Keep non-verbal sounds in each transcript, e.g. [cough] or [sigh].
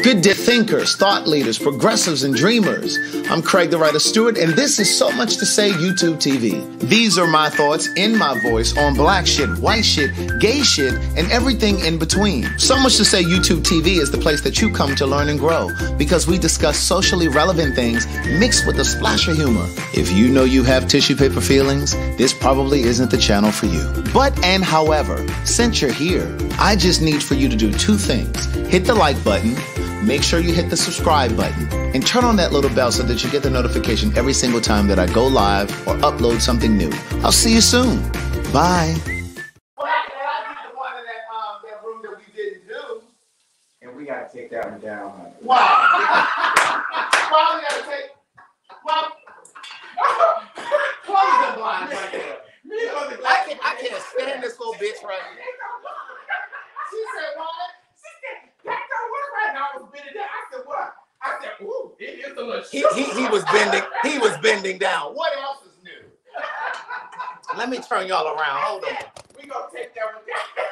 Good day, thinkers, thought leaders, progressives, and dreamers. I'm Craig the Writer Stewart, and this is So Much to Say YouTube TV. These are my thoughts in my voice on black shit, white shit, gay shit, and everything in between. So Much to Say YouTube TV is the place that you come to learn and grow because we discuss socially relevant things mixed with a splash of humor. If you know you have tissue paper feelings, this probably isn't the channel for you. But and however, since you're here, I just need for you to do two things hit the like button make sure you hit the subscribe button and turn on that little bell so that you get the notification every single time that I go live or upload something new. I'll see you soon. Bye. Um, and we gotta take that one down, honey. Why? [laughs] Why we gotta take? Why? [laughs] Close the blinds right there. I can't, I can't stand this little bitch right here. She said what? That don't work right now. I was bending down. I said, what? I said, ooh, it is a little He, he, he was bending. He was bending down. What else is new? Let me turn y'all around. Hold on. We gonna take that one down.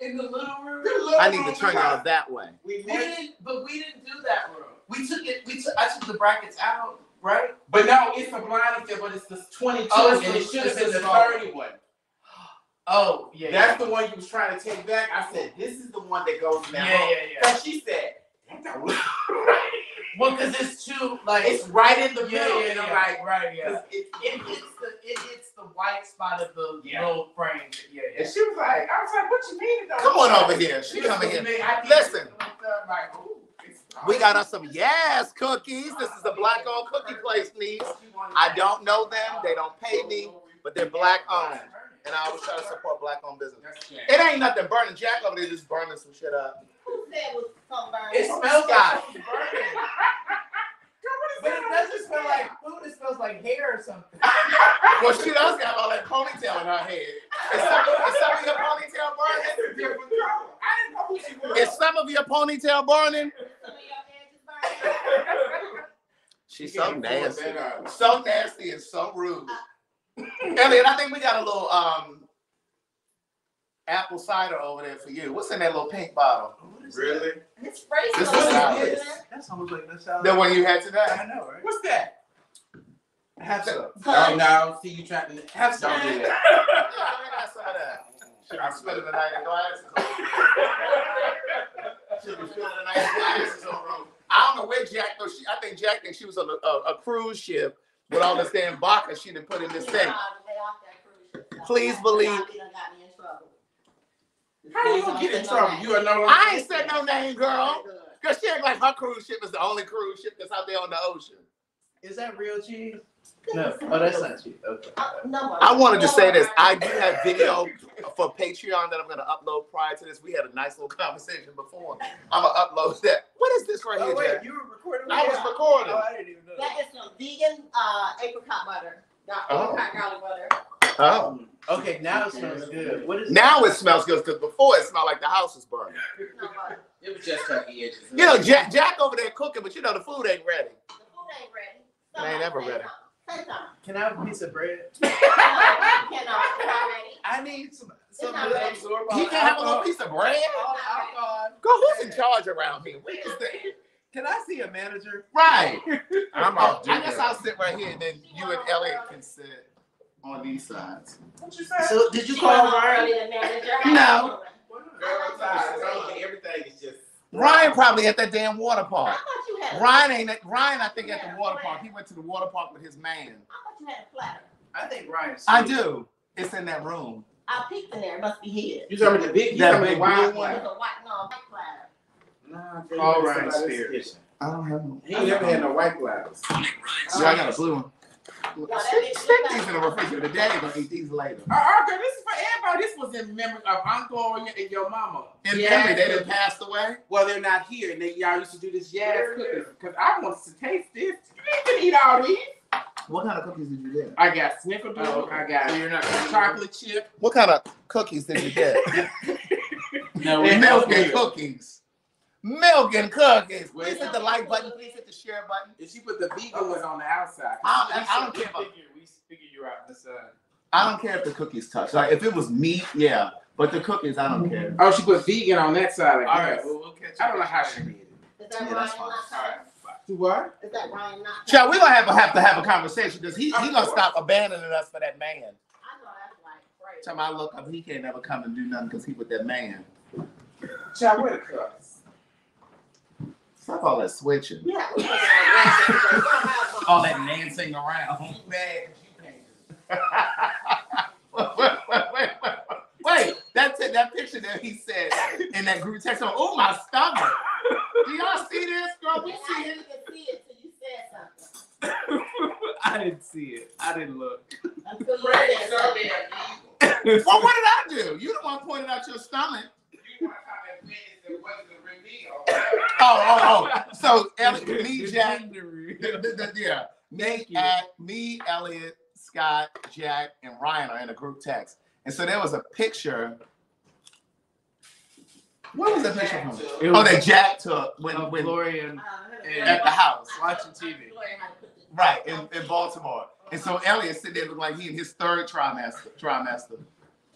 [laughs] In the little room. The little I need to turn because y'all that way. We We didn't, but we didn't do that room. We took it. We took. I took the brackets out, right? but no, it's a blind up there, but it's the 22, Oh, it's and the- it should have been the the 30 one. Oh yeah. That's the one you was trying to take back. I said, this is the one that goes in yeah, that yeah, yeah. So she said, that don't look right. Well, because it's too like It's right in the yeah, middle. yeah, and yeah. I'm like, right, yeah. it, It hits the it hits the white spot of the Yeah. little frame. Yeah, yeah. and she was like, I was like, what you mean? it Come on look over here. She was coming here. me. I Listen. Like, We got us some yes cookies. This is the black owned cookie place, niece. I don't know them. They don't pay me, but they're black owned. And I always try to support black owned business. It ain't nothing burning. Jack over there just burning some shit up. Who said it was sunburned? It smells Scott. like burning. [laughs] But it doesn't smell like food. It smells like hair or something. [laughs] Well, she does got all that ponytail in her head. Is some, is some of your ponytail burning? I didn't know who she was. Is some of your ponytail burning? Some of your edges burned? She's so can't nasty. uh, So nasty and so rude. Elliot, I think we got a little um apple cider over there for you. What's in that little pink bottle? Really? It's spray This some is of it, it isn't That's almost like that's how. The one you had today. I know, right? What's that? Have some. Oh Punch. no! See you trying to Have some. don't do that. [laughs] I saw that. Should be spending the night in glasses. Should be spending the night in glasses on room. I don't know where Jack though. She, I think Jack thinks she was on a, a, a cruise ship with all this damn vodka she done put in this thing. Nah, they off that cruise ship. Please believe- they done got me in trouble. How you gonna get in trouble? You are no. I ain't said no name, girl. Cause she act like her cruise ship is the only cruise ship that's out there on the ocean. Is that real cheese? No. Oh, that's not cheese. Okay. Uh, no. I wanted to say this. I do have video for Patreon that I'm gonna upload prior to this. We had a nice little conversation before. I'm gonna upload that. What is this right Oh here, wait, Jack? you were recording. I was recording. Oh, I didn't even know. That is some vegan uh, apricot butter. Not Oh. apricot garlic butter. Oh. Okay, now it smells good. What is Now it smells good because before it smelled like the house was burning. It was just her edges. You know, Jack, Jack over there cooking, but you know the food ain't ready. The food ain't ready. It ain't ever ready. Say something. Can I have a piece of bread? [laughs] No, you cannot. It's not. I need some some not to ready. absorb He all can have a little alcohol. piece of bread. All alcohol. Go, who's in charge around here? What is that? Can I see a manager? Right. [laughs] I'm off. I guess I'll sit right here, and then you and Elliot can sit on these sides. What you say? So did you She call went home Ryan? early, the manager. No. Girl, I'm tired. So everything is just. Ryan probably at that damn water I park. thought you had Ryan ain't at, Ryan, I think at the water park. He went to the water park with his man. I thought you had a platter. I think Ryan's. I do. It's in that room. I peeked in there. It must be his. You talking about the big? You That talking big about the blue wide one? was a white, no, white platter. Nah, All you right, Spears. I don't have one. He ain't never had no white flowers. Yeah, I got a blue one. That Stick big stick blue these in the refrigerator. Daddy gonna eat these later. Uh, uh, girl, this is for everybody. This was in memory of Uncle and and your mama. In Jazz memory, they done cookies. passed away. Well, they're not here, and they y'all used to do this jazz cookies. Cause I want to taste this. You can eat all these. What kind of cookies did you get? I got snickerdoodle. Oh, okay. I got So you're not- chocolate chip. What kind of cookies did you get? [laughs] No, And Milk milk and cookies. Milk and cookies. Well, Please hit the like button. Please hit the share button. And she put the vegan ones on the outside. I, I, I don't care about. We figure you out this uh I don't care if the cookies touch. Like if it was meat, yeah. But the cookies, I don't care. Oh, she put vegan on that side. Like All that. well we'll catch you. I don't know how she did it. that Yeah, that's Ryan fine. not All right. coming? Do what? Is that Ryan not Child, coming? we gonna have to have to have a conversation because he he gonna course. stop abandoning us for that man. I know that's like crazy. Time I look up, he can't ever come and do nothing because he with that man. Child, where the cuss? Stop all that switching. Yeah, we looking at Wednesday, so we don't have one. All that dancing around. Man, you can't. wait, wait, wait, wait, wait. Wait, that's it. That picture that he said in that group text. Oh, my stomach. Do y'all see this, girl? We And see I it. didn't see it till you said something. I didn't see it. I didn't look. Until you said something. Well, what [laughs] did I do? You the one pointed out your stomach. Oh, oh, oh. So, [laughs] Elliot, me, Jack, in the the, real. the, the, yeah, me, Thank you. at, me, Elliot, Scott, Jack, and Ryan are in a group text. And so there was a picture. What was that picture from? It Oh, that Jack took when, of when Gloria and Uh, And at the house. watching TV. right in, in Baltimore. And so Elliot sitting there looked like he in his third trimester. Trimester.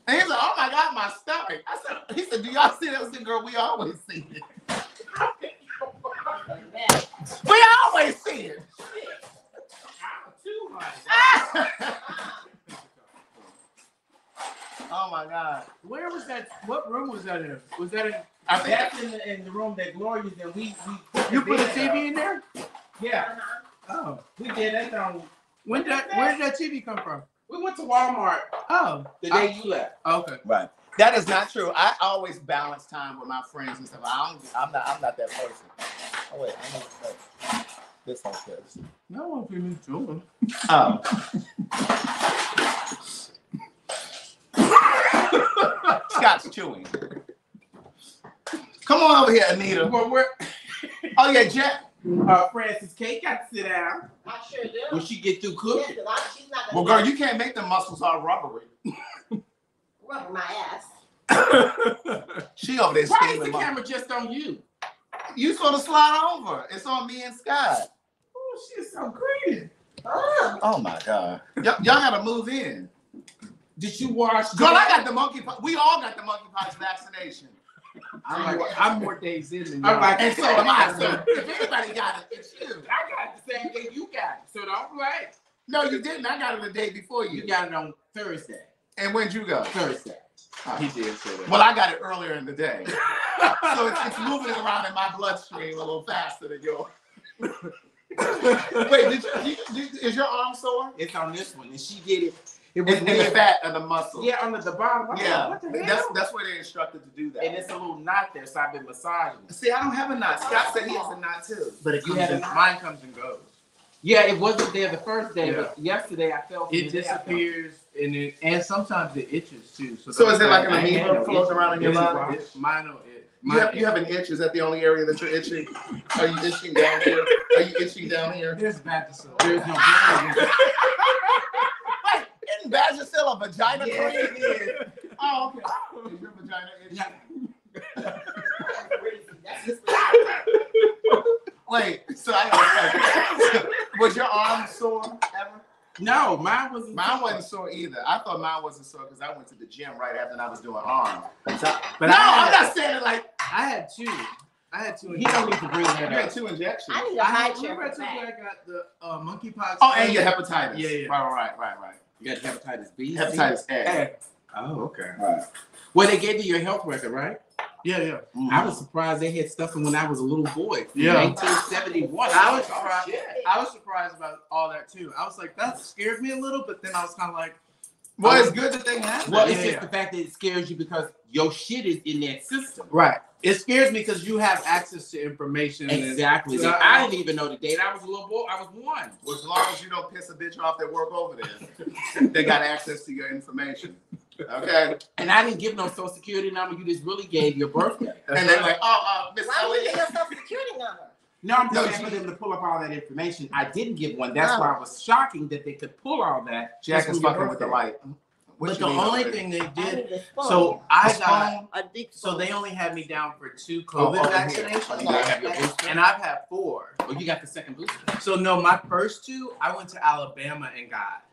And he's like, "Oh my God, my stomach!" I said, "He said, do y'all see that?" I said, "Girl, we always see it. [laughs] We always see it." I'm too much. oh my God! Where was that? What room was that in? Was that in? I think That's in the, in the room that Gloria's in. We, we You put a TV up. in there? Yeah, Oh, we did that on. when did? Where did that TV come from? We went to Walmart Oh, the day you left. okay. Right. That is not true. I always balance time with my friends and stuff. I don't. I'm not. I'm not that person. Oh wait. I need to say this like this. No one for me too. Oh. [laughs] Scott's chewing. Come on over here, Anita. Well, where Oh yeah, Jack. uh, Francis K got to sit down I sure do. when she get through Yeah, cooking. 'cause I- she's not Well, gonna girl, you can't make the muscles all rubbery. rubber my ass. [laughs] She over there Why is the my- camera just on you? You gonna slide over? It's on me and Scott. Oh, she's so greedy. Oh, Oh my god. Y- y'all gotta move in. Did you wash? Girl, I got the monkeypox. We all got the monkeypox vaccination. I'm, more, I'm more days in than you. I'm y'all. like, And so am I. So [laughs] if anybody got it, it's you. I got the same day you got it, so don't play. No, you didn't. I got it the day before You you. got it on Thursday. And when'd you go? Thursday. Oh. he did say that. Well, I got it earlier in the day. [laughs] So it's, it's moving around in my bloodstream a little faster than yours. [laughs] Wait, did you, you, did- is your arm sore? It's on this one, and she did it. It was It's in the fat of the muscle. Yeah, under the bottom. I'm like, Yeah. what the That's hell? that's where they're instructed to do that. and it's a little knot there, so I've been massaging. it. See, I don't have a knot. Scott said he has a knot too. But it You comes had a and, knot? mine comes and goes. Yeah, it wasn't there the first day, but yesterday I felt It disappears and it and sometimes it itches too. So, So is it like an I had amoeba no floats around in your It's- body? it's- Mine don't itch. You have, you have an itch. Is that the only area that you're itching? Are you itching down here? Are you itching down here? There's Vagisil. There's no blood. Wait, isn't Vagisil a vagina Yes, cream? [laughs] it is. Oh, okay. Is your vagina itching? Yeah. [laughs] Wait, so I got a question. Was your arm sore ever? No, mine was Mine wasn't sore either. I thought mine wasn't sore because I went to the gym right after I was doing arms. So- but no, I I'm had, not saying it like I had two. I had two. He don't need to bring you that had two injections. I need a I high had chair remember I for told you I got the uh, monkeypox. Oh, and your hepatitis. Yeah, yeah. Right, right, right, right. You got hepatitis B? Hepatitis A. A. Oh, okay. Right. Well, they gave you your health record, right? Yeah, yeah. I was surprised they had stuff from when I was a little boy. Yeah. 1971. I was Oh, surprised. shit. I was surprised about all that too. I was like, that scared me a little, but then I was kind of like, Well, it's good that they have Well, it's Yeah, just the fact that it scares you because your shit is in that system. right. It scares me because you have access to information. and- Exactly. So I didn't even know the date. I was a little boy. I was one. Well, as long as you don't piss a bitch off that work over there, they got access to your information. Okay? And I didn't give no social security number. You just really gave your birthday. And they're like, oh, uh, Miss Why would you Elliott. get your social security number? No, I'm No, just she- asking them to pull up all that information. I didn't give one. That's No. why I was shocking that they could pull all that. Jack just is fucking with the light. What But the only already? thing they did, need a spoon. so I A got, spoon? a deep so they only had me down for two oh, oh, COVID over here. vaccinations, You have your booster. and I've had four. Oh, you got the second booster. So no, my first two, I went to Alabama and got.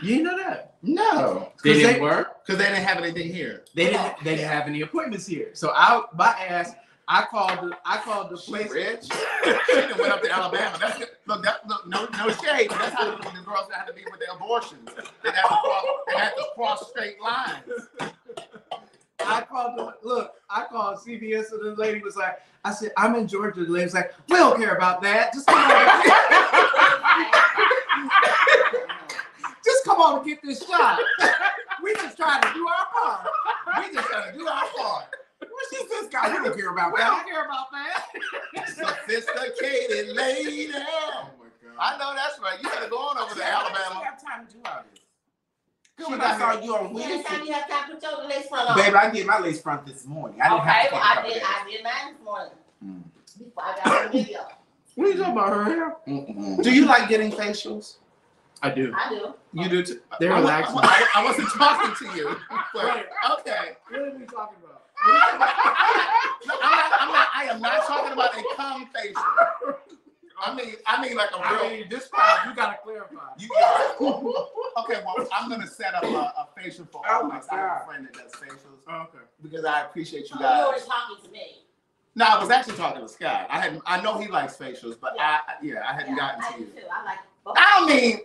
You didn't know that? No. They 'Cause didn't they- work. Because they didn't have anything here. They didn't. They didn't have any appointments here. So I, my ass, I called the I called the She rich. [laughs] she done went up to Alabama. That's look, that, look no, no shade. but That's how the, the girls had to be with their abortions. They had to oh. cross, they had to cross straight lines. I called the look. I called CVS, and the lady was like, "I said I'm in Georgia." The lady was like, "We don't care about that. Just come on, [laughs] just come on and get this shot. [laughs] we just trying to do our part. We just gotta do our part. What's this, this guy? We don't care about We that. don't care about that." [laughs] Sophisticated lady. Oh my God. I know that's right. You gotta go on over to She Alabama. have time to do all this. Good She when I saw you on Anytime Wednesday. you have time to put your lace front on. Baby, I did my lace front this morning. I didn't Okay, have to well, take a I couple did, days. I did mine this morning. Mm. Before I got on the video. [clears throat] What are you talking about her hair? Mm-mm. Do you like getting facials? I do. I do. You do too. They're I, relaxing. I, I wasn't [laughs] talking to you. But, Right. okay. What are we talking about? No, I'm not, I'm not, I am not talking about a cum facial. I mean, I mean like a real. mean, this part you gotta clarify. You, okay, well, I'm gonna set up a, a facial for all Oh my my I have God. a friend that does facials Oh, okay. because I appreciate you oh, guys. you were guys. talking to me. No, I was actually talking to Scott. I had, I know he likes facials, but I, yeah, I hadn't Yeah, gotten I to do you. too. I like both. I mean,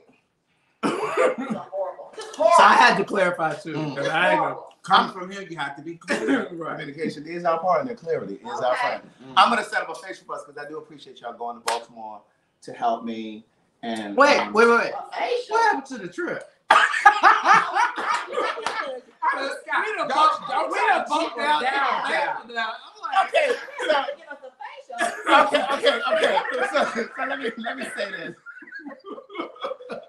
It's horrible. So I had to clarify too. Mm. 'cause It's I ain't gonna. horrible. Coming from here, you have to be clear. right. communication is our partner. Clarity is our Okay. friend. I'm gonna set up a facial for us because I do appreciate y'all going to Baltimore to help me. And Wait, um, wait, wait, wait. A facial. What happened to the trip? I just got- We done don't- bumped- don't we try done to down down, down. now. I'm like, Okay, [laughs] so Get us a facial. okay, okay, okay. So, so let me let me say this.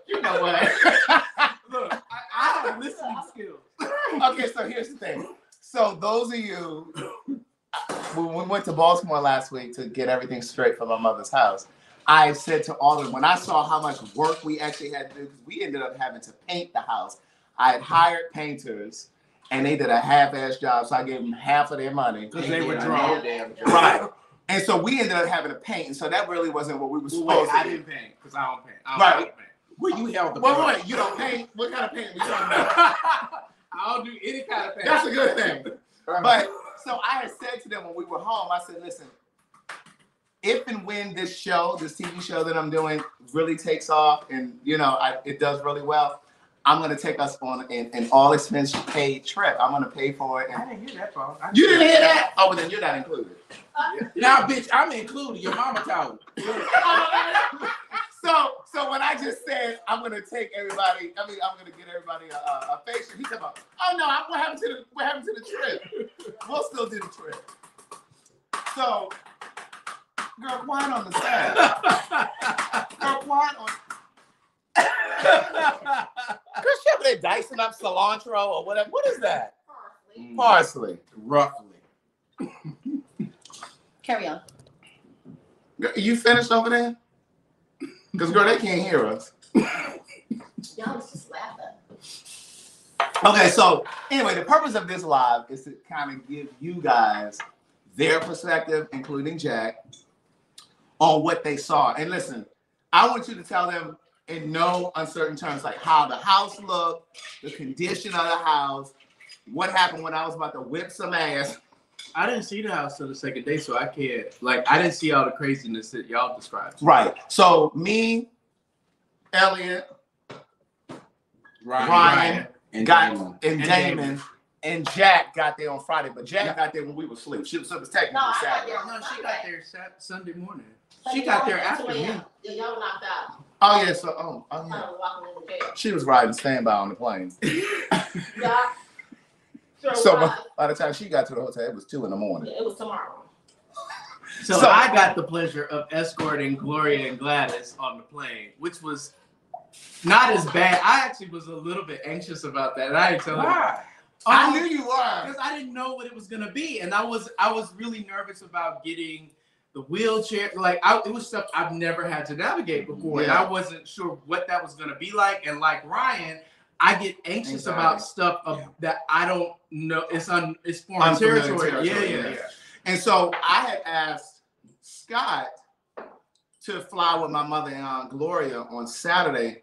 You know what? [laughs] look, I, I have listening skills. okay, so here's the thing. So those of you, when we went to Baltimore last week to get everything straight for my mother's house, I said to all of them when I saw how much work we actually had to do, because we ended up having to paint the house. I had hired painters, and they did a half-ass job, so I gave them half of their money. Because they were Yeah, drunk. know damn job. Right. And so we ended up having to paint, and so that really wasn't what we were Well, supposed wait, I to do. didn't paint because I don't paint. I don't Right. paint. Well, you held the Wait, brush. wait, wait, you don't paint? What kind of paint we talking about? [laughs] I don't do any kind of paint. That's a good thing. But so I had said to them when we were home, I said, listen, if and when this show, this TV show that I'm doing really takes off and you know I, it does really well, I'm gonna take us on an, an all expense paid trip. I'm gonna pay for it. I didn't hear that part. I you didn't hear that? Oh, well then you're not included. Now, bitch, I'm included. Your mama told. [laughs] [laughs] me. So so when I just said I'm gonna take everybody, I mean I'm gonna get everybody a, a, a facial, he said, oh no, I'm- what happened to the what happened to the trip? We'll still do the trip. So, girl, quiet on the side. Girl, quiet on. [laughs] Girl, she over there dicing up cilantro or whatever. What is that? Parsley. Parsley. Roughly. Carry on. You finished over there? Because girl, they can't hear us. Y'all was just laughing. Okay, so anyway, the purpose of this live is to kind of give you guys their perspective, including Jack, on what they saw. And listen, I want you to tell them in no uncertain terms, like how the house looked, the condition of the house, what happened when I was about to whip some ass. I didn't see the house till the second day, so I can't. Like, I didn't see all the craziness that y'all described. Right. So me, Elliot, Ryan, Ryan, and got Damon. and And Damon, and Jack got there on Friday, but Jack got there when we were asleep. She was, up it was technically No, I got Saturday. No, she got there sat- Sunday morning. So She got know, there after when me. y'all- Y'all knocked out. Oh yeah, so oh, oh I yeah. was walking in the jail. She was riding standby on the plane. [laughs] [laughs] Yeah. Sure So by, uh, by the time she got to the hotel, it was two in the morning. Yeah, it was tomorrow. [laughs] So, So- I got the pleasure of escorting Gloria and Gladys on the plane, which was not as bad. I actually was a little bit anxious about that. And I didn't tell them. Why? I knew you were. because I didn't know what it was gonna be, and I was I was really nervous about getting the wheelchair. Like I, it was stuff I've never had to navigate before, and I wasn't sure what that was gonna be like. And like Ryan, I get anxious Anxiety. about stuff of, Yeah. that I don't know. It's on it's foreign territory. territory, Yeah, yeah, yeah. And so I had asked Scott to fly with my mother and Aunt Gloria on Saturday,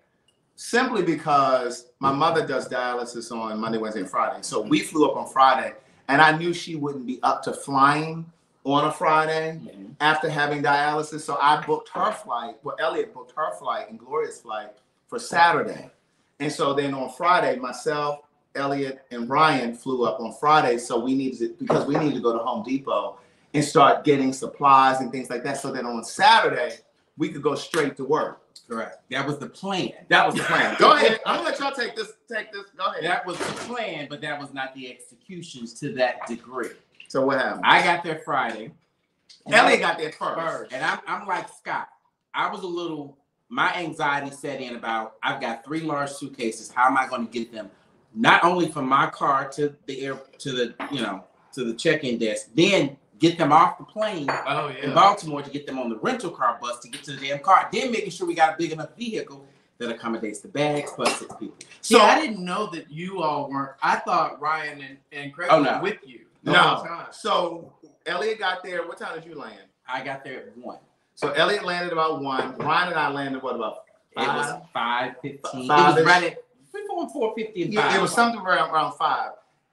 simply because my mother does dialysis on Monday, Wednesday, and Friday. So we flew up on Friday, and I knew she wouldn't be up to flying on a Friday Mhm. after having dialysis. So I booked her flight. Well, Elliot booked her flight and Gloria's flight for Saturday. And so then on Friday, myself, Elliot, and Ryan flew up on Friday. So we needed to, because we needed to go to Home Depot and start getting supplies and things like that. So then on Saturday, we could go straight to work. Correct. That was the plan. That was the plan. Go ahead. I'm gonna let y'all take this. Take this. Go ahead. That was the plan, but that was not the executions to that degree. So what happened? I got there Friday. Elliot got there first. first, and I'm, I'm like Scott. I was a little. My anxiety set in about. I've got three large suitcases. How am I going to get them? Not only from my car to the air to the you know to the check-in desk, then get them off the plane Oh in. Baltimore to get them on the rental car bus to get to the damn car. Then making sure we got a big enough vehicle that accommodates the bags plus six people. See, I didn't know that you all weren't. I thought Ryan and, and Craig Oh, were no. with you. No. time. So Elliot got there. What time did you land? I got there at one. So Elliot landed about one. Ryan and I landed what about It was Five? five fifteen. Five-ish. It was right at four four fifty and Yeah, five. it was something around around five.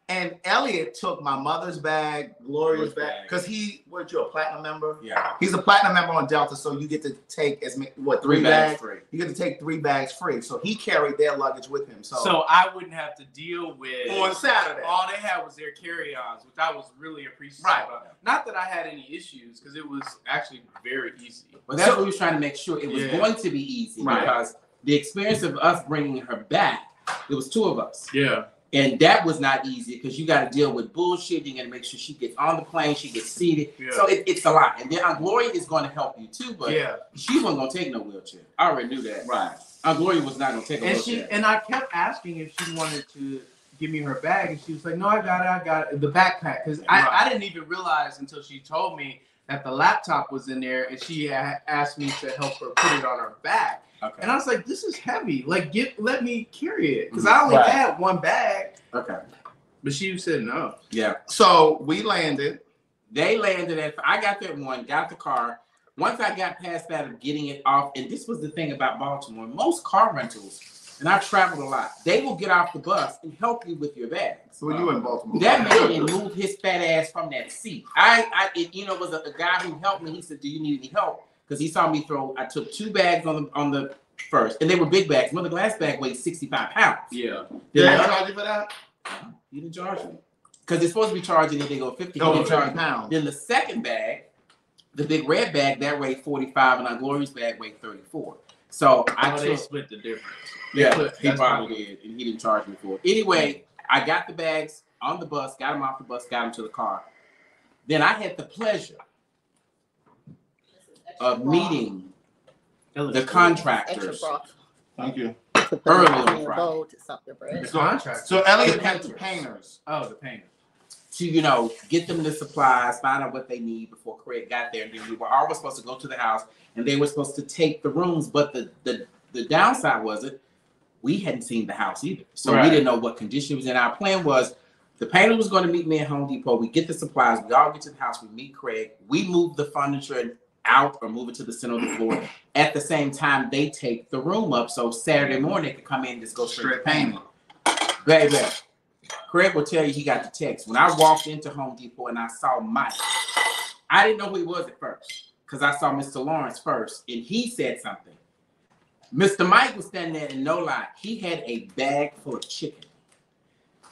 And Elliot took my mother's bag, Gloria's Gloria's bag, bag. because he what you a platinum member? Yeah, He's a platinum member on Delta, so you get to take as many what three, three bags? bags free. You get to take three bags free. So he carried their luggage with him. So, So I wouldn't have to deal with on Saturday. all they had was their carry-ons, which I was really appreciative Right. of. Not that I had any issues, because it was actually very easy. But that's So- what we was trying to make sure it was Yeah. going to be easy Right. because the experience of us bringing her back, there was two of us, Yeah. And that was not easy because you got to deal with bullshit. You got to make sure she gets on the plane, she gets seated. Yeah. So it, it's a lot. And then Aunt Gloria is going to help you too, but yeah. she wasn't going to take no wheelchair. I already knew that. Right. Aunt Gloria was not going to take a And wheelchair. she and I kept asking if she wanted to give me her bag, and she was like, "No, I got it, I got it." The backpack, because Right. I, I didn't even realize until she told me that the laptop was in there, and she asked me to help her put it on her back. Okay. And I was like, "This is heavy. Like, get let me carry it," because mm-hmm. I only Right. had one bag. Okay. But she said no. Yeah. So we landed. They landed at. I got that one. Got the car. Once I got past that of getting it off, and this was the thing about Baltimore. Most car rentals, and I've traveled a lot. They will get off the bus and help you with your bags. So you in Baltimore. That man didn't his fat ass from that seat. I, I, it, you know, was a, a guy who helped me. He said, "Do you need any help?" Because he saw me throw. I took two bags on the on the first, and they were big bags. Mother glass bag weighed sixty five pounds. Yeah. Did Yeah. they charge you for that? He didn't charge me because they're supposed to be charging if they go fifty. He No, didn't charge fifty me. pounds. Then the second bag, the big red bag, that weighed 45, and our Gloria's bag weighed 34. So I Oh, they took, split the difference. yeah, put- he that's probably did, and he didn't charge me for it. Anyway, I got the bags on the bus, got them off the bus, got them to the car. Then I had the pleasure of meeting the contractors. Thank you. Early it on Friday. bowl to soak the contract. So Elliot The to painters. painters. Oh, the painter. to you know get them the supplies, find out what they need before Craig got there. And then we were always supposed to go to the house, and they were supposed to take the rooms. But the the the downside was it we hadn't seen the house either, so Right. we didn't know what condition it was in. Our plan was the painter was going to meet me at Home Depot. We get the supplies, we all get to the house, we meet Craig, we move the furniture out or move it to the center of the floor. At the same time, they take the room up, so Saturday morning they could come in and just go straight, Straight to painting. Baby, Craig will tell you he got the text. When I walked into Home Depot and I saw Mike, I didn't know who he was at first because I saw Mr. Lawrence first and he said something. Mr. Mike was standing there and no lie, he had a bag full of chicken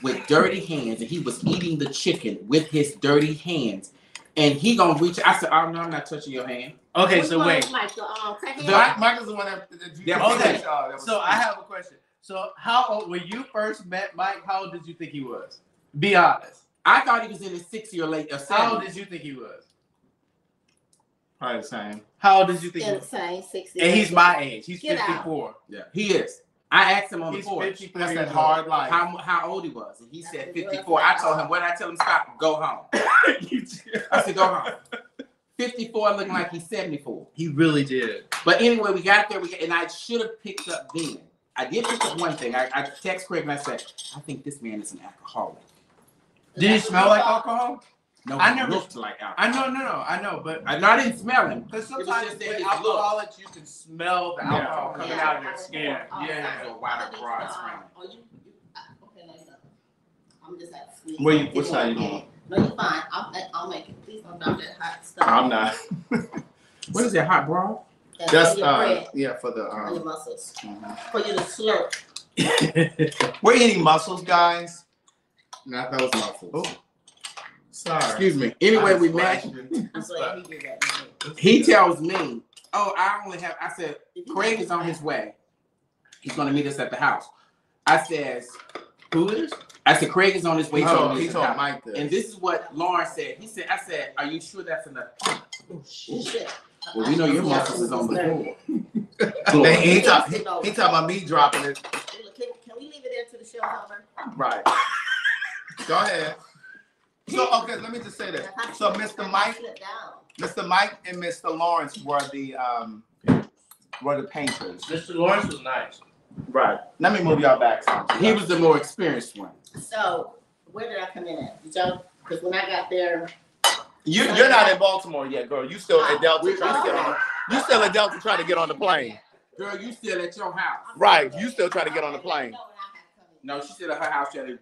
with dirty hands and he was eating the chicken with his dirty hands. And he gonna reach. I said, "Oh no, I'm not touching your hand." Okay, Which so wait. is Mike, the, um, crackhead? The- Mike, Mike the one that. that Yeah, okay. Oh, that was- So I have a question. So how old when you first met Mike? How old did you think he was? Be honest. I thought he was in his 60s or late or How old 70s. did you think he was? probably the same. How old did you think he In the was? same sixty. And he's my age. He's Get out. 54. Yeah, he is. I asked him on He's the porch. 54. That's years hard life. how how old he was, and he said That's a good 54. I told him, "What did I tell him? Stop, go home." [laughs] I said, "Go home." 54, looking like he's 74. he really did. But anyway, we got there, we and I should have picked up then. I did pick up one thing. I, I text Craig and I said, "I think this man is an alcoholic." Did he smell like alcohol? No, I he never- looked like alcohol. I know, no, no, I know, but I, no, I didn't smell him. because sometimes just with alcoholics, you can smell the Yeah. alcohol coming out of their skin. Oh, Yeah. It was a wider broad Uh. Oh, you, you, uh, okay, like that. I'm just at sweet. What you- what side you doing? No, you're fine. I'll, I'll make it. Please don't drop that hot stuff. I'm not. [laughs] What is that hot broth? And Just uh, bread yeah, for the and your um. muscles. mhm. For you to slurp. [laughs] We're eating mussels, guys. Not those mussels. Oh. Sorry. Excuse me. Anyway, we met. [laughs] I'm glad he did that. He tells me, "Oh, I only have." I said, "Craig is on his way. He's going to meet us at the house." I says, Who is? "I said Craig is on his way. He to told, meet he told. Mike this. And this is what Lawrence said. He said, "I said, are you sure that's enough?" Oh, shit. Well, we know your muscles is on the floor. Then he talk, he, he talking about me dropping it. Can, can we leave it there to the show over? Right. Go ahead. So okay, let me just say this. So Mr. Mike, Mr. Mike and Mr. Lawrence were the um were the painters. Mr. Lawrence was nice. Right. Let me move y'all back. some. He was the more experienced one. So, where did I come in at? Did y'all, because when I got there, You you're not in Baltimore yet, girl. You still at Delta trying to get on. You still at Delta trying to get on the plane. Girl, you still at your house? Right. You still trying to get on the plane. No, she still at her house trying to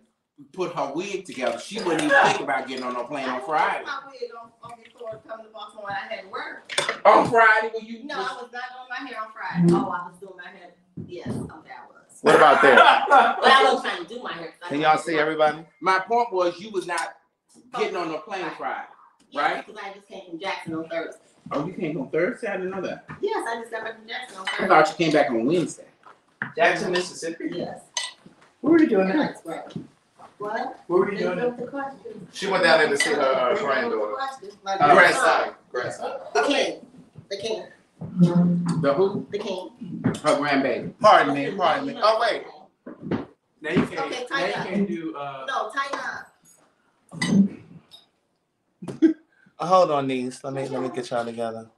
put her wig together. She wouldn't even think about getting on no plane on Friday. My wig on, on before coming to Baltimore when I had to work. On Friday, when you No, I was not doing my hair on Friday. Mm-hmm. Oh, I was doing my hair. Yes, okay, I was. What about that? [laughs] But I wasn't trying to do my hair. 'cause I Can y'all see everybody? my point was you was not oh, getting on the plane Friday, Yeah, right? Because I just came from Jackson on Thursday. Oh, you came on Thursday. I didn't know that. Yes, I just got back from Jackson on I Thursday. thought you came back on Wednesday. Jackson, Mississippi. Yes. What were you doing there? That's right. What? What were you doing there? The question. She went down there to see her uh, granddaughter. My Uh, Grandson. Grandson. The king. The king. The who? The king. Her grandbaby. Pardon me. Pardon me. Oh wait. Now you can't. Okay, now you tighten can't do. Uh, No, tighten up. Uh, Hold on, niece. Let me let me get y'all together.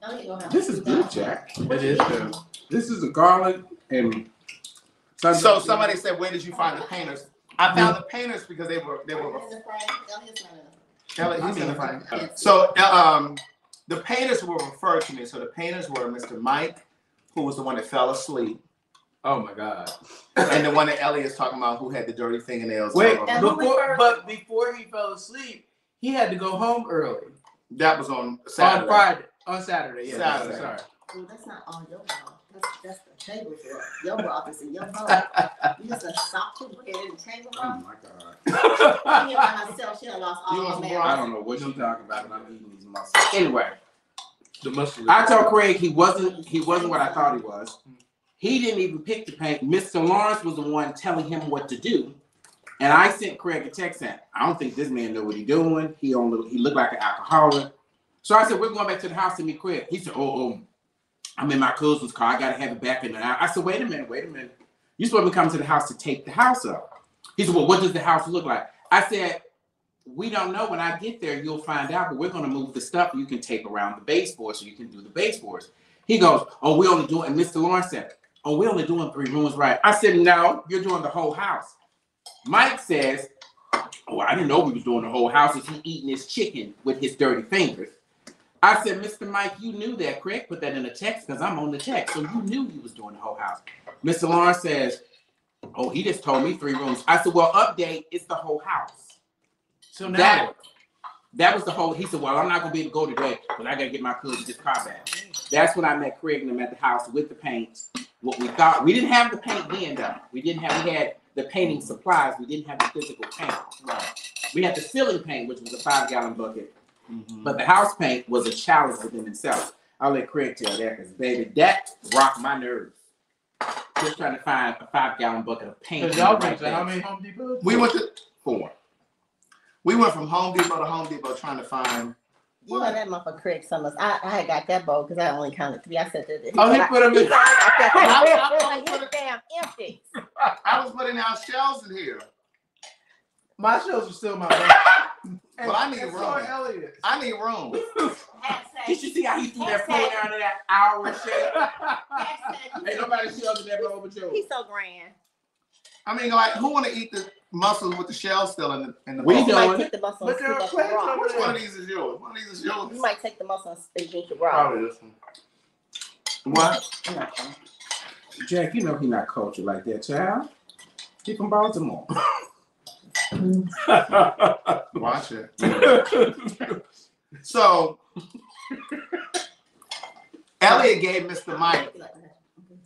Don't you gonna This is do good. Jack. it is good. This is a garlic and. So somebody said, "Where did you find the painters?" I found the painters because they were they were. In the frame. Elliot's not in the Elliot, he's in the frame. So um, the painters were referred to me. So the painters were Mr. Mike, who was the one that fell asleep, Oh my God. and the one that Elliot's talking about, who had the dirty fingernails. Wait, And who before, but before he fell asleep, he had to go home early that was on Saturday. on Friday, on Saturday. Yeah, Saturday. sorry. Well, that's not all your broth. That's, that's the table broth. Your broth is in your bowl. [laughs] You just a soft to bread and table Oh my God. She by herself, she done lost You all want her some. I don't know what you're talking about, but I'm eating these mussels. Anyway, The muscle. I told Craig he wasn't he wasn't what I thought he was. He didn't even pick the paint. Mr. Lawrence was the one telling him what to do. And I sent Craig a text saying, I don't think this man know what he's doing. He only he looked like an alcoholic. So I said, We're going back to the house to meet Craig. He said, Oh, oh, I'm in my cousin's car. I gotta have it back in the house. I said, Wait a minute, wait a minute. You're supposed to come to the house to take the house up. He said, Well, what does the house look like? I said, We don't know. When I get there, you'll find out, but we're gonna move the stuff you can take around the baseboard so you can do the baseboards. He goes, Oh, we only doing, and Mr. Lawrence said, Oh, we only doing three rooms, right? I said, No, you're doing the whole house. Mike says, Oh, I didn't know we was doing the whole house. Is he eating his chicken with his dirty fingers? I said, Mr. Mike, you knew that. Craig put that in a text because I'm on the text. So you knew he was doing the whole house. Mr. Lawrence says, Oh, he just told me three rooms. I said, Well, update, it's the whole house. So now, That that was the whole. He said, "Well, I'm not gonna be able to go today, but I gotta get my cousin this car back." That's when I met Craig and them at the house with the paint. What we thought we didn't have the paint then, though. We didn't have. We had the painting supplies. We didn't have the physical paint. We had the ceiling paint, which was a five gallon bucket, Mhm. but the house paint was a challenge within itself. I'll let Craig tell that, because baby, that rocked my nerves. Just trying to find a five gallon bucket of paint. because y'all the right went to how many Home Depots? We went to Four. we went from Home Depot to Home Depot trying to find. You know that motherfucker Craig Summers. I, I had got that bowl because I only counted three. I said that. Oh, he put them in. [laughs] I got [laughs] damn empty. I was putting out shells in here. My shelves are still my [laughs] bag. but I need And room. are Elliot's. I need room. Did you see how he threw that phone down in that hour and shit? [laughs] Ain't nobody shells in that bowl but you. He's so grand. I mean, like, who want to eat the mussels with the shell still in the in the We bowl? You doing might take the muscle But and there are scoop up plates the raw. over Which one of these is yours? One of these is yours. You might take the muscle and drink the raw. Probably this one. What? Jack, you know he not cultured like that, child. He from Baltimore. [laughs] [laughs] Watch it. So Elliot gave Mr. Mike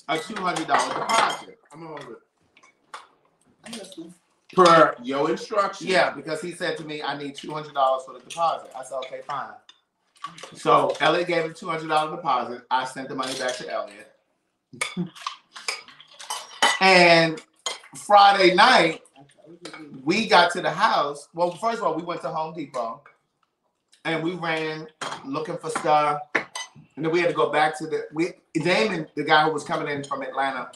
a two hundred dollar deposit. I'm it. Per your instruction. Yeah, because he said to me, I need two hundred dollars for the deposit. I said, okay, fine. So Elliot gave him two hundred dollar deposit. I sent the money back to Elliot. and Friday night, we got to the house. Well, first of all, we went to Home Depot and we ran looking for stuff. And then we had to go back to the we Damon, the guy who was coming in from Atlanta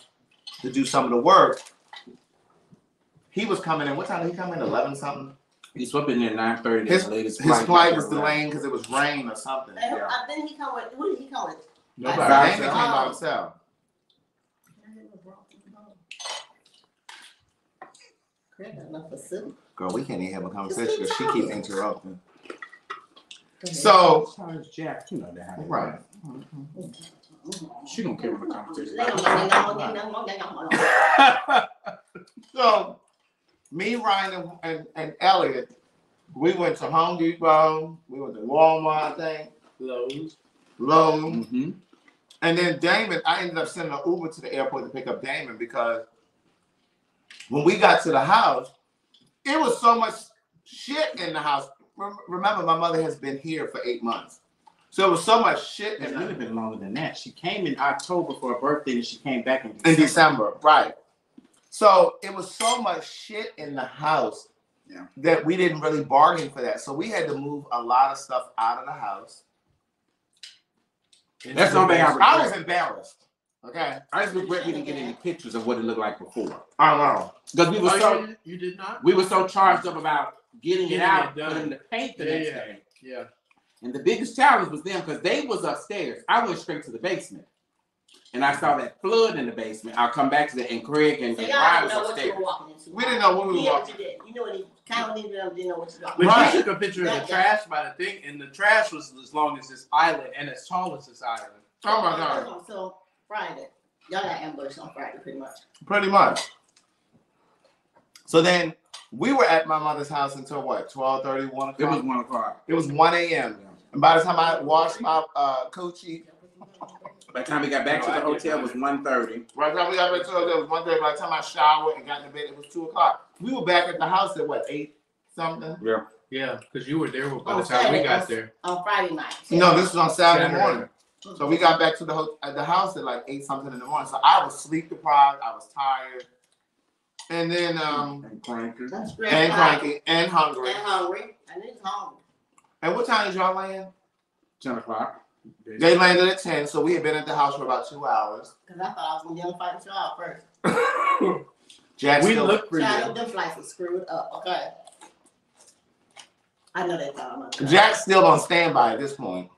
to do some of the work. He was coming in. What time did he come in? Eleven something. He's supposed to be in there nine thirty. His, his flight was delayed because it was rain or something. Hey, who- I uh, think he come with, who did he come with? Nobody. Damon came by himself. Craig got enough for soup. Girl, we can't even have a conversation because she keep interrupting. So, Charles Jack, you know that. right. She don't care what the competition. [laughs] So, me, Ryan, and, and, and Elliot, we went to Home Depot. We went to Walmart, I think, Lowe's. Lowe's. Mm-hmm. And then Damon, I ended up sending an Uber to the airport to pick up Damon because when we got to the house, it was so much shit in the house. Remember, my mother has been here for eight months. So it was so much shit in, really the, been longer than that. She came in October for her birthday and she came back in in December. December, right? So it was so much shit in the house Yeah. that we didn't really bargain for that. So we had to move a lot of stuff out of the house. That's one thing I I was embarrassed. Okay, I just regret we didn't get any pictures of what it looked like before. I don't know. Because we were Oh, so you, you did not? we were so charged up about getting, Getting it out, it done. putting the paint the Yeah, next yeah. day. Yeah. And the biggest challenge was them because they was upstairs. I went straight to the basement. And I saw that flood in the basement. I'll come back to that. And Craig and, So and y'all Ryan didn't was know what you upstairs. were walking into. We didn't know what we were Yeah, walking. but you know what he kind of neither of didn't know what you were But Right. took a picture of the That- trash by the thing, and the trash was as long as this island and as tall as this island. Oh my god, So Friday, y'all got ambushed on Friday pretty much. pretty much. So then we were at my mother's house until what 12 1 It was one o'clock. It was 1 a.m. And by the time I washed my uh, coochie, By the time we got back to the hotel, it was 1.30. By the time we got back to the hotel, it was one day. By the time I showered and got in bed, it was two o'clock. We were back at the house at what eight something? Yeah. Yeah, because you were there by the time we got on- there. On Friday night. No, this was on Saturday, Saturday. morning. So we got back to the ho- the house at like eight something in the morning. So I was sleep deprived. I was tired, and then um And cranky. That's great. and cranky and hungry. And hungry. And it's hungry. And what time did y'all land? 10 o'clock. They landed at ten, so we had been at the house for about two hours. Because I thought I was going to get on fight with y'all first. Jack [laughs] We still, looked for Child, you. them flights were screwed up, okay? I know that thought about Jack's still on standby at this point.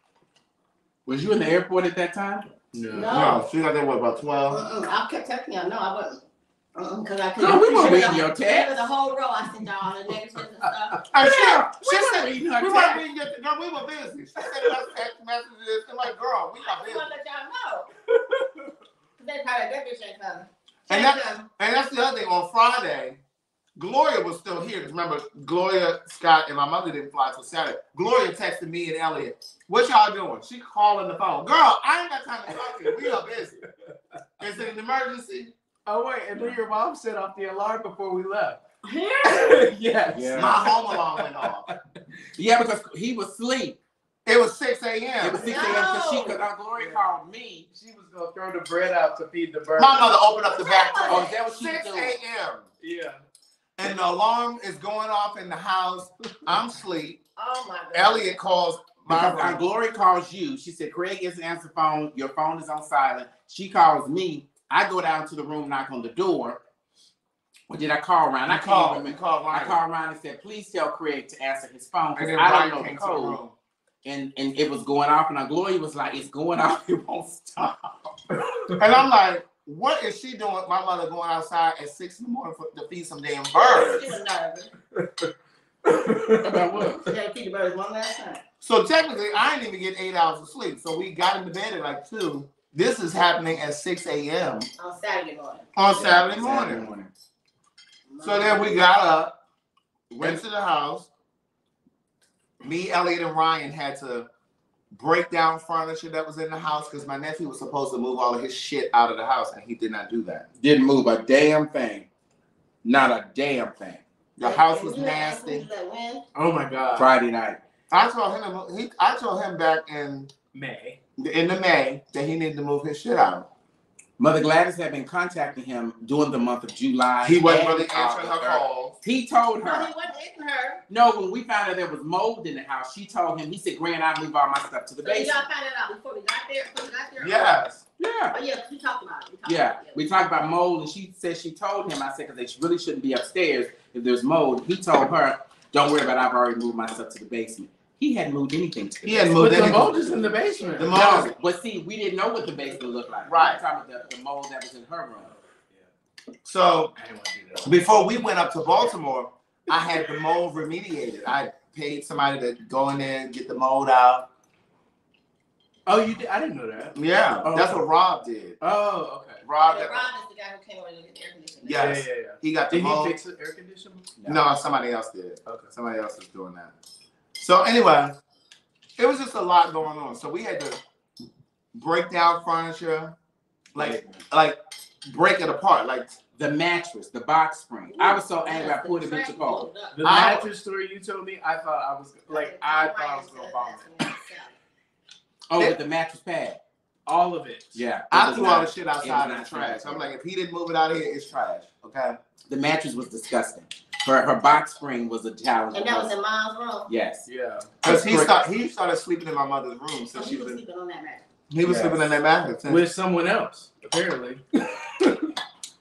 Was you in the airport at that time? No. No. No, she got there what about twelve? Uh-uh. I kept texting y'all. No, I wasn't. Uh-uh, Cause I couldn't. No, we weren't reading There your was text. a whole row. I sent y'all all the negatives and stuff. [laughs] I Yeah, she we said, weren't reading we weren't text. reading your, no, we were busy. She said us text messages. I'm like, girl, we I got just busy. want to let y'all know. 'Cause [laughs] they probably that bitch ain't coming. And that- And that's the other thing. On Friday, Gloria was still here. 'Cause remember, Gloria, Scott, and my mother didn't fly till Saturday. Gloria texted me and Elliot, "What y'all doing?" She calling the phone. Girl, I ain't got time to talk to you. We are busy. Is it an emergency? Oh wait, and then your mom set off the alarm before we left. Here? [laughs] yes. Yeah. My home alarm went off. Yeah, because he was asleep. It was 6 a.m. It a.m. was 6 a.m. because she, because our uh, Glory called me. She was gonna throw the bread out to feed the birds. My mother opened up the back Oh, door. is that was 6 a.m. Yeah. And the alarm is going off in the house. I'm asleep. [laughs] Oh my god. Elliot calls my Because room. Glory calls you. She said, Craig isn't answer phone. Your phone is on silent. She calls me. I go down to the room, knock on the door. Or did I call Ryan? I I can't called. We remember. called I called Ryan and said, please tell Craig to answer his phone And because then I Ryan don't know the came to the room. And and it was going off, and our Glory was like, it's going off, [laughs] it won't stop. And I'm like, what is she doing? My mother going outside at six in the morning for, to feed some damn birds. She was. [laughs] About what? She had to feed the birds one last time. So technically, I didn't even get eight hours of sleep. So we got into bed at like two. This is happening at 6 a.m. On Saturday morning. on Saturday morning. So then we got up went to the house. Me, Elliot, and Ryan had to break down furniture that was in the house because my nephew was supposed to move all of his shit out of the house, and he did not do that. Didn't move a damn thing. Not a damn thing. The house was nasty. Oh my god. Friday night. I told him he, I told him back in May. in the May that he needed to move his shit out. Mother Gladys had been contacting him during the month of July. He wasn't and really answering her August. calls. He told No, her. he wasn't hitting her. No, when we found out there was mold in the house, she told him, he said, Grand, I'll move all my stuff to the So did y'all basement. find it out before we got there? Before we got there? Yes. Yeah. Oh, yeah, we talked about it. We talked Yeah, about it. we talked about mold, and she said she told him. I said because they really shouldn't be upstairs if there's mold. He told her, "Don't worry about. it. I've already moved my stuff to the basement." He hadn't moved anything to the He hadn't basement. moved But the anything. mold is in the basement. The mold- No, but see, we didn't know what the basement looked like. Right. We were talking about the, the mold that was in her room. So I didn't want to do that. before we went up to Baltimore, I had the mold remediated. I paid somebody to go in there and get the mold out. Oh, you did? I didn't know that. Yeah, Oh, that's okay. what Rob did. Oh, okay. Rob, Yeah, Rob is the guy who came over to get the air conditioning. Yeah. Yeah, Yes. yeah, yeah. he got the Did he mold. fix the air conditioner? No, somebody else did. Okay. Somebody else is doing that. So anyway, it was just a lot going on. So we had to break down furniture, like like break it apart. Like The mattress, the box spring. I was so angry. I pulled a bitch apart. The mattress story you told me, I thought I was like, I thought I was gonna vomit. Oh, with the mattress pad. All of it. Yeah. it I threw all the shit outside in the trash. fair. I'm like, if he didn't move it out of here, it's trash. Okay. the mattress was disgusting. Her her box spring was a challenge. And that was in Miles' room. yes. Yeah. Because he Correct. start he started sleeping in my mother's room So since he she was was sleeping on that mattress. he was Yes. sleeping in that mattress. since- With someone else, apparently. [laughs]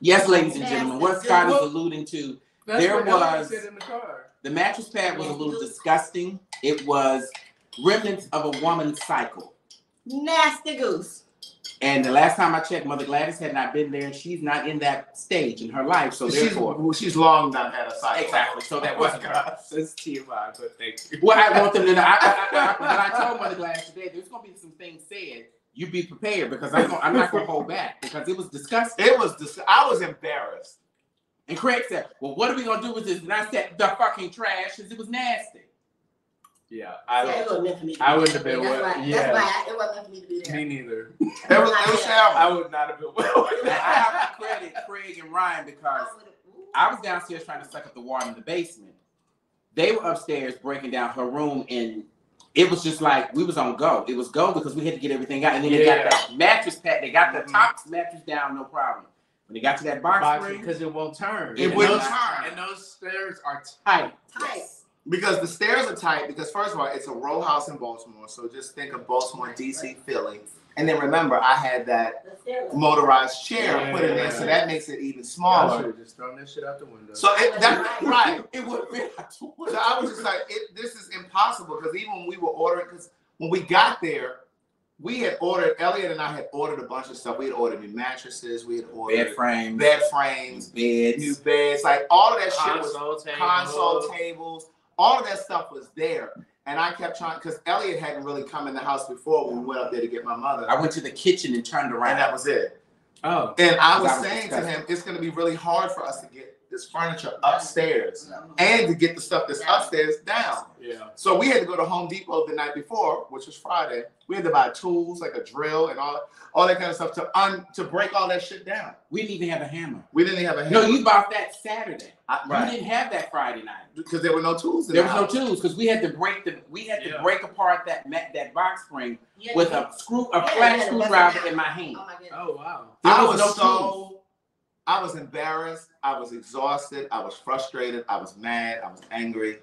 Yes, ladies and gentlemen, what Scott is alluding to, That's There what Ellen was- said in the car. the mattress pad was a little disgusting. It was remnants of a woman's cycle. Nasty goose. And the last time I checked, Mother Gladys had not been there, and she's not in that stage in her life. So she's, therefore, well, she's long not had a cycle. exactly. So that Oh wasn't my her. God, That's TMI, but thank you. Well, I want them to know. I, I, I, I, but I told Mother Gladys today, there's going to be some things said. You be prepared because I'm, gonna, I'm not going to hold back because it was disgusting. It was dis- I was embarrassed. And Craig said, "Well, what are we going to do with this?" And I said, "The fucking trash, because it was nasty." Yeah, Yeah, I it wasn't meant for me. To I wouldn't have been That's well- why, yeah. That's why it wasn't meant for me to be there. me neither. [laughs] It was it was I would not have been well. [laughs] And I have to credit Craig and Ryan because I was downstairs trying to suck up the water in the basement. They were upstairs breaking down her room, and it was just like we was on go. It was go because we had to get everything out, and then they got that mattress pad. They got the Mhm. top mattress down, no problem. When they got to that box spring, because it won't turn. It And wouldn't turn. And those stairs are tight. Tight. Because the stairs are tight. Because first of all, it's a row house in Baltimore. So just think of Baltimore, DC, Philly, and then remember I had that motorized chair put in there, so that makes it even I should smaller. have just thrown that shit out the window. So it, that right. it would be. So I was just like, it, this is impossible because even when we were ordering, because when we got there, we had ordered. Elliot and I had ordered a bunch of stuff. We had ordered new mattresses. We had ordered bed frames, bed frames, beds. new beds, like all of that shit was console table. console tables, all of that stuff was there. And I kept trying because Elliot hadn't really come in the house before when we went up there to get my mother, I went to the kitchen and turned around. and that was it. Oh, And I was That was saying to him, it's going to be really hard for us to get this furniture upstairs and to get the stuff that's upstairs down. yeah. So we had to go to Home Depot the night before, which was Friday. We had to buy tools like a drill and all all that kind of stuff to un to break all that shit down. we didn't even have a hammer. We didn't even have a hammer. No, you bought that Saturday. I- You didn't have that Friday night. because there were no tools. In There the was no tools because we had to break the we had to break apart that that box spring Yeah, with yeah. a screw a Yeah, flat yeah, that's screwdriver in my hand. Oh my goodness. Oh wow. There I was was no so tools. I was embarrassed. I was exhausted. I was frustrated. I was mad. I was angry.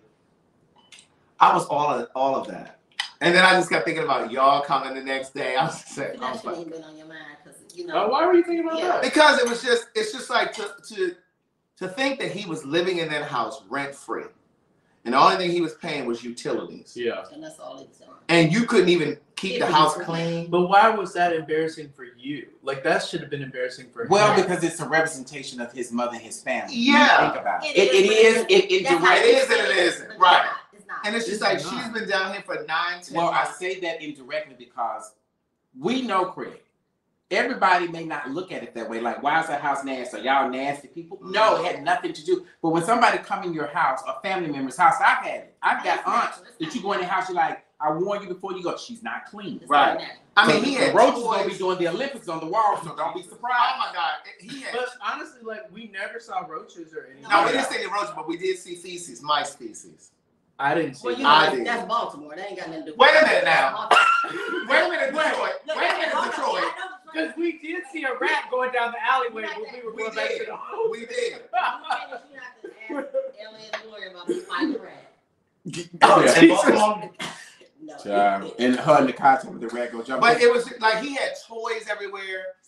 I was all of all of that. And then I just kept thinking about y'all coming the next day. I was saying, That oh shouldn't like, been on your mind because you Oh, know. why were you thinking about Yeah. that? because it was just it's just like to to to think that he was living in that house rent free, and the only thing he was paying was utilities, Yeah. And that's all it's doing. and you couldn't even keep the house clean. clean. But why was that embarrassing for you? Like that should have been embarrassing for Well, him. because it's a representation of his mother and his family. Yeah. Think about it. It It, it is, is. It, it That's how direct- It and it isn't. but it's Right. It's not. And it's just It's like not. she's been down here for nine, ten Well, I say that indirectly because we know Craig. everybody may not look at it that way. Like, why is that house nasty? Are y'all nasty people? No, it had nothing to do. But when somebody come in your house, a family member's house, I've had it. I've got aunts that you go in the house, you're like, I warn you before you go. She's not clean. It's Right. not. I mean, So he the had roaches gonna be doing the Olympics on the wall, so don't be surprised. Oh my God, he had. But honestly, like we never saw roaches or anything. No, we didn't see any roaches, but we did see feces, mice feces. I didn't see. Well, you know, I that's, did. that's Baltimore. That ain't got nothing to do. With that. Wait a minute now. Wait a minute, Look, Detroit. look, Wait a minute, hold. Detroit. Yeah, I know Because we did see a rat going down the alleyway when we were going back to did. the house. We did. You finish, you have to ask Ellie and Gloria about the rat. [laughs] Oh, Yeah. Jesus. No. Child. And her in the costume with the red go jump. But it was like he had toys everywhere,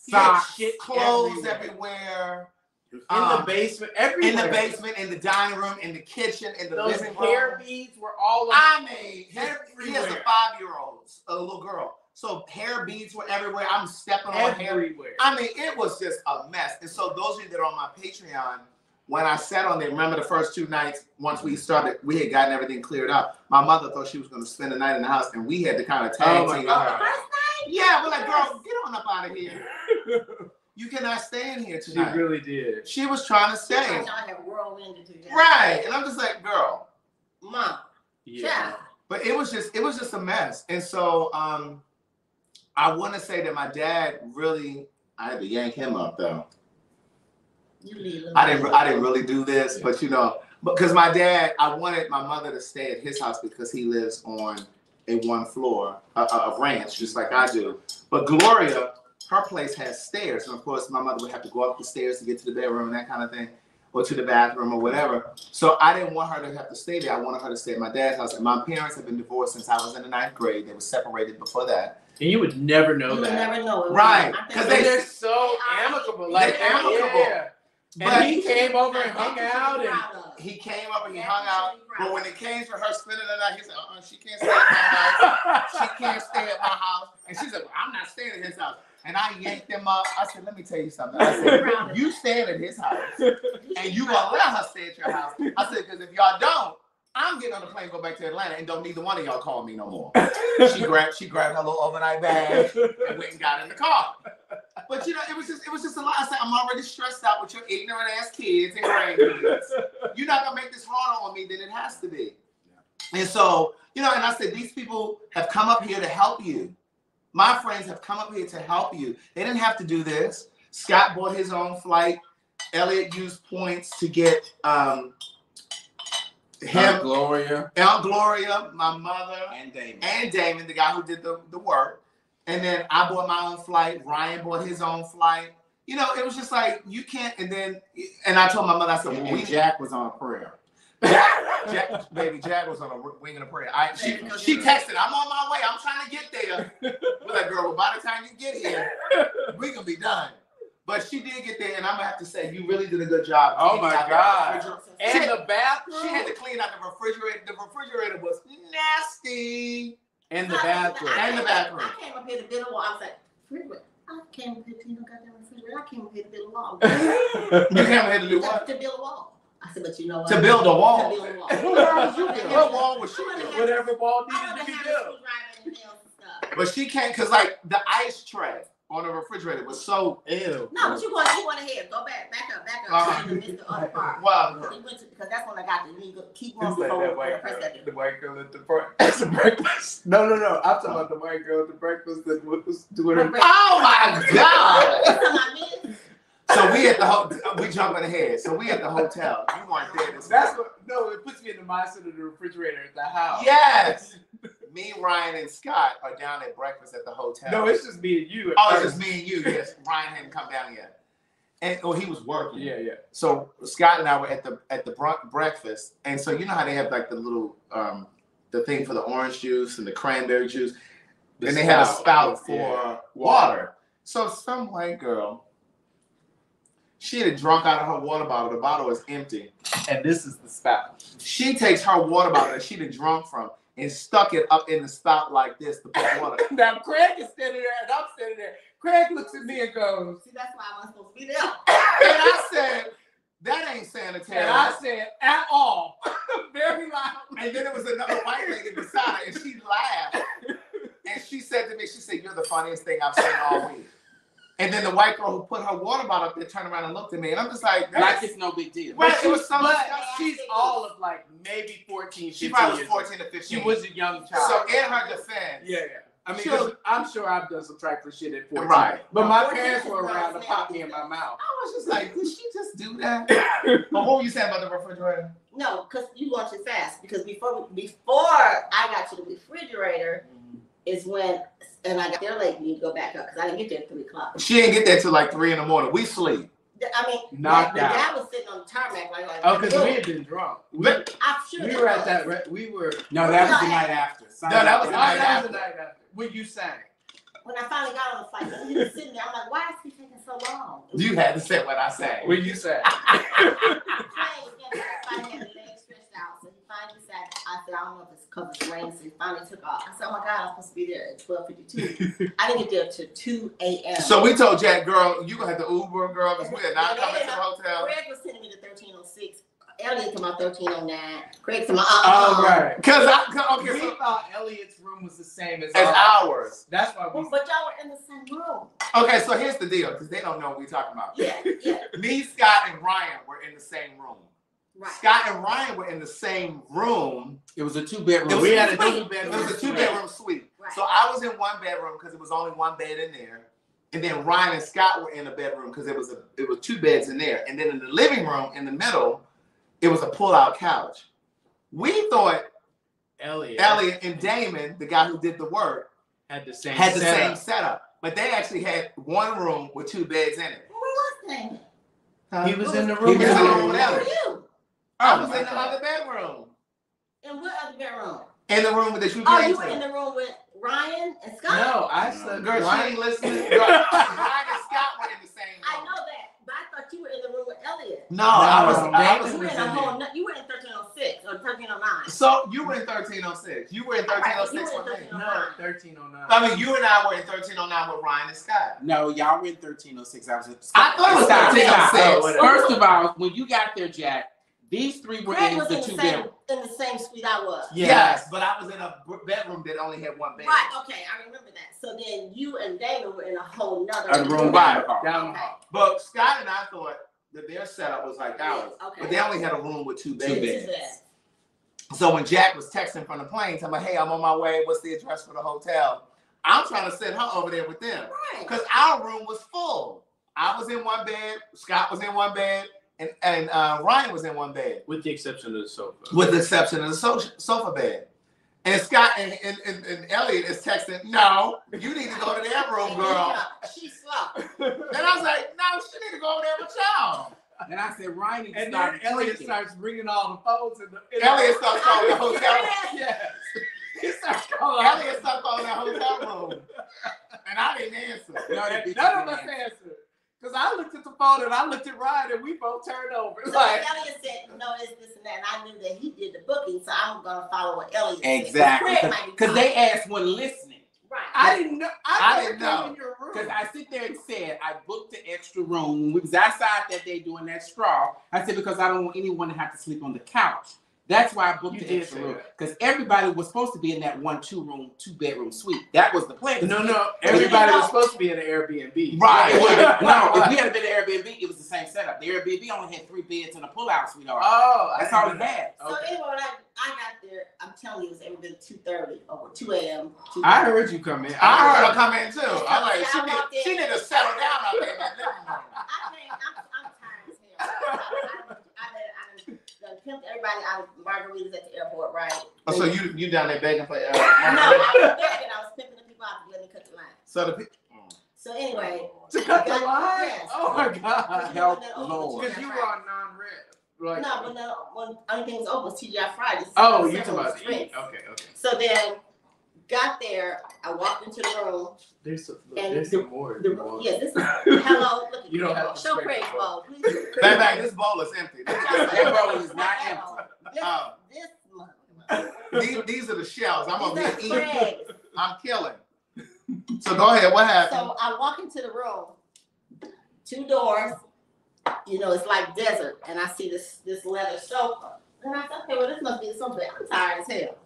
he had Socks shit, clothes everywhere. everywhere. In Um, the basement, everywhere. in the basement, in the dining room, in the kitchen, in the Those living hair beads were all over. I mean, his, he has a five-year-old, a little girl. So hair beads were everywhere. I'm stepping on hair. everywhere. I mean, it was just a mess. And so those of you that are on my Patreon, when I sat on there, remember the first two nights, once we started, we had gotten everything cleared up. My mother thought she was going to spend the night in the house, and we had to kind of tag Oh my team. God. First Yeah, we're like, girl, get on up out of here. [laughs] You cannot stay in here tonight. She really did. She was trying to night, stay. y'all have whirlwind to you. Right. And I'm just like, girl. Mom, Yeah. child. But it was just it was just a mess. And so um I want to say that my dad really I had to yank him up though. You leave. I didn't I didn't really do this, but you know, because my dad, I wanted my mother to stay at his house because he lives on a one floor, a, a a ranch, just like I do. But Gloria, her place has stairs, and of course, my mother would have to go up the stairs to get to the bedroom and that kind of thing, or to the bathroom or whatever. So I didn't want her to have to stay there. I wanted her to stay at my dad's house. And my parents have been divorced since I was in the ninth grade. They were separated before that. And you would never know You would that. never know. Right, I think 'cause And they- they're so amicable. Like They're amicable. Yeah. And But- he came over and hung what you should out and. He came up and he hung out. should be proud But when it came to her spending the night, he said, uh-uh, she can't stay at my house. she can't stay at my house. And she said, well, I'm not staying at his house. And I yanked him up. I said, let me tell you something. I said, you staying at his house [laughs] and you gonna let her stay at your house. I said, because if y'all don't, I'm getting on the plane, go back to Atlanta, and don't neither one of y'all call me no more. She [laughs] grabbed, she grabbed her little overnight bag and went and got in the car. But you know, it was just, it was just a lot. I said, I'm already stressed out with your ignorant ass kids and grandkids. [laughs] You're not gonna make this harder on me than it has to be. And so, you know, and I said, these people have come up here to help you. My friends have come up here to help you. They didn't have to do this. Scott bought his own flight. Elliot used points to get um, Aunt Gloria Aunt Gloria, my mother, and Damon. and Damon, the guy who did the, the work. And then I bought my own flight. Ryan bought his own flight. You know, it was just like you can't. And then, and I told my mother, I said, and, well, we Jack was on a prayer. Jack, [laughs] Jack, baby, Jack was on a wing and a prayer. I, she, she texted, I'm on my way. I'm trying to get there. We're like, girl, well, by the time you get here, [laughs] we can be done. But she did get there, and I'm gonna have to say, you really did a good job. Oh my out the God. And She- the bathroom. She had to clean out the refrigerator. The refrigerator was nasty. And the bathroom. I- And the bathroom. I came up here to build a wall. I was like, refrigerator. I came up here to you know, goddamn refrigerator. I came up here to build a wall. [laughs] You came here to do [laughs] what? To build a wall. I said, but you know what? To build a wall. To build a wall. What wall was you building? What wall was she building? Whatever ball I needed to be built. had a screwdriver and nails and stuff. But she can't, cause like the ice tray on the refrigerator was so Ew. No, but you go, you went ahead. Go back, back up, back up. Uh-huh. You missed the other part. [laughs] well. Because he went to, because that's when I got the legal. Keep It's on like before that white girl, the white girl at the bre- [coughs] at the breakfast. No, no, no. I'm talking about the white girl at the breakfast that was doing her. Oh my God! That's what I missed. So we at the ho- we jumping ahead. So we at the hotel. You weren't there. This That's what. No, it puts me in the mindset of the refrigerator at the house. Yes. Me, Ryan, and Scott are down at breakfast at the hotel. No, it's just me and you. at oh, it's just me and you. Yes, Ryan hadn't come down yet, and oh, he was working. Yeah, yeah. So Scott and I were at the at the br- breakfast, and so you know how they have like the little um the thing for the orange juice and the cranberry juice, The and they had a spout for Yeah. water. So some white girl, she had drunk out of her water bottle. The bottle is empty. And this is the spout. She takes her water bottle that she'd drunk from and stuck it up in the spout like this to put water. [laughs] Now Craig is standing there and I'm standing there. Craig looks at me and goes, See, that's why I wasn't supposed to be there. [laughs] and I said, "That ain't sanitary." and I said, at all. [laughs] Very loud. And then there was another white lady beside her, and she laughed. And she said to me, "She said you're the funniest thing I've seen all week." And then the white girl who put her water bottle up there turned around and looked at me, and I'm just like, Like that's- it's no big deal. Right, But, it was she's, but she's all of like maybe 14, 15 she probably was 14 to 15. She was a young child. so in her defense, yeah, yeah. I mean, Sure. 'cause I'm sure I've done some trifling shit at 14. Right. But my 14 parents were around to gross, pop me in my mouth. I was just like, did she just do that? [laughs] but what were you saying about the refrigerator? No, because you launched it fast. Because before before I got to the refrigerator mm-hmm. Is when, and I got there late. You need to go back up because I didn't get there at three o'clock. She didn't get there till like three in the morning. We sleep. I mean, Knocked the, the out. guy was sitting on the tarmac like, like Oh, because we had been drunk. We, I'm sure we that were at that. Re- we were. No, that was the night after. No, that was Oh, the night was the after. When you sang. When I finally got on the flight, he was sitting there. I'm like, why is he taking so long? You had to say what I say. When you sang. [laughs] [laughs] finally I said, I don't know if it's because it's raining. So he finally took off. I said, oh my God, I'm supposed to be there at 12.52. [laughs] I didn't get there till 2 a.m. So we told Jack, girl, you gonna have to Uber, girl, because we are not coming to the hotel. Craig was sending me to 1306. Elliot to my 1309. Craig to my uh Oh, right. [laughs] Cause I, cause, okay, we so thought Elliot's room was the same as, as ours. ours. That's why we. Well, but y'all were in the same room. Okay, so here's the deal, because they don't know what we're talking about. Yeah, yeah, [laughs] Me, Scott, and Ryan were in the same room. Right. Scott and Ryan were in the same room. It was a two bedroom. It We had a two bedroom It was a two bedroom suite. Right. So I was in one bedroom because it was only one bed in there. And then Ryan and Scott were in a bedroom because it was a it was two beds in there. And then in the living room in the middle, it was a pull-out couch. We thought Elliot, Elliot and Damon, the guy who did the work, had the same. had the setup. same setup. But they actually had one room with two beds in it. Where was Damon? Huh? He was in the He room. was in the room with with Elliot. Were? I Oh, was in the God. other bedroom. In what other bedroom? In the room that you Oh, you were in the room with Ryan and Scott? No, I said Girl, she Ryan- ain't listening. Girl, [laughs] Ryan and Scott were in the same room. I know that, but I thought you were in the room with Elliot. No, I was, No, I Damon was You were was in a in whole, no- you were in 1306 or 1309. So you were in 1306. You were in Alright, 1306 you were with in me. 1306. No, thirteen oh nine. I mean, you and I were in 1309 with Ryan and Scott. No, y'all were in 1306. I was in I thought it was Stop, 1306. stop. Oh. First of all, when you got there, Jack, these three were Craig in was the in the two same bedroom. in the same suite I was. Yes. but I was in a b- bedroom that only had one bed. Right, okay, I remember that. So then you and Damon were in a whole nother A room Right. down the hall. Down the hall. But Scott and I thought that their setup was like ours. Okay. But they only had a room with two Two beds. beds. So when Jack was texting from the plane, telling me, hey, I'm on my way. What's the address for the hotel? I'm trying to send her over there with them. Right. Because our room was full. I was in one bed, Scott was in one bed, and, and uh, Ryan was in one bed. With the exception of the sofa. with the exception of the so- sofa bed. And Scott and, and, and, and Elliot is texting, no, you need to go to their room, girl. [laughs] She's [laughs] slow. And I was like, no, she need to go over there with y'all. And I said, Ryan, needs to And then Elliot drinking. starts bringing all the phones in the. In the- Elliot starts calling the hotel. [laughs] Yes. He starts calling. Elliot started calling the hotel room. And I didn't answer. No, that None of didn't us answer. answered. Because I looked at the phone and I looked at Ryan and we both turned over. It's So like, Elliot said, no, it's this and that. And I knew that he did the booking, so I'm gonna follow what Elliot said. Exactly. Craig might be Because they asked one listening. Right. I didn't know. I, I didn't know. in your room. Because I sit there and said, I booked the extra room. When we was outside that day doing that straw, I said, because I don't want anyone to have to sleep on the couch. That's why I booked You the did extra room. Because everybody was supposed to be in that one, two room, two bedroom suite. That was the plan. no, no. Everybody was supposed to be in an Airbnb. Right. It [laughs] no, if we had been at Airbnb, it was the same setup. The Airbnb only had three beds and a pull-out suite. Oh, all right. Oh, That's I all didn't it had. So Okay. anyway, when I, I got there, I'm telling you, it was every two thirty or two a.m. I heard you come in. I heard her come in too. I'm like, she I need, she need to settle down out there in that living room. I think I'm, I'm tired as hell. [laughs] I, I, I, I, I done pimped everybody out of margaritas at the airport, right? Oh, so you you down there begging for uh, [laughs] No, I was begging. I was pimping the people out to let me cut the line. So the pe- So anyway, To cut the Yes. line? Oh my God. Help, Because Lord. Because you were on non-red. Like, no, when the when only thing was open was TGI Fridays. oh, you it talking about the eat. Okay, okay. So then, got there. I walked into the room. There's some, And there's the- some more. if The want. yeah, this is [laughs] hello. Look at You don't have to Show scrape Craig the bowl, please. [laughs] This bowl is empty. [laughs] That bowl is not empty. Oh. this mother- these, these are the shells. I'm over These here are eating. Craig's. I'm killing. So go ahead. What happened? So I walk into the room, two doors. You know, it's like desert, and I see this this leather sofa. And I said, okay, well, this must be sofa. I'm tired as hell.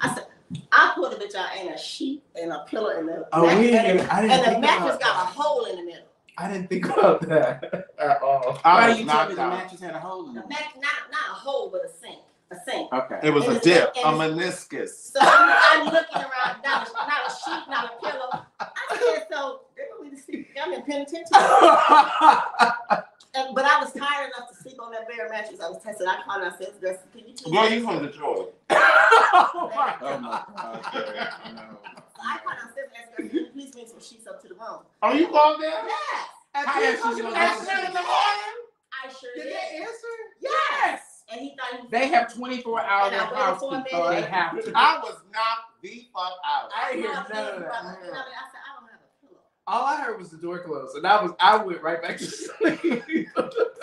I said, I put a bitch out in a sheet and a pillow and the Oh, we mattress- didn't. I didn't and the think mattress about got a hole in the middle. I didn't think about that [laughs] at all. I Why do you tell me the mattress had a hole in The it? mat, not not a hole, but a sink, a sink. Okay. It was And a it's- dip, a and meniscus. So I'm, I'm looking around, not a, not a sheet, not a pillow. I said, so they want me to sleep. I'm in penitentiary. [laughs] And, but I was tired enough to sleep on that bare mattress. I was tested. I called and I said, "Dress, can you please?" Girl, you from Detroit. [laughs] oh my Oh God. Jared, No. So I called and I said, "Ask can you please bring some sheets up to the room?" Oh, you called them? Yes, How is she gonna At do in the it? morning? I sure Did did. they answer? Yes. And he thought he was. They have 24 hour And I waited for a housekeeper. They have to. I was knocked the fuck out. I didn't hear called none of that. brother, and I I said, "I don't have a pillow." All I heard was the door closed, and I was I went right back to sleep.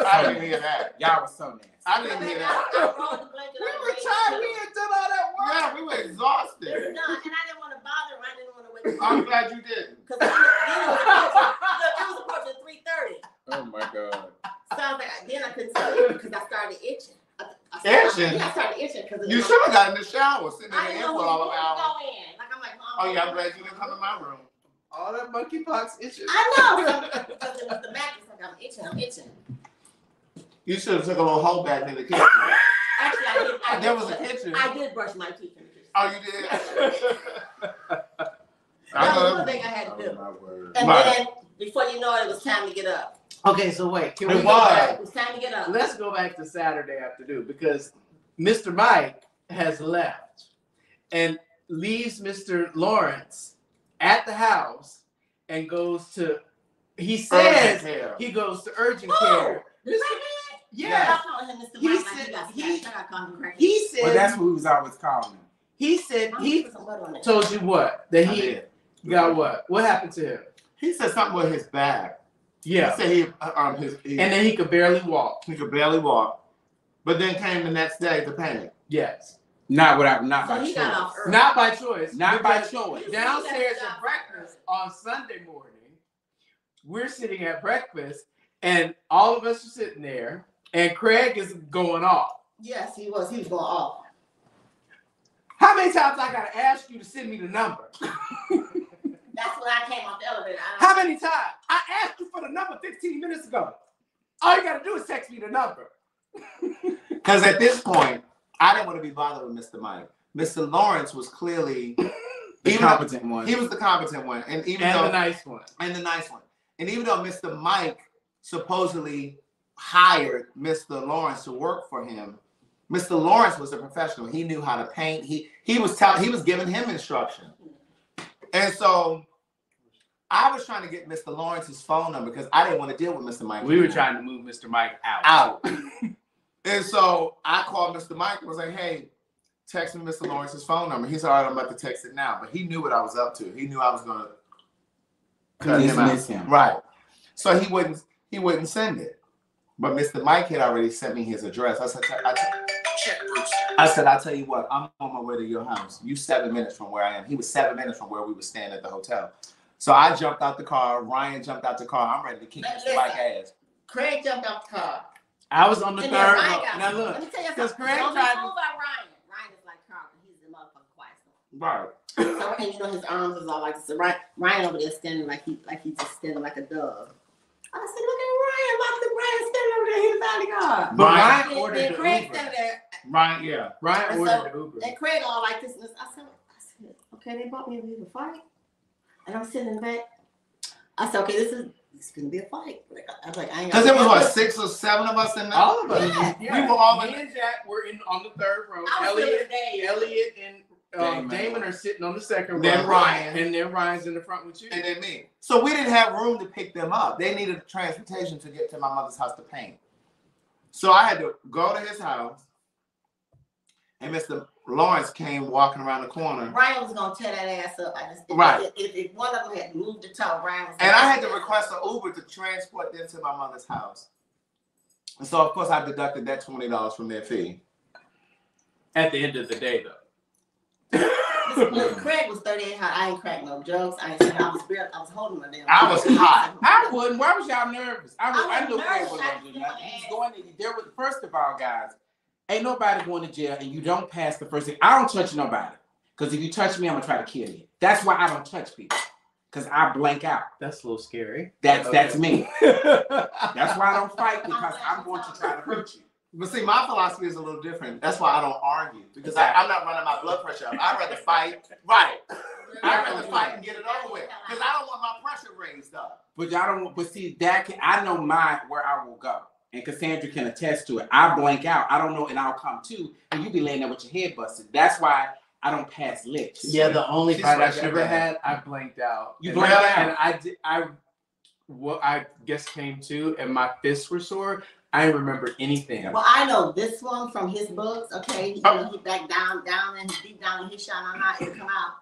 I didn't hear that. Y'all was so nasty. I didn't hear that. I rolled the blanket we up were tired. We had done all that work. Yeah, we were It's exhausted. done, and I didn't want to bother him. I didn't want to wake him I'm glad you didn't. Because then it was approaching, it was approaching three thirty. Oh my God. So I was like, then I couldn't sleep because I started itching. I, I started, Itching? Yeah, I started itching because You should have got in the shower, sitting in I the didn't air know for who all was of going hours. go in. Like I'm like, Mom. Oh yeah, I'm glad you didn't come in my room. All that monkeypox issues. I know because it was [laughs] the mattress. Like I'm itching. I'm itching. You should have took a little hole back in the kitchen. Actually, I did. I There did, was a kitchen. I did brush my teeth in the kitchen. Oh, you did? [laughs] That I was know. one thing I had to Oh do. my word. And Right. then before you know it, it was time to get up. Okay, so wait, can It we go was. back? It was time to get up. Let's go back to Saturday afternoon because Mr. Mike has left and leaves Mr. Lawrence at the house and goes to. He says he goes to urgent Who? care. Mr. Yeah, I call him Mr. He said- he he- snatched. I gotta call him crackhead. he said. Well, that's what we was always calling him. he said he put some butter on it. told you what that he did. got what? What happened to him? He said something with his back. Yeah, He said he uh, um his he, and then he could barely walk. he could barely walk, but then came the next day the panic. Yes, Not without, not So by he got choice. off early. not by choice. Not by choice. Downstairs at breakfast on Sunday morning, we're sitting at breakfast, and all of us are sitting there, and Craig is going off. Yes, he was. He was going off. How many times I gotta ask you to send me the number? [laughs] That's when I came off the elevator. How many times? I asked you for the number 15 minutes ago. All you gotta do is text me the number. [laughs] Because at this point, I didn't want to be bothered with Mr. Mike. Mr. Lawrence was clearly [laughs] The even though- competent one. he was the competent one, and even And though the nice one. and the nice one, and even though Mr. Mike supposedly hired Mr. Lawrence to work for him, Mr. Lawrence was a professional. He knew how to paint. He he was telling he was giving him instruction, and so. I was trying to get Mr. Lawrence's phone number because I didn't want to deal with Mr. Mike. We were trying to move Mr. Mike out. out. [laughs] and so I called Mr. Mike and was like, hey, text me Mr. Lawrence's phone number. He said, all right, I'm about to text it now. But he knew what I was up to. He knew I was gonna cut him out. Dismiss him. Right. So he wouldn't he wouldn't send it. But Mr. Mike had already sent me his address. I said, I, I said, I'll tell you what, I'm on my way to your house. You seven minutes from where I am. He was seven minutes from where we were staying at the hotel. So I jumped out the car. Ryan jumped out the car. I'm ready to kick Let- Mr. Mike ass. Craig jumped off the car. I was on the And third then row. Ryan got Now Let look, me tell you because something. Craig Don't be tried to- fooled by Ryan. Ryan is like Carlton. He's the motherfucking quiet one. Right. So, and you know his arms is all like this. So Ryan, Ryan over there standing like he like he's just standing like a dove. I said, look at Ryan, about the Ryan standing over there. He's the bodyguard. but Ryan Ryan Then, ordered then the Craig Uber. there, Ryan, yeah. Ryan And ordered so- the Uber. and Craig all like this. And. I said, I said, okay, they brought me over here to fight, and I'm sitting in the back. I said, okay, this is this is gonna be a fight. Like, I was like, I ain't. Because there was got- what six or seven of us in there. All of us. Yeah. We were all Me in- and Jack were in on the third row. I was Elliot, feeling Elliot, and um, Damon. Damon are sitting on the second Then row. Ryan. and then Ryan's in the front with you. and then me. So we didn't have room to pick them up. They needed transportation to get to my mother's house to paint. So I had to go to his house, and Mr. Lawrence came walking around the corner, Ryan was gonna tear that ass up. I just if, Right. If, if, one of them had moved the toe, Ryan was. and I had to request an Uber to transport them to my mother's house. And so of course I deducted that twenty dollars from their fee. At the end of the day, though. This- Craig was 38 hot. I ain't crack no jokes. I ain't saying I was barely, I was holding my damn. I was hot. [laughs] I wouldn't. Why was y'all nervous? I, was, I I, was knew Craig nervous. was gonna do didn't nothing. He's going to there was first of all, guys. Ain't nobody going to jail, and you don't pass the first thing. I don't touch nobody, because if you touch me, I'm gonna try to kill you. That's why I don't touch people, because I blank out. That's a little scary. That's that's me. [laughs] That's why I don't fight because I'm going to try to hurt you. But see, my philosophy is a little different. That's why I don't argue because I, I'm not running my blood pressure up. I'd rather fight. Right. I'd rather fight and get it over with because I don't want my pressure raised up. But y'all don't. But see, that can, I know my where I will go, and Cassandra can attest to it. I blank out. I don't know, and I'll come to, and you be laying there with your head busted. That's why I don't pass lips. Yeah, the only She's fight right I've ever had, I blanked out. You And- blanked out? and I did. I what I guess came to, and my fists were sore. I didn't remember anything. Well, I know this one from his books. Okay, you Oh. know, he back down, down, and deep down in his shot on how it come out.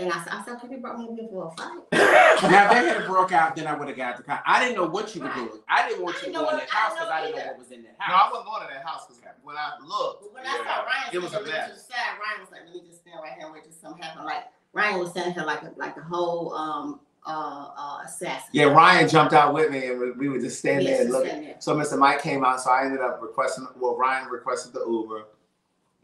And I said, I said, "Can you brought me here for a fight?" [laughs] Now if that had broke out, then I would have got the car. I didn't know what you were doing. I didn't want I you to go in that house because know I didn't know what was in that house. No, I wasn't going to that house because when I looked, But when I saw Ryan, It was a standing mess. the side, Ryan was like, "Let me just stand right here and wait till something happen." Like Ryan was standing here like a, like the whole um uh uh assassin. yeah, Ryan jumped out with me and we, we were just standing Yes, there and just looking. there. So Mr. Mike came out, so I ended up requesting. Well, Ryan requested the Uber,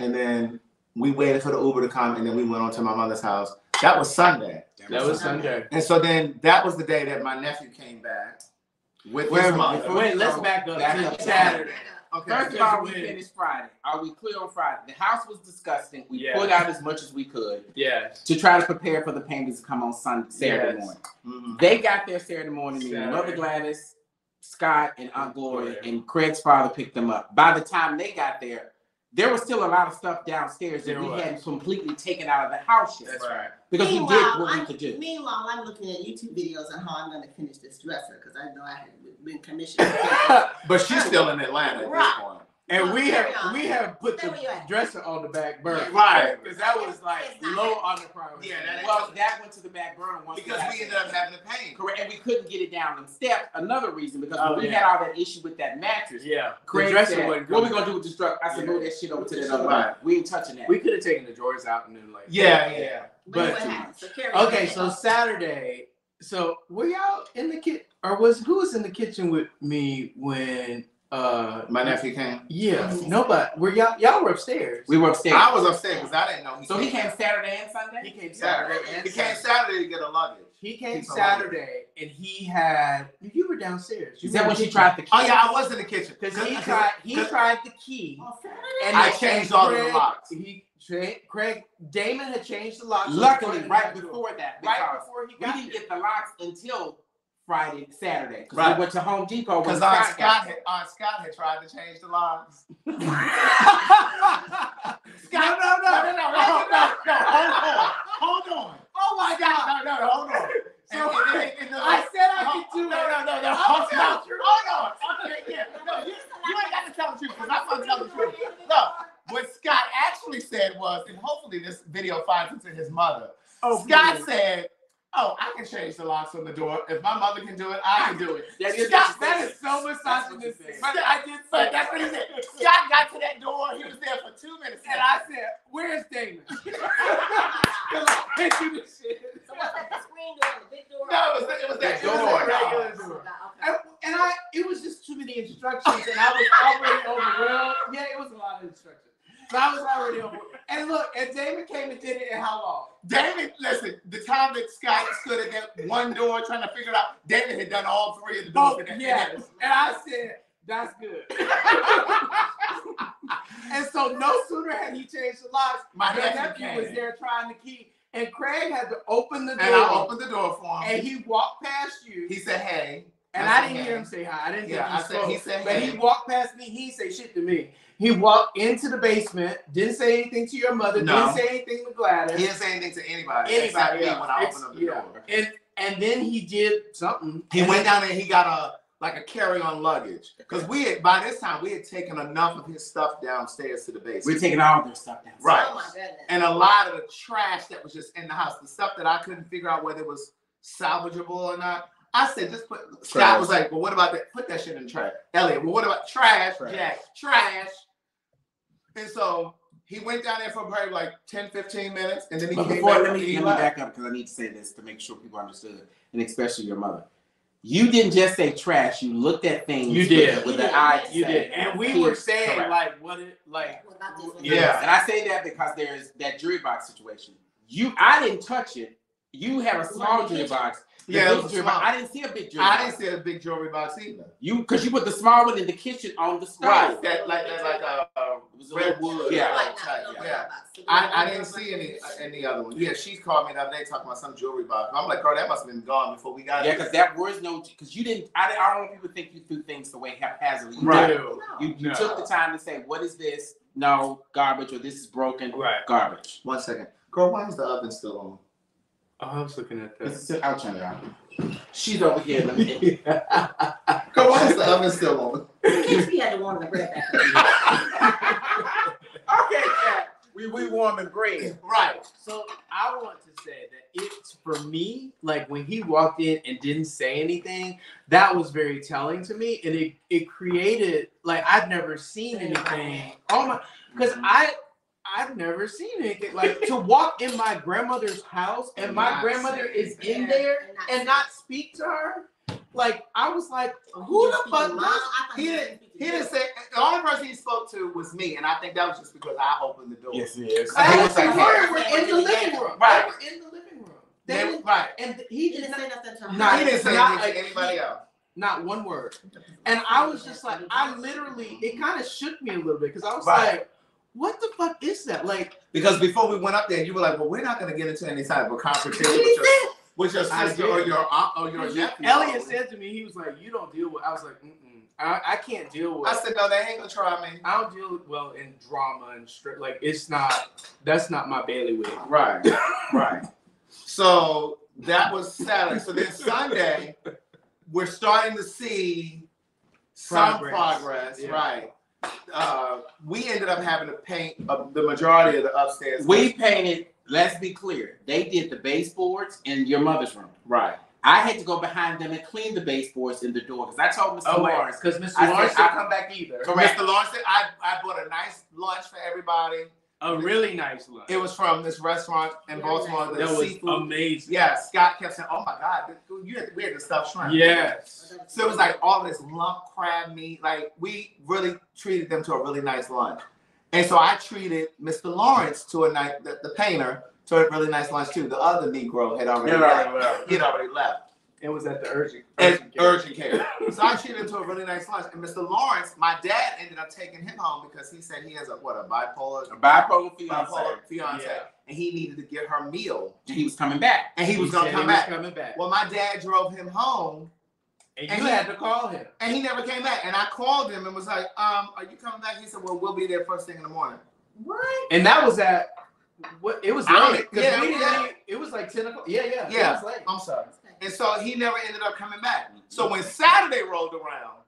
and then we waited for the Uber to come, and then we went on to my mother's house. That was Sunday, That was Sunday. and so then that was the day that my nephew came back with Wait a his mother. before- Wait, let's back up Back up. Saturday. Okay. First of all, we finished Friday. Are we clear on Friday? The house was disgusting. We Yeah. put out as much as we could Yes. to try to prepare for the paintings to come on Sunday, Saturday Yes. morning. Mhm. They got there Saturday morning. Me Saturday. Mother Gladys, Scott, and Aunt Gloria, Gloria. and Craig's father picked them up. By the time they got there, there was still a lot of stuff downstairs that There we was. hadn't completely taken out of the house yet. That's right. Because we did Meanwhile, what we I'm, could do. meanwhile, I'm looking at YouTube videos on how I'm going to finish this dresser because I know I had been commissioned. [laughs] But she's still in Atlanta at this point. And we have on. we have put Stay the where you at. dresser on the back burner. Right. Because that was like low happening. on the priority. Yeah, that is- Well, that went to the back burner once Because got we ended up having to pay. Correct, and we couldn't get it down them steps. Another reason because Oh, when we yeah. had all that issue with that mattress. Yeah. Craig the dresser said, wasn't "What we gonna do with this truck?" I said, Yeah. "Move that shit over to that other Right. We ain't touching that." We could have taken the drawers out and then like Yeah, yeah. But But- happened? So carry on. Okay, so Saturday. So were y'all in the kitchen, or was who was in the kitchen with me when? Uh My nephew came. Yeah, nobody. Were y'all? Y'all were upstairs. we were upstairs. I was upstairs because I didn't know. so he came Saturday and Sunday. He came Saturday. Saturday and He came Saturday to get a luggage. He came He's a Saturday, and he had. You were downstairs. You Is that when she tried the? key? Oh yeah, I was in the kitchen Because he tried. He tried the key. On And I and changed all the locks. He tra- Craig Damon had changed the locks. Luckily, right before that, right because before he got we didn't there. get the locks until Friday, Saturday, because Right. we went to Home Depot Because Aunt Scott Scott, had, Aunt Scott had tried to change the locks. [laughs] [laughs] no, no, no, no, no, no, no, no, hold on, hold on. Oh my God! No, no, no, hold on. So And- and- and- and the- I said I no, could do no, it. No, no, no, I'm hold on, hold on. Okay, yeah, no, you, you ain't got to tell the truth because I'm gonna tell the truth. Look, what Scott actually said was, and hopefully this video finds it to his mother. Oh, Scott please. said, "Oh, I can change the locks on the door. If my mother can do it, I can do it." That is Scott, what That you is said. so That's what you misogynistic. But I did say But that's what he said. [laughs] Scott got to that door. He was there for two minutes. And I said, "Where's Damon?" [laughs] [laughs] Because I hit you this shit. So what's that? The screen door, the big door? no, it was, it was that door. door. regular door. okay. And, and I, it was just too many instructions, and I was already overwhelmed. Yeah, it was a lot of instructions. So I was already overwhelmed. And look, and Damon came and did it in how long? David, listen, the time that Scott stood at that one door trying to figure it out, David had done all three of the doors. Oh, yes. And I said, that's good. [laughs] and so no sooner had he changed the locks, My nephew came. was there trying to key, and Craig had to open the door. And I opened the door for him. and he walked past you. he said, "Hey," and I I, didn't "Hey." hear him say hi. I didn't Yeah, think he I said- spoke. he said, but he walked past me. He said shit to me. He walked into the basement, didn't say anything to your mother, No. didn't say anything to Gladys. He didn't say anything to anybody, except anybody me when I opened up the yeah. door. And and then he did something. He And went down and he got a like a carry-on luggage because we had by this time we had taken enough of his stuff downstairs to the basement. We're taking all their stuff down. Right. Oh my goodness. and a lot of the trash that was just in the house, the stuff that I couldn't figure out whether it was salvageable or not. I said, just put. Scott was like, "Well, what about that? Put that shit in trash." Elliot, well, what about trash? Trash. Jack, trash. And so he went down there for probably like 10, 15 minutes, and then he But came before, back. let me, let me back up because I need to say this to make sure people understood, and especially your mother. You didn't just say trash. You looked at things. You did. with, with the did. eye. You say, did, and we were saying correct." like what it like. What about? Yeah. And I say that because there's that jury box situation. You, I didn't touch it. You have a small jewelry box. The Yeah, it was jewelry small. box. I didn't see a big jewelry I box. didn't see a big jewelry box either. You because you put the small one in the kitchen on the stove. Right, that like that like a, a It was a red little- wood. Yeah. Like, type, not- yeah. I, I didn't see any uh, any other one. Yeah, she called me the other day talking about some jewelry box. I'm like, girl, that must have been gone before we got Yeah, it. because that was no because you didn't. I, I don't want people to think you threw things away haphazardly. You Right. No. You, you No. took the time to say, "What is this? No garbage, or this is broken. Right. Garbage." One second, girl, why is the oven still on? Oh, I was looking at It's that. still, I'll turn it on. She's over here. Let me- Girl, why is the oven still on? In case we had to warm the bread back. [laughs] okay, Jack. We we warming bread. Right. So I want to say that it's for me, like when he walked in and didn't say anything, that was very telling to me. And it, it created like I've never seen anything. Oh my because I I've never seen anything. Like to walk in my grandmother's house and my grandmother say is in there and not speak to her. Like I was like, who the fuck does He didn't. He didn't say. The only person he spoke to was me, and I think that was just because I opened the door. Yes, yes. I I think it's like, we were in the living room. Right. They were in the living room. They They- didn't- right. and he He did didn't say nothing to her. Not- he didn't say not anything to a- anybody else. not one word. And I was just like, I literally, it kind of shook me a little bit because I was Right. like, what the fuck is that? Like, Because before we went up there, you were like, "Well, we're not going to get into any type of confrontation with your, with your sister or your aunt or your nephew." Elliot said to me, he was like, you don't deal with, I was like, mm-mm, I, I can't deal with, I said, "No, they ain't gonna try me." I don't deal with, well, in drama and straight, like, it's not, that's not my bailiwick. Right, [laughs] right. So that was Saturday. So then Sunday, we're starting to see some Progress. progress. Yeah. Right. Uh, we ended up having to paint uh, the majority of the upstairs. We painted. Let's be clear. They did the baseboards in your mother's room. right. I had to go behind them and clean the baseboards in the door because I told Mr. Oh, wait, Lawrence. because Mr. I Lawrence I- didn't come back either. Correct. Mr. Lawrence, said, I, I bought a nice lunch for everybody. A really nice lunch. It was from this restaurant in Yeah, Baltimore. The that was seafood. amazing. yeah, Scott kept saying, "Oh my God, you had, we had to stuff shrimp." Yes. So it was like all this lump crab meat. Like we really treated them to a really nice lunch. And so I treated Mr. Lawrence to a nice the, the painter, to a really nice lunch too. The other Negro had already left. He'd already left. It was at the urgent. And urgent care. urgent care. So I treated him to a really nice lunch. And Mr. Lawrence, my dad ended up taking him home because he said he has a what a bipolar, A bipolar fiance. bipolar fiance, Yeah. and he needed to get her meal. He was coming back. And he was gonna come he was back. coming back. Well, my dad drove him home and and you he- had to call him. And he never came back. And I called him and was like, um, are you coming back? He said, Well, we'll be there first thing in the morning. What? And that was at what it was I don't- late. 'cause yeah, we didn't yeah. it was like 10 o'clock. Yeah, yeah. Yeah. It was late. I'm sorry. And so he never ended up coming back. So when Saturday rolled around,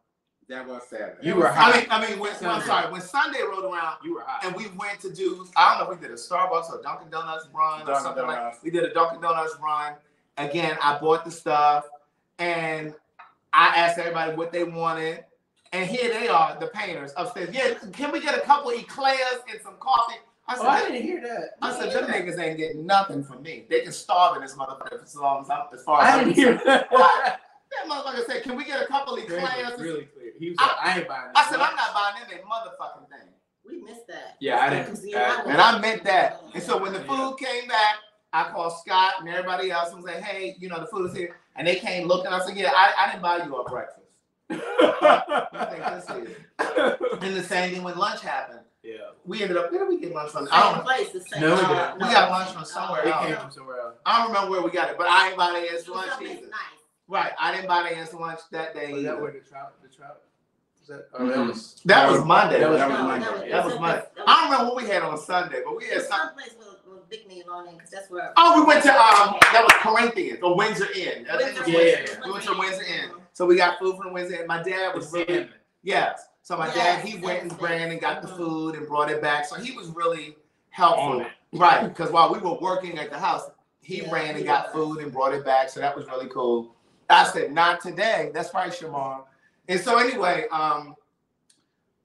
That was Saturday. You were I mean, I mean, when, I'm sorry, when Sunday rolled around You were hot. and we went to do, I don't know if we did a Starbucks or Dunkin' Donuts run or Dunkin' something like Donuts. We did a Dunkin' Donuts run. Again, I bought the stuff and I asked everybody what they wanted. And here they are, the painters upstairs. Yeah, can we get a couple eclairs and some coffee? I said, oh, I didn't hear that. I said, them niggas ain't getting nothing from me. They can starve in this motherfucker for as long as I'm, as far as I I'm didn't hear that. [laughs] What? That motherfucker said, can we get a couple Greg eclairs? was really clear. He was I- like, I ain't buying I this. said, I'm not buying them a motherfucking thing. We missed that. Yeah, I didn't- Because, I- And I meant that. And so when the Yeah. food came back, I called Scott and everybody else and was like, hey, you know, the food is here. And they came looking. I said, yeah, I, I didn't buy you a breakfast. [laughs] What think this is? And the same thing when lunch happened. Yeah. We ended up, where did we get lunch from? I don't, place, the same. No, we uh, didn't. We got lunch from somewhere It else. came from somewhere else. I don't remember where we got it, but I ain't buy the ass lunch either. nice. Right, I didn't buy the ass lunch that day Was that either. where the trout? The trout? Was that? Oh, that Mhm. was. That was Monday. That was, That was No, Monday. That was it Monday. I don't remember what we had on Sunday, but we had was some. place with, with Big Neil on it, because that's where. Oh, we went to um, that was Corinthians or Windsor Inn. I think it was Yeah, Windsor. We went to Windsor Inn, so we got food from Windsor Inn. My dad was really salmon. yes. So my Yes, dad he went and ran and got the mhm. food and brought it back. So he was really helpful, On it. right? Because while we were working at the house, he Yeah, ran and he got food and brought it back. So that was really cool. I said, not today. That's right, Shamar. And so anyway, um,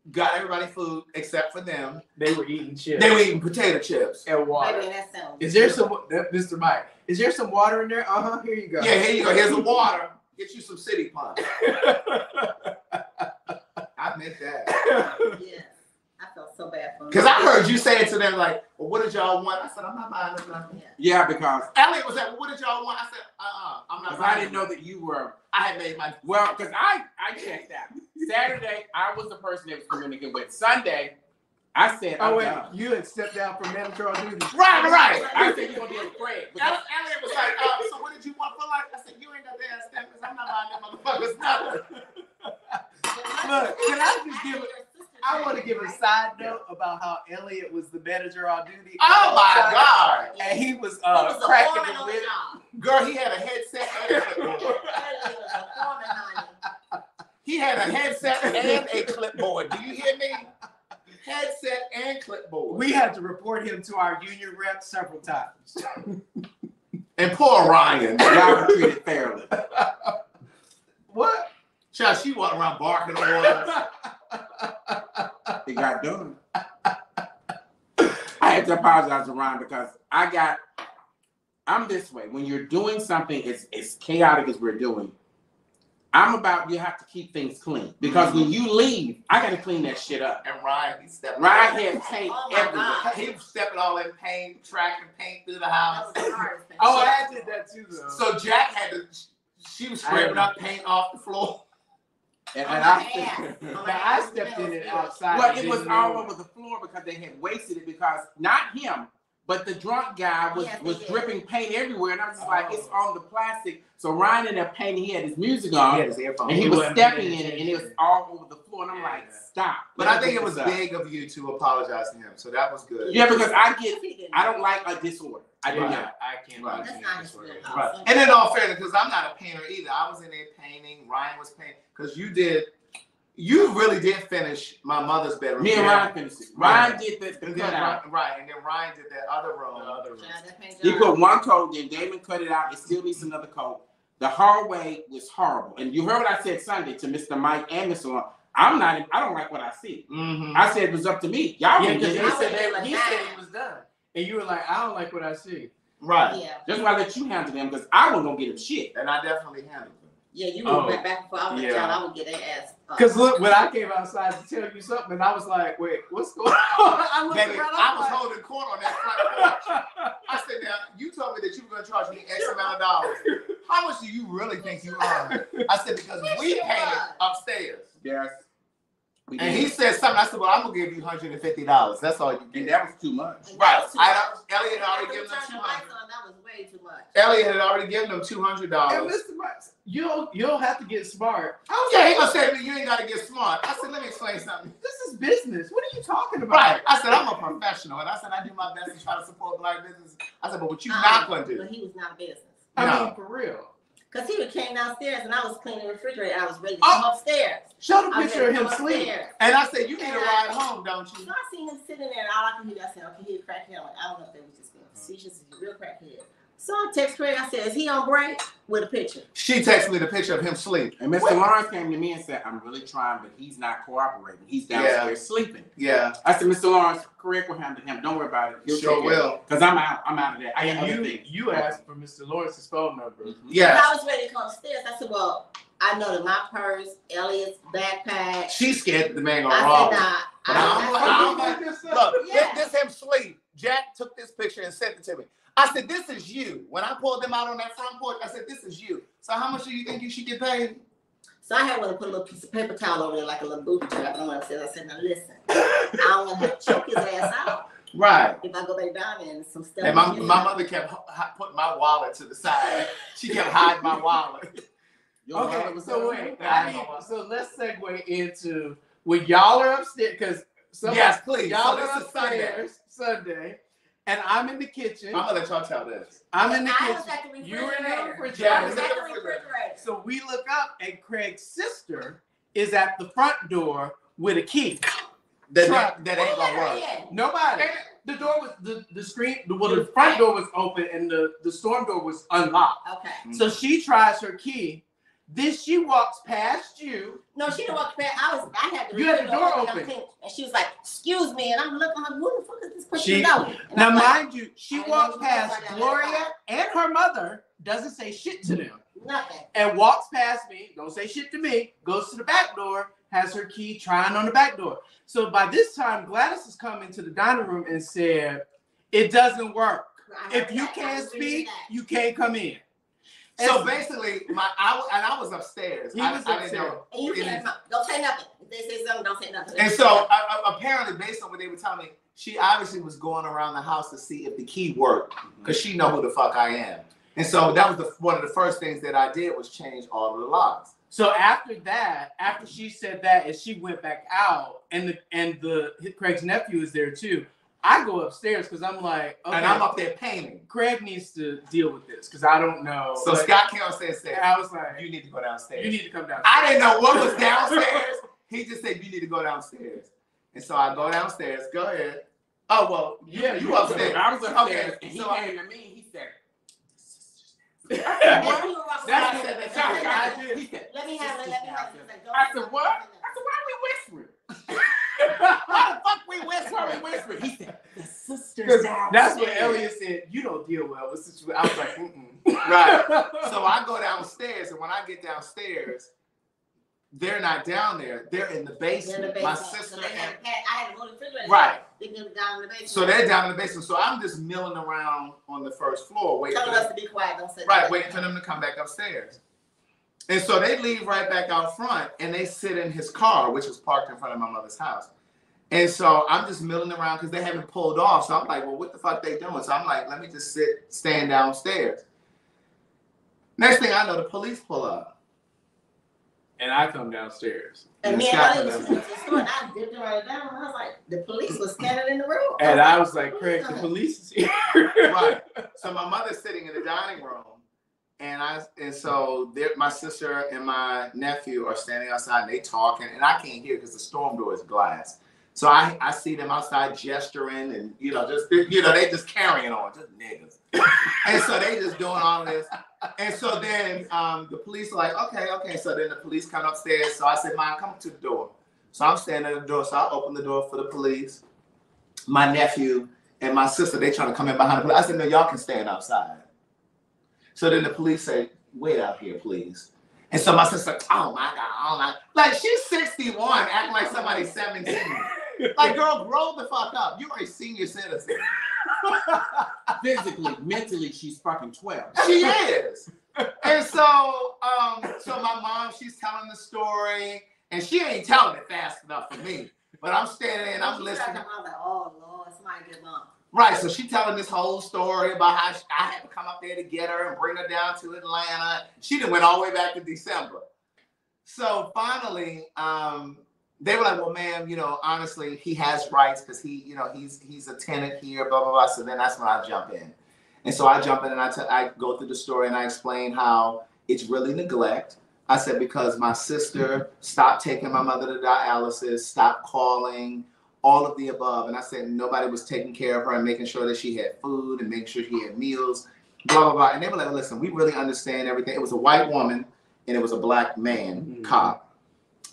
got everybody food except for them. They were eating chips They were eating potato chips. and water. Maybe that sounds. Is there some, Mr. Mike? Is there some water in there? Uh huh. Here you go. Yeah, here you go. Here's the water. Get you some city punch. [laughs] I meant that. Yes, I felt so bad for him. Because I heard you saying to them like, "Well, what did y'all want?" I said, "I'm not buying them nothing." Yeah. Yeah, because Elliot was like, well, "What did y'all want?" I said, "Uh-uh, I'm not." because buying I didn't know that you were I had made my. well. Because I I checked out Saturday. I was the person that was communicating with. Sunday, I said, Oh I'm wait, done. you had stepped down from manager on duty. Right, right. I said you're gonna be with Craig. Because Elliot was like, uh, "So what did you want for lunch?" I said, "You ain't got damn stamps. I'm not buying them motherfuckers nothing." Look, can I just give a- I want to give a side note about how Elliot was the manager on duty. Oh my [laughs] god, And he was He uh was cracking the whip. girl, he had a headset. And a clipboard. [laughs] He was a foreman, honey. he had a headset and a clipboard. Do you hear me? Headset and clipboard. We had to report him to our union rep several times. and poor Ryan. y'all treated fairly. [laughs] What? Child, she walked around barking orders. [laughs] It got done. [laughs] I had to apologize to Ron because I got. I'm this way. When you're doing something as, as chaotic as we're doing, I'm about you have to keep things clean because when you leave, I got to clean that shit up. And Ryan, he stepped. Ryan had paint Oh everywhere. God. He was stepping all in paint, tracking paint through the house. was the hardest thing. Oh, I did that too though. So Jack had to. She was scraping up paint off the floor. And, and my oh, I ass. But oh, I stepped in it uh, outside. well, it was all over the floor because they had wasted it because not him, but the drunk guy was Yes, was dripping paint everywhere, and I'm just like, Oh. it's on the plastic. So Ryan ended up painting. He had his music on. his earphones. And he He was stepping in it, and it was all over the floor. And I'm like, stop. But Let I think it was big of you to apologize to him. So that was good. Yeah, because I get, I don't like a disorder. I do Right. not. I can't. Right. imagine That's not it his this way. real house. Right. And in all fairness, because I'm not a painter either. I was in there painting. Ryan was painting. Because you did, you really did finish my mother's bedroom. Me and Yeah. Ryan finished it. Ryan Right. did the, the And then, cutout. Ryan- right, and then Ryan did that other room. The other room. That paint He job. put one coat, then Damon cut it out. It still needs another coat. The hallway was horrible. And you heard what I said Sunday to Mr. Mike and Mr. Long. I'm not, I don't like what I see. Mhm. I said it was up to me. Y'all Yeah, can because get he it. said I he said been he was done, and you were like, I don't like what I see. Right. Yeah. That's why I let you handle them because I wasn't gonna get him shit. And I definitely handled it. Yeah, you Oh. went back, back and forth. I was Yeah. child, I would get their ass. Because look, when I came outside to tell you something, and I was like, wait, what's going [laughs] on? I looked Baby, around, I I'm was like, holding court on that front porch. I said, now, you told me that you were going to charge me X amount of dollars. How much do you really think you earn? I said, because [laughs] we you painted upstairs. Yes. We And he said something. I said, well, I'm going to give you $150. That's all you and that was too much. and Right. too I much. Elliot had already given them turned the 200 on, That was way too much. Elliot had already given them $200. Mr. Rice, you don't, you don't have to get smart. Oh, yeah, he going to say to me, you ain't got to get smart. I said, let me explain something. This is business. What are you talking about? Right. I said, I'm a professional. And I said, I do my best to try to support black business. I said, but what you Uh-uh. not going to do? But he was not a business. I No. mean, for real. Cause he would came downstairs and I was cleaning the refrigerator. I was ready to Oh. come upstairs. Show the I picture of him come sleep. And I said, you need a ride home, don't So you? I seen him sitting there and all I could hear, I said, okay, he a crackhead. I'm like, I don't know if they was just being facetious. He's a real crackhead. So I text Craig. I said, is he on break? With a picture. She texted me the picture of him sleep. And Mr. Lawrence came to me and said, I'm really trying, but he's not cooperating. He's downstairs sleeping. Yeah, I said, Mr. Lawrence, Craig will handle him. Don't worry about it. He'll sure will. Because I'm out. I'm out of there. I got other And you, things. you asked for Mr. Lawrence's phone number. Mhm. When Yeah. I was ready to come upstairs, I said, well, I know that my purse, Elliot's backpack. She's scared that the man gonna I rob said, her. nah. I, I'm I, like- said, I'm like- Look, Yeah. this, this him sleep. Jack took this picture and sent it to me. I said, this is you. When I pulled them out on that front porch, I said, this is you. So how much do you think you should get paid? So I had one to put a little piece of paper towel over there like a little booby trap. And I said, I said, now listen, I don't want to choke his ass out Right. if I go back down there and some stuff. And my, my mother kept h- h- putting my wallet to the side. She kept hiding my wallet. Your Okay, brother was so wait, I I know. need, so let's segue into when y'all are upstairs because Yes, please. y'all So are this is Sunday. upstairs Sunday, and I'm in the kitchen. I'm gonna let y'all tell this. I'm in the I was kitchen. at the You were in the refrigerator. Yeah, I was at the refrigerator. So we look up, and Craig's sister is at the front door with a key. That, Truck. that ain't gonna work. Nobody. The door was the the screen. Well, the front door was open, and the the storm door was unlocked. Okay. So she tries her key. Then she walks past you. No, she didn't walk past. I was. I had the You had the door open, open. And she was like, "Excuse me," and I'm looking like, "Who the fuck is this person She- going?" Now, I'm like, mind you, she walks past Gloria and her mother, doesn't say shit to them, nothing. and walks past me, don't say shit to me, goes to the back door, has her key, trying on the back door. So by this time, Gladys has come into the dining room and said, "It doesn't work. If you. Can't speak, you can't come in." So basically, my I and I was upstairs. He I, was I didn't upstairs. know. And you. Don't say nothing. If they say something, don't say nothing. And so uh, uh, apparently, based on what they were telling me, she obviously was going around the house to see if the key worked because she know who the fuck I am. And so that was the, one of the first things that I did was change all of the locks. So after that, after she said that, and she went back out, and the and the Craig's nephew is there too. I go upstairs because I'm like, okay, And I'm up there painting. Craig needs to deal with this because I don't know. So But Scott came upstairs and said, I was like, "You need to go downstairs." you need to come down. I didn't know what was downstairs. he just said, "You need to go downstairs." And so I go downstairs. Go ahead. Oh well, Yeah, you you upstairs. I was upstairs, Okay, and he so I- came to me. He said, Let me have it. I said, That's what I did. Let me have it. Let me have it. I said, what? don't I said, why are we whispering? [laughs] Why the fuck we [laughs] whispering? We whispering? He said, the sister's 'Cause downstairs. That's what Elliot said. You don't deal well with situations. I was like, mm Right. So I go downstairs, and when I get downstairs, they're not down there. They're in the basement. In the My sister So they and had, had, I had to go to the refrigerator. right. They can down in the basement. So they're down in the basement. So I'm just milling around on the first floor, waiting for telling us to be quiet. Don't say right, waiting for them to come back upstairs. And so they leave right back out front, and they sit in his car, which was parked in front of my mother's house. And so I'm just milling around because they haven't pulled off. So I'm like, well, what the fuck they doing? So I'm like, let me just sit, stand downstairs. Next thing I know, the police pull up. And I come downstairs. And me and Scott Ellie was went sitting to the store, and I dipped it right down. And I was like, the police was standing in the room. And I was like, Craig, the police is here. right. [laughs] So my mother's sitting in the dining room, and I and so my sister and my nephew are standing outside, and they talking, and I can't hear because the storm door is glass. So I, I see them outside gesturing, and you know, just you know, they just carrying on, just niggas. [laughs] and so they just doing all this. And so then um, the police are like, okay, okay. So then the police come upstairs. So I said, Mom, come to the door. So I'm standing at the door. So I open the door for the police. My nephew and my sister, they trying to come in behind the police. I said, no, y'all can stand outside. So then the police say, wait out here, please. And so my sister, oh my God, oh my. Like she's 61, acting like somebody's 17. [laughs] Like, girl, grow the fuck up. You're a senior citizen. [laughs] Physically, mentally, she's fucking 12. She is. And so, um, so my mom, she's telling the story, and she ain't telling it fast enough for me. But I'm standing there and I'm listening. I was like, oh Lord, somebody get bumped. Right. So she telling this whole story about how she, I had to come up there to get her and bring her down to Atlanta. She done went all the way back to December. So finally, um, they were like, "Well, ma'am, you know, honestly, he has rights because he, you know, he's he's a tenant here, blah blah blah." So then that's when I jump in, and so I jump in and I t- I go through the story and I explain how it's really neglect. I said because my sister stopped taking my mother to dialysis, stopped calling, all of the above. And I said nobody was taking care of her and making sure that she had food and making sure she had meals, blah blah blah. And they were like, "Listen, we really understand everything." It was a white woman and it was a black man Mhm. cop.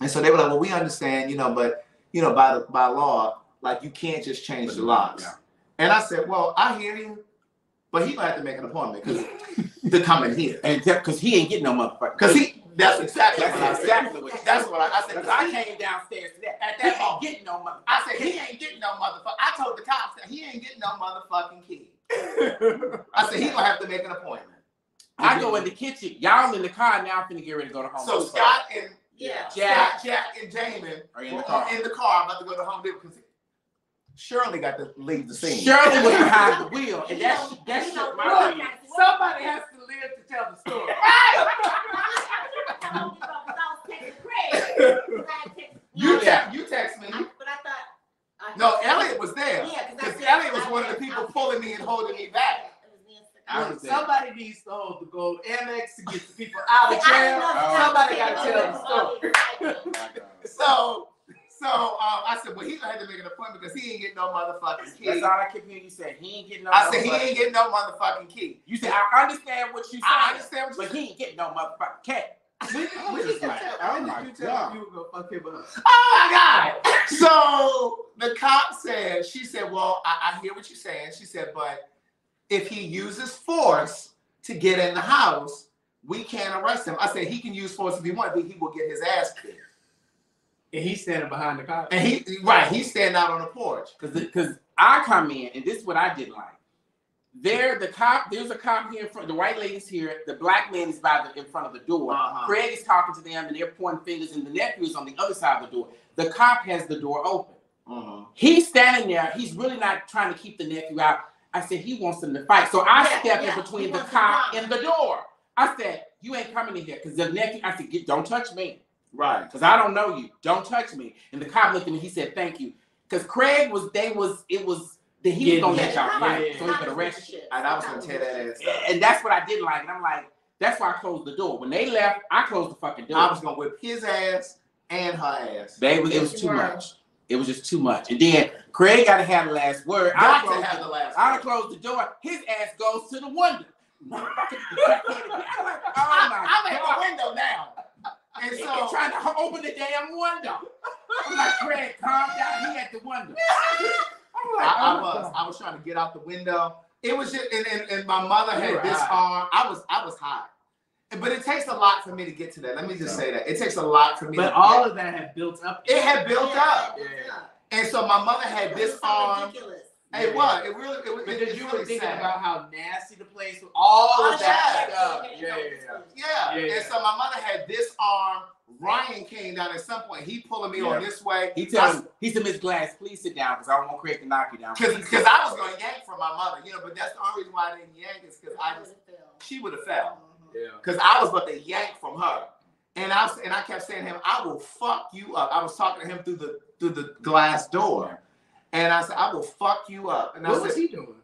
And so they were like, well, we understand, you know, but you know, by the by law, like you can't just change the locks. Yeah. And I said, well, I hear you, but he gonna have to make an appointment because [laughs] to come in here. And because he ain't getting no motherfucker. Because he that's exactly That's what I said. exactly what That's what I, I said. Because 'cause I came downstairs to that. At He that ain't getting no motherfucker. I said he ain't getting no motherfucker. I told the cops that he ain't getting no motherfucking key. I said he gonna have to make an appointment. I go in the kitchen. Y'all in the car now. I'm finna get ready to go to home. So Depot. Scott and Yeah. Jack. Jack, Jack and Jamin Are in the car. in the car about to go to Home Depot because Shirley got to leave the scene. Shirley was [laughs] behind the wheel, and that's that know- that you shit know, my Somebody has to live to tell the story. [laughs] [laughs] [laughs] You text, you text me. But I thought. I No, Elliot was there. Yeah, because Because Elliot was one of the people pulling me and holding me back. Look, was somebody needs to hold the gold Amex to get the people out of jail. Oh. Somebody got to tell the story. [laughs] So, so um, I said, well, he gonna have to make an appointment because he ain't getting no motherfucking key. That's all I kept hearing you say. He ain't getting no. I said he ain't getting no motherfucking key. You said I understand what you I said, understand what but you he ain't getting no motherfucker cat. When, when did you like, tell, oh when my did you tell God. you were gonna fuck him up? Oh my God. [coughs] So the cop said, she said, well, I, I hear what you're saying. She said, but if he uses force to get in the house, we can't arrest him. I said, he can use force if he wants, but he will get his ass kicked. And he's standing behind the cop. And he right, he's standing out on the porch. Because because I come in and this is what I didn't like. There, the cop, there's a cop here in front. The white lady's here. The black man is by the in front of the door. Uh-huh. Craig is talking to them, and they're pointing fingers, and the nephew is on the other side of the door. The cop has the door open. Mhm. He's standing there. He's really not trying to keep the nephew out. I said he wants them to fight. So I Yeah, step yeah, in between he the cop and the door. I said, "You ain't coming in here because the nephew." I said, Get, "Don't touch me." Right. because I don't know you. Don't touch me. And the cop looked at me. He said, "Thank you," because Craig was. They was. It was. That he was Yeah, gonna yeah, let y'all yeah, yeah. so he could arrest you. And I was gonna tear that ass up. And that's what I didn't like. And I'm like, that's why I closed the door. When they left, I closed the fucking door. I was gonna whip his ass and her ass. They was. It was too much. It was just too much. And then Craig got to have the last word. I Got to have the- the last. I word. closed the door. His ass goes to the window. [laughs] Like, oh my I'm at the window now. And so been trying to open the damn window. I'm like, Craig, calm down. He at the window. [laughs] I'm like, I, I oh was I was trying to get out the window. It was just and, and, and my mother You had this high. arm. I was I was high. But it takes a lot for me to get to that. Let me just say that. It takes a lot for me But to all of that had built up. it had built up. Yeah. And so my mother had this so arm. ridiculous. It was. It really it was it, Because it's you really were thinking sad. about how nasty the place was, all of that yeah. stuff. Yeah, yeah, yeah. Yeah. Yeah, yeah. And so my mother had this arm. Ryan came down at some point. He pulling me on this way. He tells me, he said, Miss Gladys, please sit down because I don't want Craig to knock you down. Because Please I was going to yank from my mother, you know, but that's the only reason why I didn't yank is because I just, she would have fell. Yeah. Because I was about to yank from her. And I was, and I kept saying to him, I will fuck you up. I was talking to him through the through the glass door. And I said, I will fuck you up. And I What said, was he doing?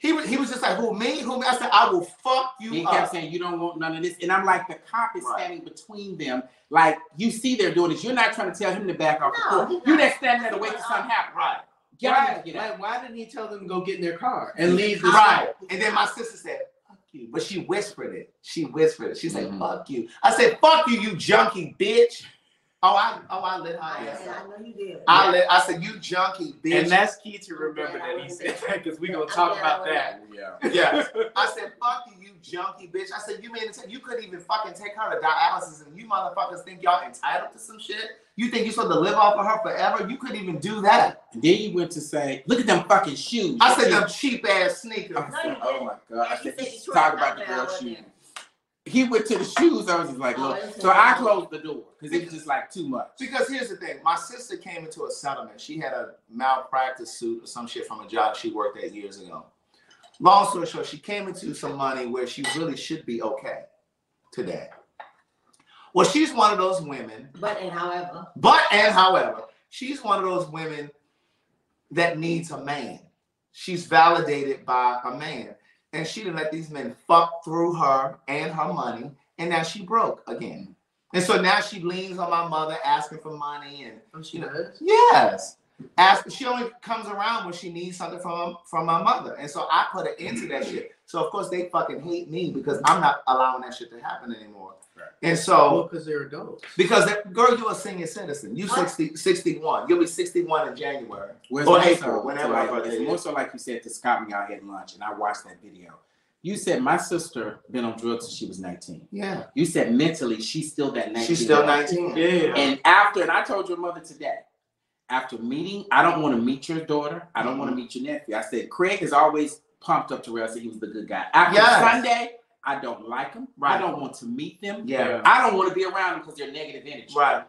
He was he was just like, who me? Who me? I said, I will fuck you He up. kept saying, You don't want none of this. And I'm like, The cop is Right. standing between them. Like, you see they're doing this. You're not trying to tell him to back off No, the court. You're not. just standing there to wait for something to happen. Right. Get why, get like, why didn't he tell them to go get in their car and leave the Right. And then my sister said, fuck you. But she whispered it. She whispered it. She said, Mhm. fuck you. I said, fuck you, you junkie bitch. Oh, I oh I lit her I, ass up. I know you did. I lit, I said, you junkie bitch. And that's key to remember that he said that because we're gonna talk about that. Yeah. [laughs] Yes. [laughs] I said, fuck you, you junkie bitch. I said, you made it you couldn't even fucking take her to dialysis and you motherfuckers think y'all entitled to some shit? You think you're supposed to live off of her forever? You couldn't even do that. And then you went to say, Look at them fucking shoes. I said, them cheap ass sneakers. I said, oh my God. I And you said, said Talk about the girl shoes. There. He went to the shoes. I was just like, Oh, Look. it's So I closed the door because it was just like too much. Because here's the thing, my sister came into a settlement. She had a malpractice suit or some shit from a job she worked at years ago. Long story short, she came into some money where she really should be okay today. Well, she's one of those women, But and however, but and however, she's one of those women that needs a man. She's validated by a man. And she didn't let these men fuck through her and her money. And now she broke again. And so now she leans on my mother asking for money and Oh, she You know, does? Yes. Ask she only comes around when she needs something from from my mother. And so I put her into that shit. So of course they fucking hate me because I'm not allowing that shit to happen anymore. Right. And so Well, because they're adults. because that, girl, you're a senior citizen. You What? 60, 61. You'll be 61 in January. Well, Or it's April, so- whenever like, my birthday it's is. more so like you said to Scott when y'all had lunch, and I watched that video. You said my sister been on drugs since she was 19. Yeah. You said mentally she's still that 19. She's still 19. Yeah. And after, and I told your mother today, after meeting, I don't want to meet your daughter. I don't want to mm-hmm. meet your nephew. I said Craig is always pumped up to Terrell. Said he was the good guy. After Yes. Sunday, I don't like them. I don't want to meet them. Yeah. I don't want to be around them because they're negative energy. Right.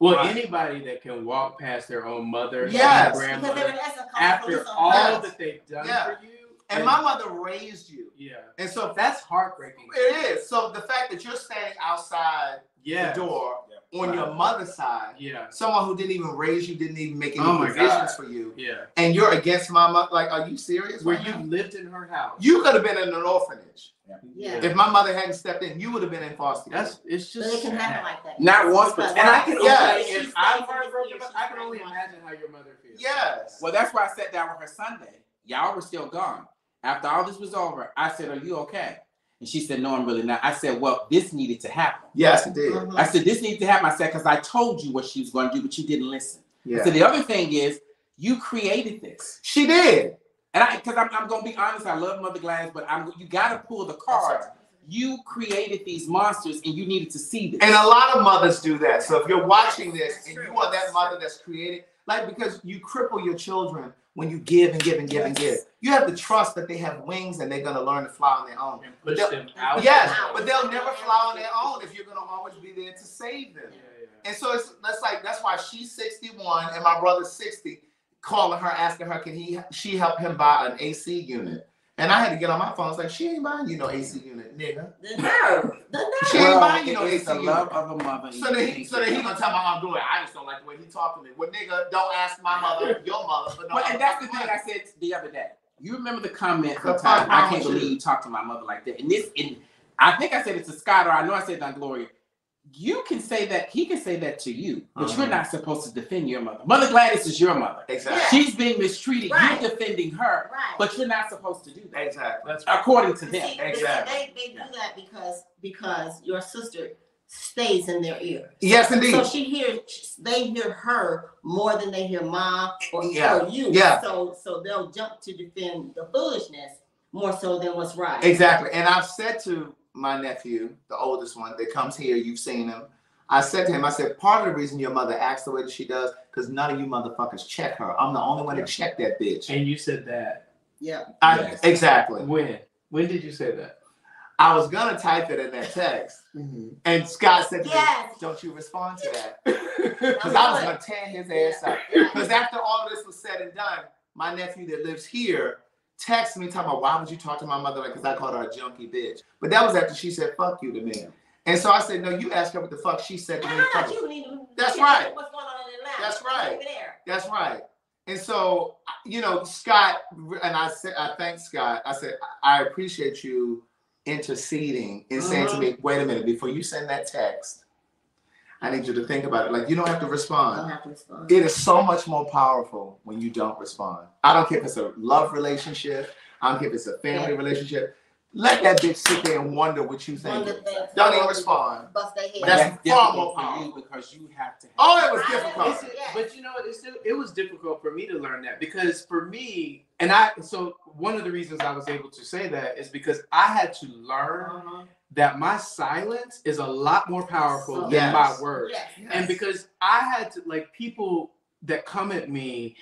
Well, Right. anybody that can walk past their own mother, Yes. and because they're grandmother, in essence calling after all. Yes. that they've done Yeah. for you, And my mother raised you. yeah, And so that's heartbreaking. it is. So the fact that you're standing outside Yeah, the door Yeah. On Right. your mother's side, yeah, someone who didn't even raise you, didn't even make any Oh provisions God. for you, yeah. and you're against my mother. Like, are you serious? Where right you now? lived in her house. you could have been in an orphanage. Yeah. If my mother hadn't stepped in, you would have been in foster care. That's it's So just it can happen like that. Not once, but- And I can Yeah. only, if I'm in heartbroken, here, but she I can only imagine how your mother feels. yes. Well, that's why I sat down with her Sunday. Y'all were still gone. After all this was over, I said, Are you okay? And she said, No, I'm really not. I said, Well, this needed to happen. yes, it did. Mhm. I said, This needed to happen. I said, Because I told you what she was going to do, but you didn't listen. Yeah. So the other thing is, you created this. She did. And I, because I'm, I'm going to be honest, I love Mother Gladys, but I'm, you got to pull the cards. you created these monsters and you needed to see this. And a lot of mothers do that. So if you're watching this and you are that mother that's created, like because you cripple your children when you give and give and give and give. You have to trust that they have wings and they're gonna learn to fly on their own. And push They'll- them out. Yes, Wow. but they'll never fly on their own if you're gonna always be there to save them. Yeah, yeah. And so it's that's like that's why she's 61 and my brother's 60, calling her, asking her, can he she help him buy an AC unit? And I had to get on my phone. I was like, she ain't buying you no AC unit, nigga. The nerve, the nerve. She ain't buying you it no is AC the unit. love of a mother. So you then, he, so then he gonna tell my mom, do it. I just don't like the way he talked to me. Well, nigga, don't ask my mother, [laughs] your mother, but no. Well, and that's the thing I said the other day. You remember the comment from Ty? I can't believe you talked to my mother like that. And this, and I think I said it to Scott, or I know I said it on Gloria. You can say that. He can say that to you, but Uh-huh. you're not supposed to defend your mother. Mother Gladys is your mother. Exactly. She's being mistreated. Right. You're defending her, Right. but you're not supposed to do that, Exactly. That's right. according to them. see, Exactly. They, they do that because because your sister stays in their ear. Yes, indeed. So she hears they hear her more than they hear mom or, Yeah. or you. Yeah. So so they'll jump to defend the foolishness more so than what's right. Exactly. And I've said to my nephew, the oldest one, that comes here, you've seen him. I said to him, I said, part of the reason your mother acts the way that she does, because none of you motherfuckers check her. I'm the only one to check that bitch. And you said that Yeah. I, Yes. Exactly. when? When did you say that? I was gonna type it in that text, mm-hmm. and Scott said Yes. me, "Don't you respond to that?" [laughs] Because I was gonna tear his ass up. Because after all of this was said and done, my nephew that lives here texted me talking about why would you talk to my mother like because I called her a junkie bitch. But that was after she said fuck you to me. And so I said, No, you ask her what the fuck she said to No, me. no, no, first. you need to. That's right. What's going on in Atlanta? That's right. That's right. And so, you know, Scott, and I said, I thank Scott. I said, I appreciate you interceding and saying to me, mm-hmm. wait a minute, before you send that text, I need you to think about it. Like, you don't have to I respond. don't have to respond. It is so much more powerful when you don't respond. I don't care if it's a love relationship, I don't care if it's a family Yeah. relationship. Let that bitch sit there and wonder what you One think. of things- Don't even respond. Bust their head. That's that's, far difficult more for you powerful. because you have to. Have Oh, it was I- difficult. It's- but you know what? It's still, it was difficult for me to learn that because for me, and I so one of the reasons I was able to say that is because I had to learn Uh-huh. That my silence is a lot more powerful than Yes. my words. Yes. And because I had to like people that come at me,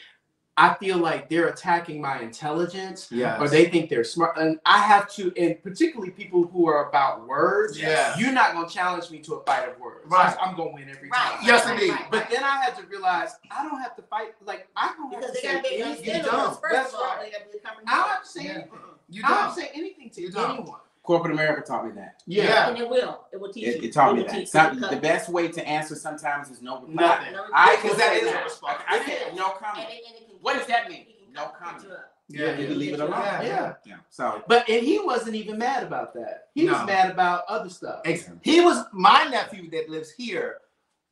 I feel like they're attacking my intelligence Yeah. or they think they're smart. And I have to, and particularly people who are about words, Yeah. you're not gonna challenge me to a fight of words. Right. I'm gonna win every Right. time. Yes, right, indeed. right, But then I had to realize I don't have to fight. Like I don't have because to say anything. understanding don't. That's of all, right. they gotta be comprehensive. I don't have to say anything. You don't don't. have to say anything to You don't. anyone. Corporate America taught me that. Yeah. And it will. It will teach It, you. it taught me that. teach Some, the best way to answer sometimes is no reply. Nothing. No, I Because can that a response. I said no and comment. it- and can- What does that mean? No comment. to up. Yeah. You leave it alone. Yeah. Yeah. Yeah. So But and he wasn't even mad about that. He was mad about other stuff. Ex- He was my nephew that lives here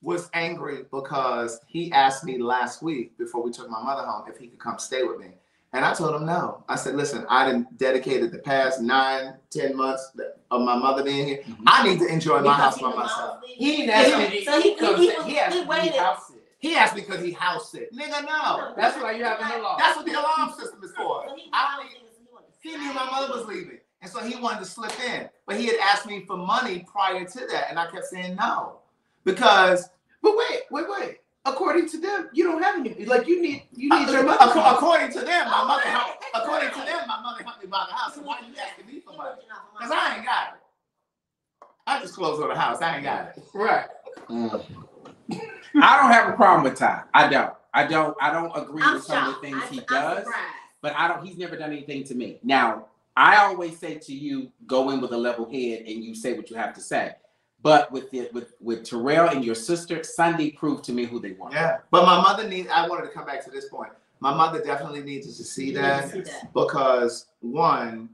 was angry because he asked me last week before we took my mother home if he could come stay with me. And I told him no. I said, listen, I didn't dedicated the past nine, ten months of my mother being here. Mhm. I need to enjoy my house by myself. He didn't ask me. to- So he- come he say- was- he asked he me waited. house it. He asked because he house it. Nigga, no. That's why you have an alarm. That's what the alarm system is for. So he I was need- leaving, so he wanted to He slide knew my mother was leaving. And so he wanted to slip in. But he had asked me for money prior to that. And I kept saying no. Because But wait, wait, wait. According to them, you don't have any. Like you need, you need Uh, your mother. ac- according to them, my mother helped. [laughs] According to them, my mother helped me buy the house. So why you asking me for money? wanted to know for Because I ain't got it. I just closed on the house. I ain't got it. right. I don't have a problem with Ty. I don't. I don't. I don't agree I'm with some of the things I'm- he does. But I don't. He's never done anything to me. Now, I always say to you, go in with a level head and you say what you have to say. But with the, with with Terrell and your sister, Sunday proved to me who they were. Yeah. But my mother needs, I wanted to come back to this point. My mother definitely needs to see that. to see that. because one,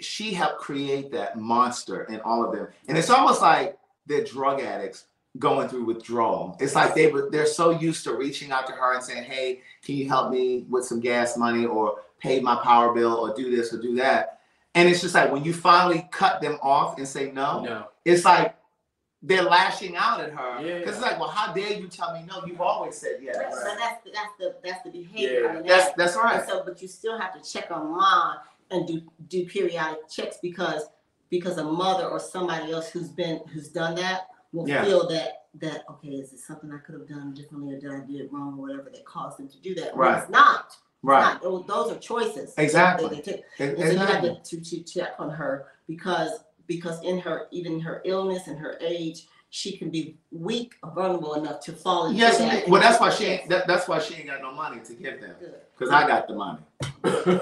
she helped create that monster in all of them, and it's almost like they're drug addicts going through withdrawal. It's like they were they're so used to reaching out to her and saying, "Hey, can you help me with some gas money or pay my power bill or do this or do that?" And it's just like when you finally cut them off and say no, No. it's like they're lashing out at her Yeah. because it's like, well, how dare you tell me no? You've always said yes. But but that's the, that's the that's the behavior. Yeah. of an That's addict. that's right. so, but you still have to check on mom and do do periodic checks because because a mother or somebody else who's been who's done that will Yeah. feel that that okay, is it something I could have done differently or did I do it wrong or whatever that caused them to do that? Well, Right. it's not. It's Right. not. Those- Those are choices. Exactly. they took. And- And so you have exactly. to, to, to check on her because because in her even her illness and her age, she can be weak or vulnerable enough to fall into Yes, that. well, that's why she ain't, that, that's why she ain't got no money to give them. Cause I got the money. Good.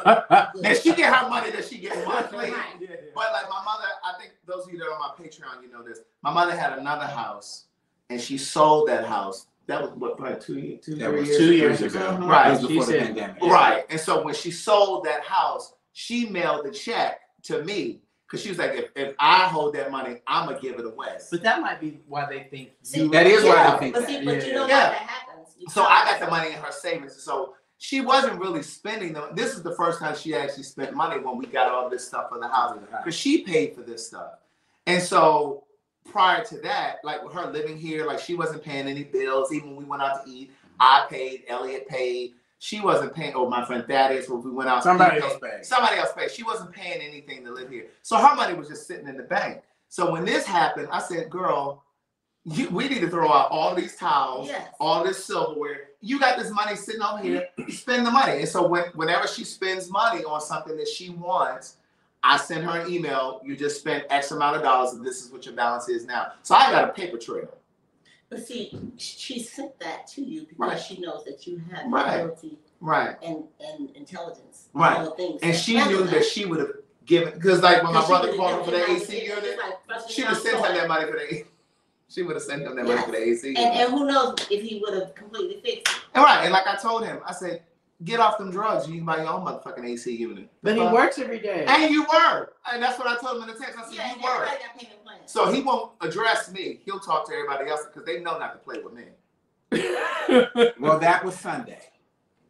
And she get her money that she get monthly. Right. But like my mother, I think those of you that are on my Patreon, you know this. My mother had another house, and she sold that house. That was what, probably two, two, That three was years two ago. years ago. Uh-huh. Right. That was before She the said- pandemic. Right. And so when she sold that house, she mailed the check to me because she was like, if, if I hold that money, I'm gonna give it away. But that might be why they think See, you. That is why yeah, I think But that. see, but you know Yeah. what that happens. You So I got the money in her savings. So she wasn't really spending them. This is the first time she actually spent money when we got all this stuff for the house because she paid for this stuff. And so prior to that, like with her living here, like she wasn't paying any bills. Even when we went out to eat, I paid, Elliot paid. She wasn't paying. Oh, my friend Thaddeus, when we went out, Somebody he else paid. paid. Somebody else paid. She wasn't paying anything to live here. So her money was just sitting in the bank. So when this happened, I said, "Girl, you, we need to throw out all these towels, Yes. all this silverware. You got this money sitting over here. Spend the money." And so when, whenever she spends money on something that she wants, I send her an email. You just spent X amount of dollars, and this is what your balance is now. So I got a paper trail. But see, she sent that to you because Right. she knows that you have the Right. ability Right. and, and intelligence. Right. Things. And she knew that she would have given because like when my brother called her for the AC unit, like she would have sent him that money for the she would have sent him that money for the AC. And, and who knows if he would have completely fixed it. And right, and like I told him, I said, get off them drugs. You can buy your own motherfucking AC unit. But he Uh, works every day. And you were. And that's what I told him in the text. I said, Yeah, you and were. got. So he won't address me. He'll talk to everybody else because they know not to play with me. [laughs] Well, that was Sunday.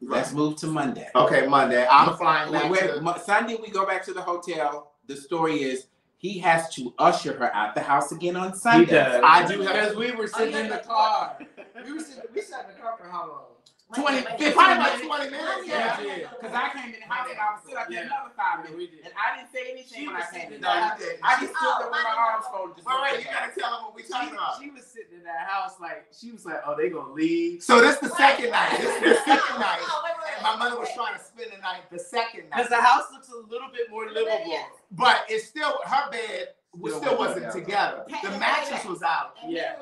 Let's move to Monday. Okay, Monday. I'm flying back Wait, wait, to. Sunday we go back to the hotel. The story is he has to usher her out the house again on Sunday. He Sunday. does. I do have- because we were sitting yeah, in the car. We were sitting. We sat in the car for how long? Wait, 20, wait, wait. 15 Probably about minutes. 20 minutes. Yeah. Yeah. Because I came in the house and I was still up there Yeah. another five minutes. And I didn't say anything She when I came in. in that you did. I just stood Oh, there with my my- arms folded. Just Wait, wait, you gotta tell them what we talking about. She, she was sitting in that house like she was like, oh, they gonna leave. So this the second night. This is the [laughs] second night. Oh, wait, wait, And my mother was trying to spend the night the second night. Because the house looks a little bit more livable. But it's still her bed was Still still wasn't wasn't together. together. The mattress was out. And Yeah.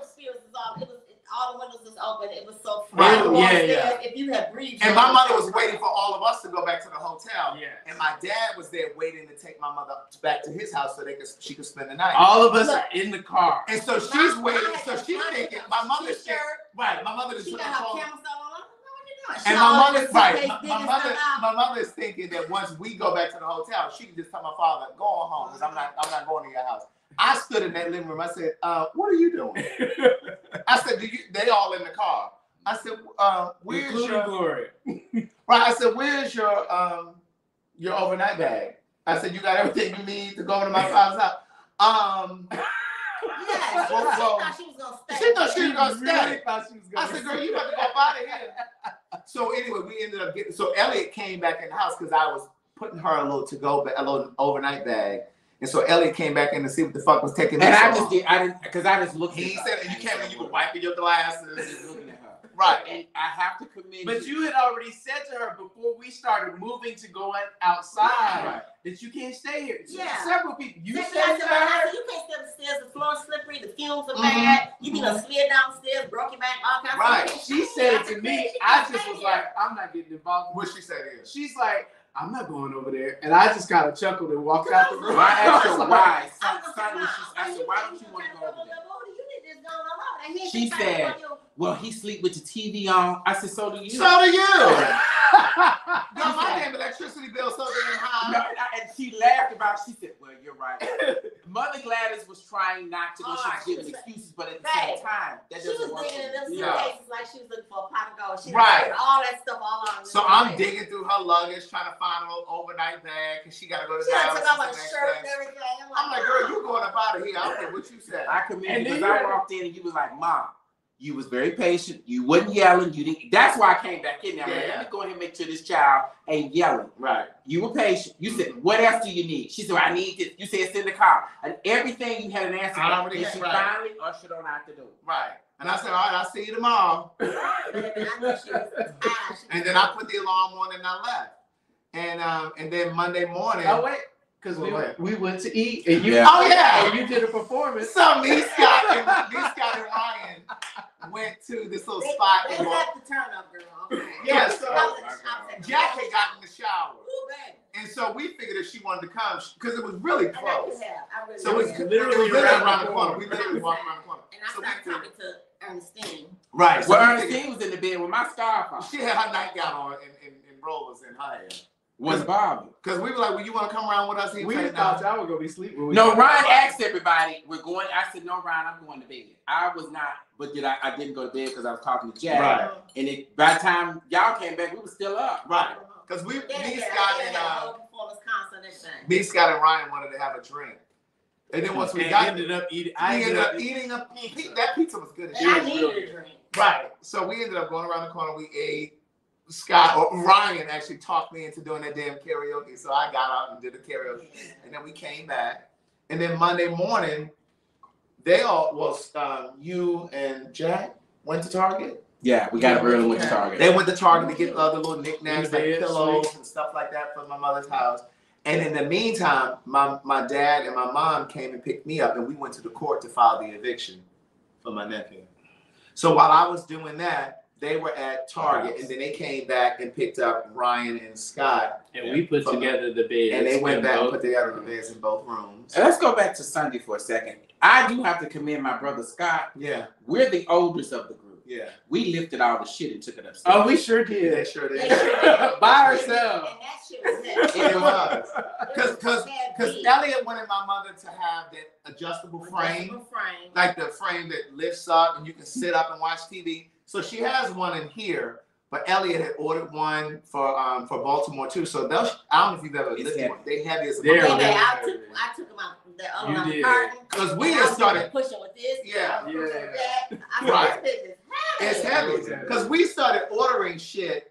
Mineral spirits was all, it was, it, all the windows was open, it was so Right. Yeah, Upstairs, yeah. If you had breathed. And my mother was waiting for all of us to go back to the hotel. Yeah. And my dad was there waiting to take my mother back to his house so they could she could spend the night. All of us are in the car. And so she's waiting. So she's thinking my mother's thinking, T-shirt, right. My mother just She took got the her phone. camera on. I'm like, what you doing? And my always mother, right, my, my mother, my mother is thinking that once we go back to the hotel, she can just tell my father, "Go on home," because I'm not, I'm not going to your house. I stood in that living room. I said, uh, "What are you doing?" [laughs] I said, "Do you?" They all in the car. I said, uh, "Where's Including your?" Glory. [laughs] Right. I said, "Where's your um your overnight bag?" I said, "You got everything you need to go into my father's house." Um, Yeah, she, Well, she well, thought she was gonna stay. she thought she was gonna really stay. thought she was I gonna said, "Girl, you about to go out of here." [laughs] So anyway, we ended up getting. So Elliot came back in the house because I was putting her a little to go, a little overnight bag, and so Elliot came back in to see what the fuck was taking. And I just long. did, I didn't, because I just looked He at said her. you came in, you were wiping your Just glasses, looking at her. right? And I have to commend But you had already said to her before we started moving to go out- outside Right. that you can't stay here. Yeah. Several people. You Second, said I to I her. said, you can't step the stairs, the floor is slippery, the fumes are Mhm. bad. You be done slid down the broke your back, all kinds Right. of stuff. She said it to me. I just was like, I'm not getting involved. What she said is, She's like, I'm not going over there. And I just kind of chuckled and walked out the room. I asked her [laughs] why. I Son, was son, like, she, I said, why don't you want to go over there? She She said, Well, he sleep with the TV on. I said, so do you. so do you. [laughs] "Ah." Girl, my damn electricity bill so damn high. No, and, I, and she laughed about. It. She said, "Well, you're right." [laughs] Mother Gladys was trying not to, but she was giving excuses. But at the Right. same time, that She was doesn't work. digging in them for. Yeah. suitcases like she was looking for a pot of gold. She Right. right. all that stuff all on. So I'm digging through her luggage trying to find a little overnight bag because she got to go to She done Dallas. took off the her shirt and everything. I'm like, I'm like, girl, you going up out of here? I don't care what you said. I commend you because I walked in and you was like, "Mom, You was very patient. You wasn't yelling. You didn't. That's why I came back in there. Like, Yeah. Let me go ahead and make sure this child ain't yelling. Right. You were patient. You said, "What else do you need?" She said, "I need this." You said, "It's in the car," and everything you had an answer. I for. already And she right. finally ushered on out the door. Right. And I said, all right, I'll see you tomorrow. [laughs] Baby, I knew she was tired. She And then I put the alarm on and I left. And um and then Monday morning. Oh wait, because we, What? we went to eat and you Yeah. Oh yeah. Oh, and you did a performance. So me, Scott, and me, Scott, and Ryan went to this little They, spot they in Bal- left the turn up, girl. [laughs] Okay. Yeah, so- in the shop at the Jack had gotten the shower. And so we figured if she wanted to come, because it was really And I close. have. I really So it was could have. literally, Literally around, around the the corner. corner. We literally walked around the corner. And I So started talking to Ernestine. Right. So Well, Ernestine was in the bed with my scarf on. she had her nightgown on and, and, and rollers in her hair. Was Bobby? Because we were like, well, you want to come around with us? He We said, thought "No." y'all were gonna be sleeping. No, Ryan asked everybody, "We're going." I said, "No, Ryan, I'm going to bed." I was not, but did I? I didn't go to bed because I was talking to Jack. Right. And it, by the time y'all came back, we were still up. Right. Because we, Yeah, me, yeah, Scott, yeah, and uh, whole performance concert, everything. me, Scott, and Ryan wanted to have a drink. And then once we And got ended up eating. we I ended up eating a pizza. That pizza was good as And I was needed a drink. Right. So we ended up going around the corner. We ate. Scott or Ryan actually talked me into doing that damn karaoke. So I got out and did the karaoke. And then we came back. And then Monday morning, they all was um, you and Jack went to Target. Yeah, we got up early and went to Target. They went to Target to get other little knickknacks like bed, pillows and stuff like that for my mother's house. And in the meantime, my, my dad and my mom came and picked me up, and we went to the court to file the eviction for my nephew. So while I was doing that, they were at Target, and then they came back and picked up Ryan and Scott, And we put From- together the bed. and they went back and put together the beds in both rooms. And let's go back to Sunday for a second. I do have to commend my brother Scott. Yeah, We're the oldest of the group. yeah, We lifted all the shit and took it upstairs. Oh, we sure did. sure They did. sure did. [laughs] By ourselves. And that shit was heavy. It was. Cause, cause, cause Elliot wanted my mother to have that adjustable frame. Adjustable frame. like the frame that lifts up and you can sit up and watch TV. So she has one in here, but Elliot had ordered one for um for Baltimore too. So those I don't know if you've ever It's lifted heavy. one. They heavy as a They're Baby, motherfucker. really I took I took them out the other You did. Because we and had started. pushing with this. Yeah. I was pushing with Yeah. that. I Right. this It's heavy. heavy because we started ordering shit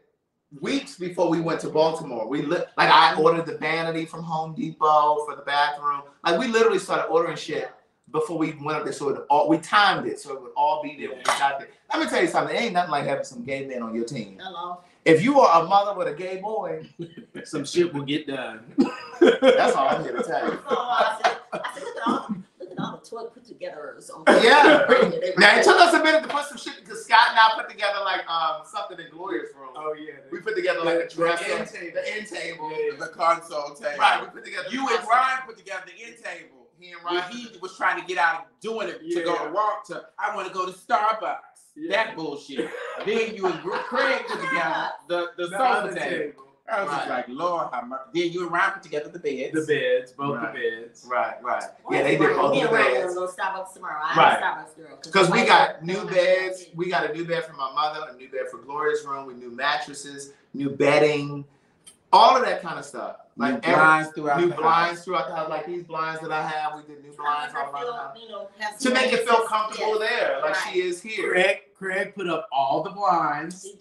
weeks before we went to Baltimore. We li- like I ordered the vanity from Home Depot for the bathroom. Like we literally started ordering shit before we went up there. So it all we timed it so it would all be there when we got there. Let me tell you something. It ain't nothing like having some gay men on your team. Hello. If you are a mother with a gay boy, [laughs] Some shit will get done. [laughs] that's all I'm here to tell you. So I said, I said, look at all, look at all the toy put together. Yeah. [laughs] Now it took us a minute to put some shit because Scott and I put together like um something in Gloria's room. Oh yeah. We put together like a The- the end table. the end table. Yeah. The console table. Right, we put together. You and Ryan put together the end table. He and When Ryan. he was trying to get out of doing it to go to walk to, I want to go to Starbucks. Yeah. That bullshit. then you and Gr- Craig put together the, the, The sofa table. table. I was just like, Lord, have mercy. Then you and Ryan put together the beds. The beds, both Right. the beds. Right, right. Yeah, they did both Me the and Ryan beds. gonna go Starbucks tomorrow. I'm Right. a Starbucks girl. Because we got wife- new beds. We got a new bed for my mother, a new bed for Gloria's room, with new mattresses, new bedding, all of that kind of stuff. New Like every- blinds throughout new the blinds house. throughout the house, like these blinds that I have. We did new blinds all around house. You know, to make it feel comfortable Yes. there, like Right. she is here. Craig, Craig put up all the blinds. [laughs]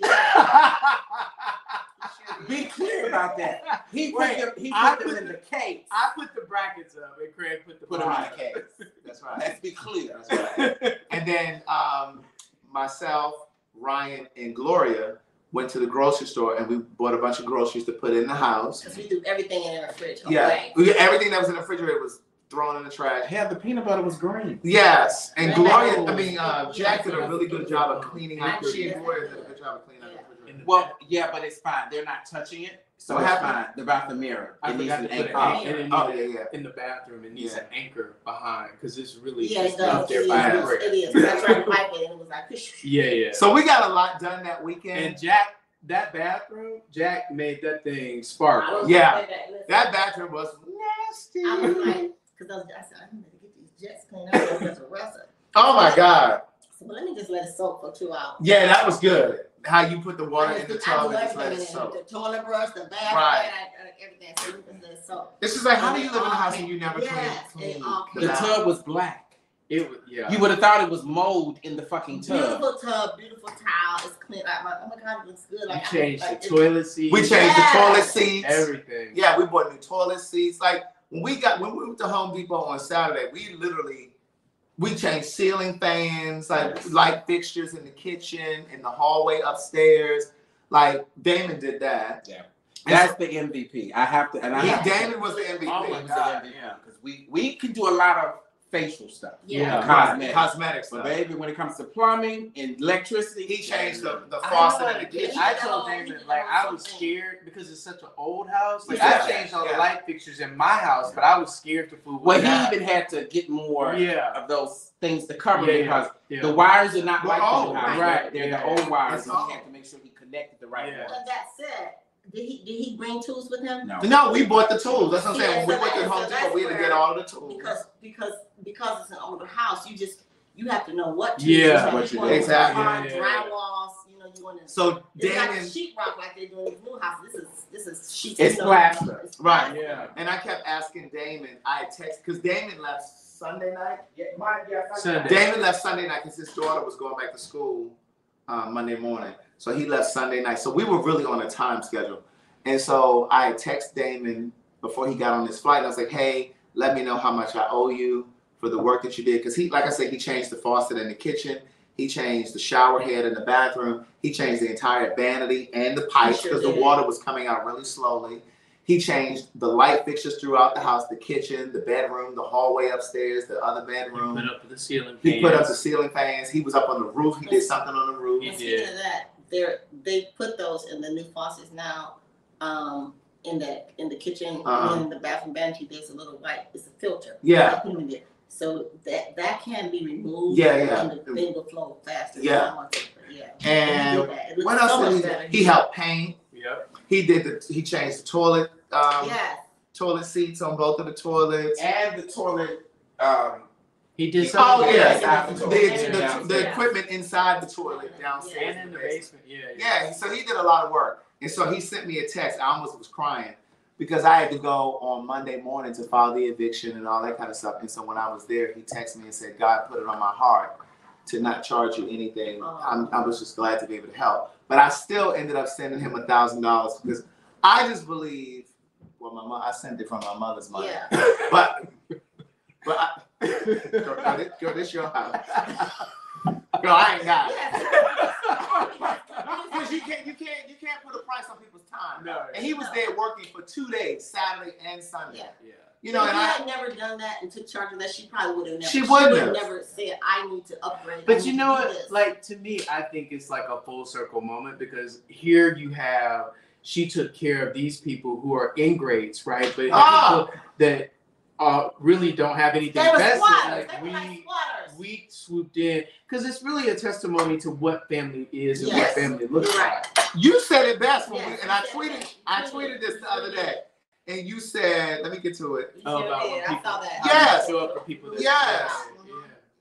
Be clear about that. He put Wait, them, he I put them put in the case. I put the brackets up, and Craig put the Put them in the case. That's right. Let's be clear. That's right. And then um, myself, Ryan, and Gloria went to the grocery store and we bought a bunch of groceries to put in the house. Because we threw everything in our fridge. Yeah, away. we, everything that was in the refrigerator was thrown in the trash. Yeah, the peanut butter was green. Yes, and Right. Gloria, I mean, uh, Jack did a really good job of cleaning out. She and Gloria did a good job of cleaning out the refrigerator. Well, yeah, but it's fine. They're not touching it, so What it's happened? fine. They're about the mirror. I It needs forgot an to put anchor. an Oh, anchor. and Oh, needed- yeah, yeah. in the bathroom. It needs Yeah. an anchor behind because it's really Yeah, just it does. up there It by is. the It brick. is. I tried to wipe it and it was like. [laughs] Yeah, yeah. So we got a lot done that weekend. And Jack, that bathroom, Jack made that thing I sparkle. was Yeah. gonna say that. Listen, that bathroom was nasty. I was like, because I, was, I said, I need to get these jets cleaned out because the rest of. Oh my God. So, but let me just let it soak for two hours. Yeah, that was good. How you put the water in the just- I tub and just let it in soak. The toilet brush, the bath, Right. I- I- everything. So we just let it soak. It's just like, how do you live in a house and you never Yes, clean, it clean all the The tub was black. It was yeah. You would have thought it was mold in the fucking tub. Beautiful tub, beautiful tile. It's clean. Like, my, oh my god, it looks good. Like I- changed like, the toilet seat. We changed Yes. the toilet seats. everything. Yeah, we bought new toilet seats. Like when we got when we went to Home Depot on Saturday, we literally we changed ceiling fans, like light fixtures in the kitchen, in the hallway upstairs. Like Damon did that. Yeah. That's the MVP. I have to, and I He, have to Damon was the MVP. Oh He my was God, the MVP yeah. because we we can do a lot of facial stuff, Yeah. Yeah. cosmetic. Cosmetic But stuff. baby, when it comes to plumbing and electricity, He changed the, the faucet in the kitchen. I told David, like I was scared because it's such an old house. Like Yeah. I changed all Yeah. the light fixtures in my house, but I was scared to fool. well, he that. even had to get more yeah. of those things to cover Yeah, because yeah. the wires are not They're like the old, new house. right, They're yeah. the old wires, It's and he had to make sure he connected the right Yeah. one. But that said, did he did he bring tools with him? No. No, we bought the tools. That's what I'm Yeah, saying. When we so went to Home Depot, we had to get all the tools. Because because because it's an older house, you just you have to know what to Yeah. What you want do. Exactly. hard Yeah, yeah, yeah. drywalls, you know, you want to. So It's not Damon sheetrock like they do in these new houses. This is this is sheets. It's you plaster. it's Right. Yeah. and I kept asking Damon. I had text because Damon left Sunday night. Yeah, my, yeah, Sunday. Damon left Sunday night because his daughter was going back to school um, Monday morning. So he left Sunday night. So we were really on a time schedule. And so I text Damon before he got on his flight. I was like, hey, let me know how much I owe you for the work that you did. Because he, like I said, he changed the faucet in the kitchen. He changed the shower head in the bathroom. He changed the entire vanity and the pipes sure because the water was coming out really slowly. He changed the light fixtures throughout the house, the kitchen, the bedroom, the hallway upstairs, the other bedroom. Put up the ceiling. He put up the ceiling fans. He was up on the roof. He did something on the roof. He And speaking did. of that, they're they put those in the new faucets now. Um, in the in the kitchen Uh-huh. and in the bathroom vanity, there's a little white. It's a filter. Yeah. They put 'em in there. So that that can be removed. Yeah, yeah. And the thing will flow faster. Yeah. But yeah. And He did that. It looks What else much did better. he? He helped paint. Yep. He did the. He changed the toilet. Um, Yes. Toilet seats on both of the toilets. and the toilet. Um, He did Oh something. yeah, Yeah. the, the, the, the equipment inside the toilet downstairs. And in the basement. Yeah. yeah. Yeah, so he did a lot of work. And so he sent me a text. I almost was crying because I had to go on Monday morning to file the eviction and all that kind of stuff. And so when I was there, he texted me and said, God put it on my heart to not charge you anything. Oh. I'm, I was just glad to be able to help. But I still ended up sending him a thousand dollars because I just believe, well, my mo- I sent it from my mother's money. Yeah. [laughs] But, but I, girl, [laughs] girl, this, girl, this your house. [laughs] Girl, I ain't got it. Yes. Because you can't, you can't, you can't put a price on people's time. No. And he was there working for two days, Saturday and Sunday. Yeah. Yeah. You know, if and I, had never done that and took charge of that, she probably would have never. She wouldn't have. never said, "I need to upgrade." But you know what? Like to me, I think it's like a full circle moment because here you have she took care of these people who are ingrates, right? But Ah! people that uh, really don't have anything they were vested. squatters. Like they were like we squatters. we swooped in because it's really a testimony to what family is and Yes, what family looks right. like. you said it best when we, and I tweeted. I tweeted this the other day, and you said, let me get to it. You Oh, sure about did. when I saw that. Yes. you show up for people. That Yes. Yeah.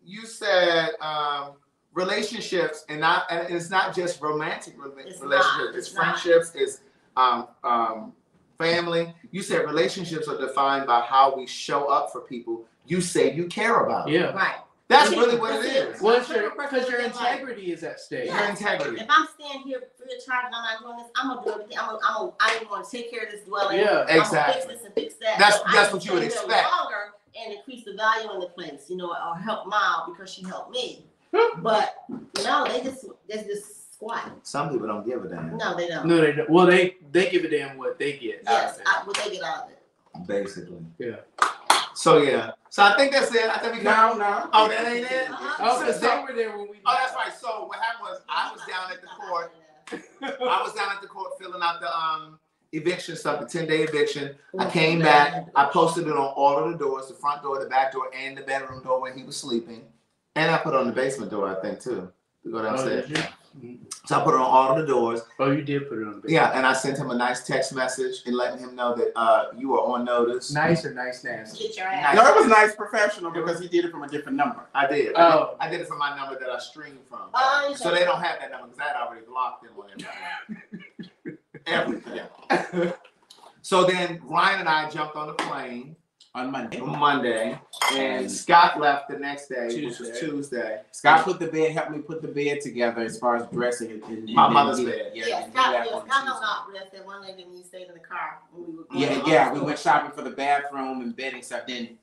You said um, relationships, and not, and it's not just romantic rela- It's relationships. It's it's not. friendships. It's um, um, family. You said relationships are defined by how we show up for people you say you care about. Yeah. Right. That's That's really what it is. That's is. it. Well, because your, 'cause your Like- integrity is at stake. Your integrity. If I'm staying here free of charge and I'm not doing this, I'm gonna do everything. I'm gonna, I'm gonna, I even want to take care of this dwelling. Yeah. I'm gonna Exactly. fix this and fix that. That's- So that's what you would expect. Longer and increase the value in the place, you know, or help Mile because she helped me. but no, they just, they just squat. Some people don't give a damn. No, they don't. No, they don't. Well, they they give a damn what they get. out Yes, of it. I, what they get out of it. Basically. Yeah. So yeah. So I think that's it. I think we can. no, no. Oh, that ain't it. Uh-huh. Oh, So- because so- they were there when we. Oh, that's right. So what happened was I was down at the court. [laughs] [laughs] I was down at the court filling out the um eviction stuff, the 10 day eviction. I came back, I posted it on all of the doors, the front door, the back door, and the bedroom door where he was sleeping. And I put it on the basement door, I think, too. To go Oh, downstairs. did you? So I put it on all of the doors. Oh, you did put it on the Yeah, and I sent him a nice text message and letting him know that uh you are on notice. Nice or nice nasty? Get your ass. No, it was nice professional because he did it from a different number. I did. Oh. I did it from my number that I streamed from. Oh, you so they don't have that number because I had already blocked them on everything. [laughs] everything. So then Ryan and I jumped on the plane on Monday. on Monday, and Scott left the next day, which was Tuesday. Tuesday. Scott put the bed, helped me put the bed together as far as dressing and, and My and mother's then- bed. Yeah, Yeah, Scott, yeah, Scott no Tuesday. not rest that one night when you stayed in the car we Yeah, to yeah, we went shopping for the bathroom and bedding stuff. Then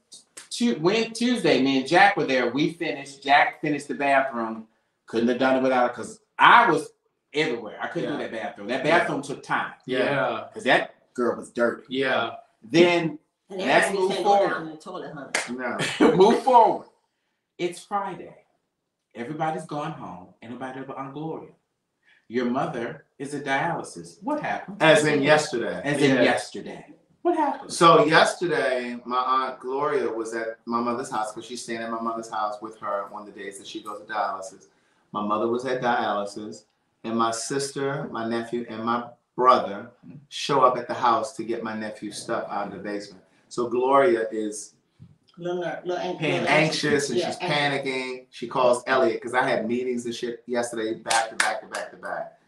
tu- when Tuesday, me and Jack were there. We finished. Jack finished the bathroom. Couldn't have done it without her because I was everywhere. I couldn't do that bathroom. That bathroom took time Yeah. because that girl was dirty. Yeah. Then And Let's everybody move can't go forward. down in the toilet, honey. [laughs] No. [laughs] move forward. It's Friday. Everybody's gone home. Ain't nobody but Aunt Gloria. Your mother is at dialysis. What happened? As in yesterday. As in Yeah. yesterday. What happened? So yesterday, my aunt Gloria was at my mother's house because she's staying at my mother's house with her on the days that she goes to dialysis. My mother was at dialysis, and my sister, my nephew, and my brother mm-hmm. show up at the house to get my nephew's stuff out of the basement. So Gloria is Little, ner- little, an- Pain- anxious and Yeah, she's anxious. panicking. She calls Elliot because I had meetings and shit yesterday, back to back to back to back.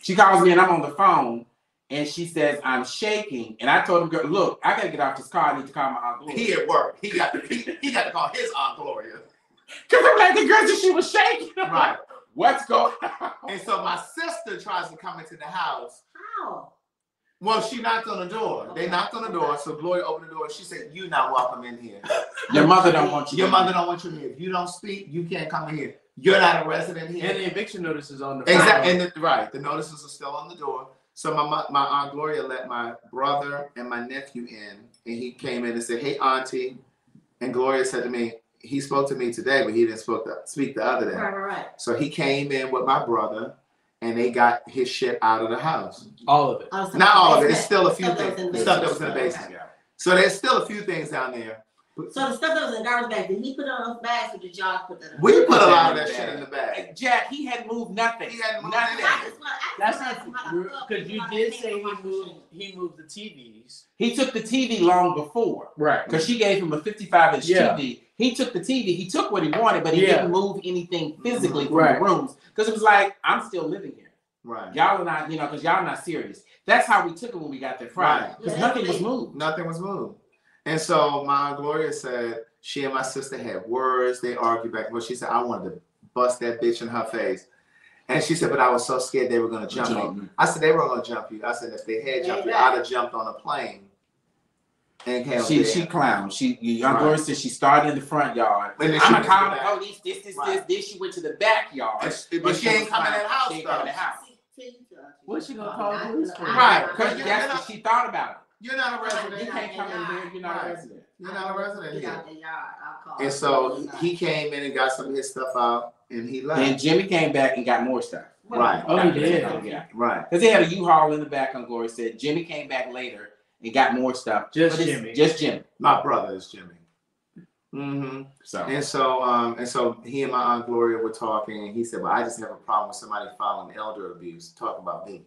She calls me and I'm on the phone and she says I'm shaking. And I told him, girl, look, I gotta get off this car. I need to call my aunt Gloria. He at work. He got to he, he got to call his aunt Gloria. Because I'm like, the girl said she was shaking. I'm Right. like, What's going on? And so my sister tries to come into the house. How? Well, she knocked on the door. They knocked on the door. So Gloria opened the door. And she said, "You're not welcome in here. Your mother don't want you. Your to- mother don't want you in here. If you don't speak, you can't come in here. You're not a resident here." And the eviction notice is on the Exactly. And the, right, the notices are still on the door. So my my aunt Gloria let my brother and my nephew in, and he came in and said, "Hey, auntie," and Gloria said to me, "He spoke to me today, but he didn't spoke to, speak the other day." Right, right, right. So he came in with my brother, and they got his shit out of the house. All of it. I was Not all of it. basement. It's still a few Stuff that was in things. Stuff that was in the basement. basement. So there's still a few things down there. So the stuff that was in the garbage bag, did he put it on those bags or did y'all put that in? We put a lot of that the shit in the bag. Jack, he hadn't moved nothing. He hadn't moved nothing. I just want- I just That's want to ask him how the not because you did say he moved he moved the TVs. He took the TV long before. Right. Because she gave him a 55 inch Yeah. TV. He took the TV, he took what he wanted, but he Yeah. didn't move anything physically from Right. the rooms. Because it was like, I'm still living here. Right. Y'all are not, you know, because y'all not serious. That's how we took it when we got there Friday. Because Yeah, nothing was moved. Nothing was moved. And so my aunt Gloria said she and my sister had words. They argued back. But she said I wanted to bust that bitch in her face. And she said, but I was so scared they were gonna jump me. I said they were gonna jump you. I said if they had jumped you, I'd have jumped on a plane. And came She there. she clowned. She young Right. Gloria said she started in the front yard. And then I'm she gonna went to call the the police. This, this, Right. this, this. She went to the backyard. And she- but she ain't coming in the house She ain't coming in the house. What's she gonna call the police for? Right, Because that's what she thought about it. You're not a resident. You can't come in here. You're not a resident. You're not a resident Get here. out the yard, I'll call. And so he came in and got some of his stuff out, and he left. And Jimmy came back and got more stuff. Right. Oh, he did. Yeah. Right. Because they had a U-Haul in the back on Gloria said. Jimmy came back later and got more stuff. Just But it's Jimmy. Just Jimmy. My brother is Jimmy. Mm-hmm. So And so, um, and so he and my aunt Gloria were talking, and he said, "Well, I just have a problem with somebody filing elder abuse. Talk about me,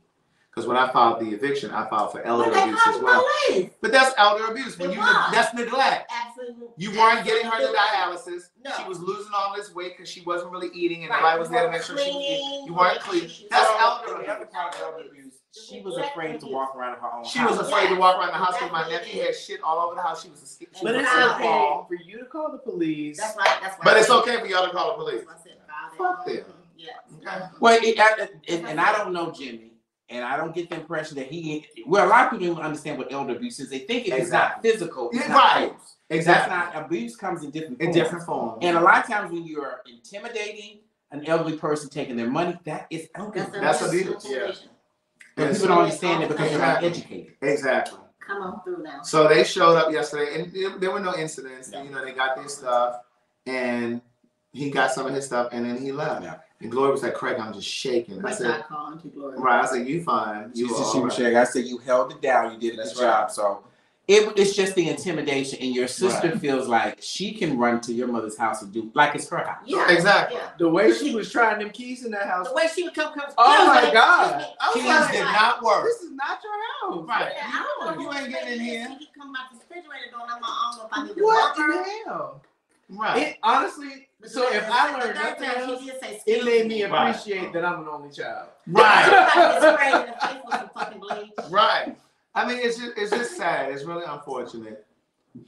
because when I filed the eviction, I filed for elder But they abuse called as the well. police. But that's elder abuse. When It you was. that's neglect. Absolutely. You weren't getting her the dialysis. No. She was losing all this weight because she wasn't really eating, and Right. nobody was there to make sure she was eating. You weren't making clean. she- That's So, elder abuse. other part of elder abuse, she was afraid to walk around her own She house. was afraid to walk around the house because my nephew had shit all over the house. She was a, she But was it's afraid to okay for you to call the police. That's right. That's right. But it's okay for y'all to call the police. That's I said about Fuck it. them. Yeah. Okay. Well, it, I- and, and I don't know Jimmy, and I don't get the impression that he. Well, a lot of people don't understand what elder abuse is. They think if it's not physical, it's Yeah, not right. abuse. Exactly. That's not abuse. Comes in different forms. in forms. different forms. And a lot of times when you're intimidating an elderly person taking their money, that is elder That's, abuse. That's that's abuse, But And people so- don't understand it because they're not educated. Exactly. Come on through now. So they showed up yesterday, and there, there were no incidents. Yeah. You know, they got their stuff, and he got some of his stuff, and then he left. Yeah. And Gloria was like, "Craig, I'm just shaking." I Wait said, I call Auntie Gloria. "Right." I said, "You fine? She You said all she was right." shaking. I said you held it down. You did a That's good job. So it, it's just the intimidation, and your sister feels like she can run to your mother's house and do like it's her house. Yeah. Exactly. Yeah. the way she was trying them keys in that house. The way she would come, come. Oh my excuse me, God. excuse me. I was Keys like, did not work. This is not your house. Right. Yeah, I don't know You ain't getting in here. here. is. He keep out the refrigerator door, and I'm like, I don't know if I need to What walk her. the hell? Right. It honestly. So if I the learned third nothing else, say, it made me Right. appreciate that I'm an only child. [laughs] right. Somebody get sprayed in the face with some fucking bleach. Right. I mean, it's just it's just sad. It's really unfortunate.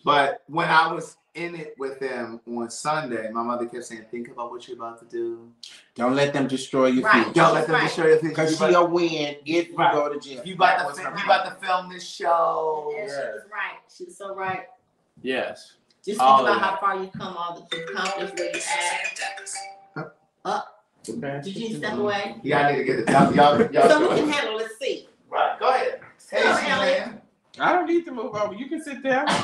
But when I was in it with them on Sunday, my mother kept saying, "Think about what you're about to do. Don't let them destroy your Right. future. Don't let them Right. destroy your future. Because You about- she'll win if you Right. go to jail. You That about was to her fi- you about to film this show. And she was right. She was so right. Yes. Just All think of about how far you come, all that you've accomplished, where you at. Okay. Did you step away? Yeah, I need to get it. Y'all, y'all, y'all So we can handle. Let's see. Right, go ahead. Hey, Go, Suzanne. Elliot. I don't need to move over. You can sit there. [laughs]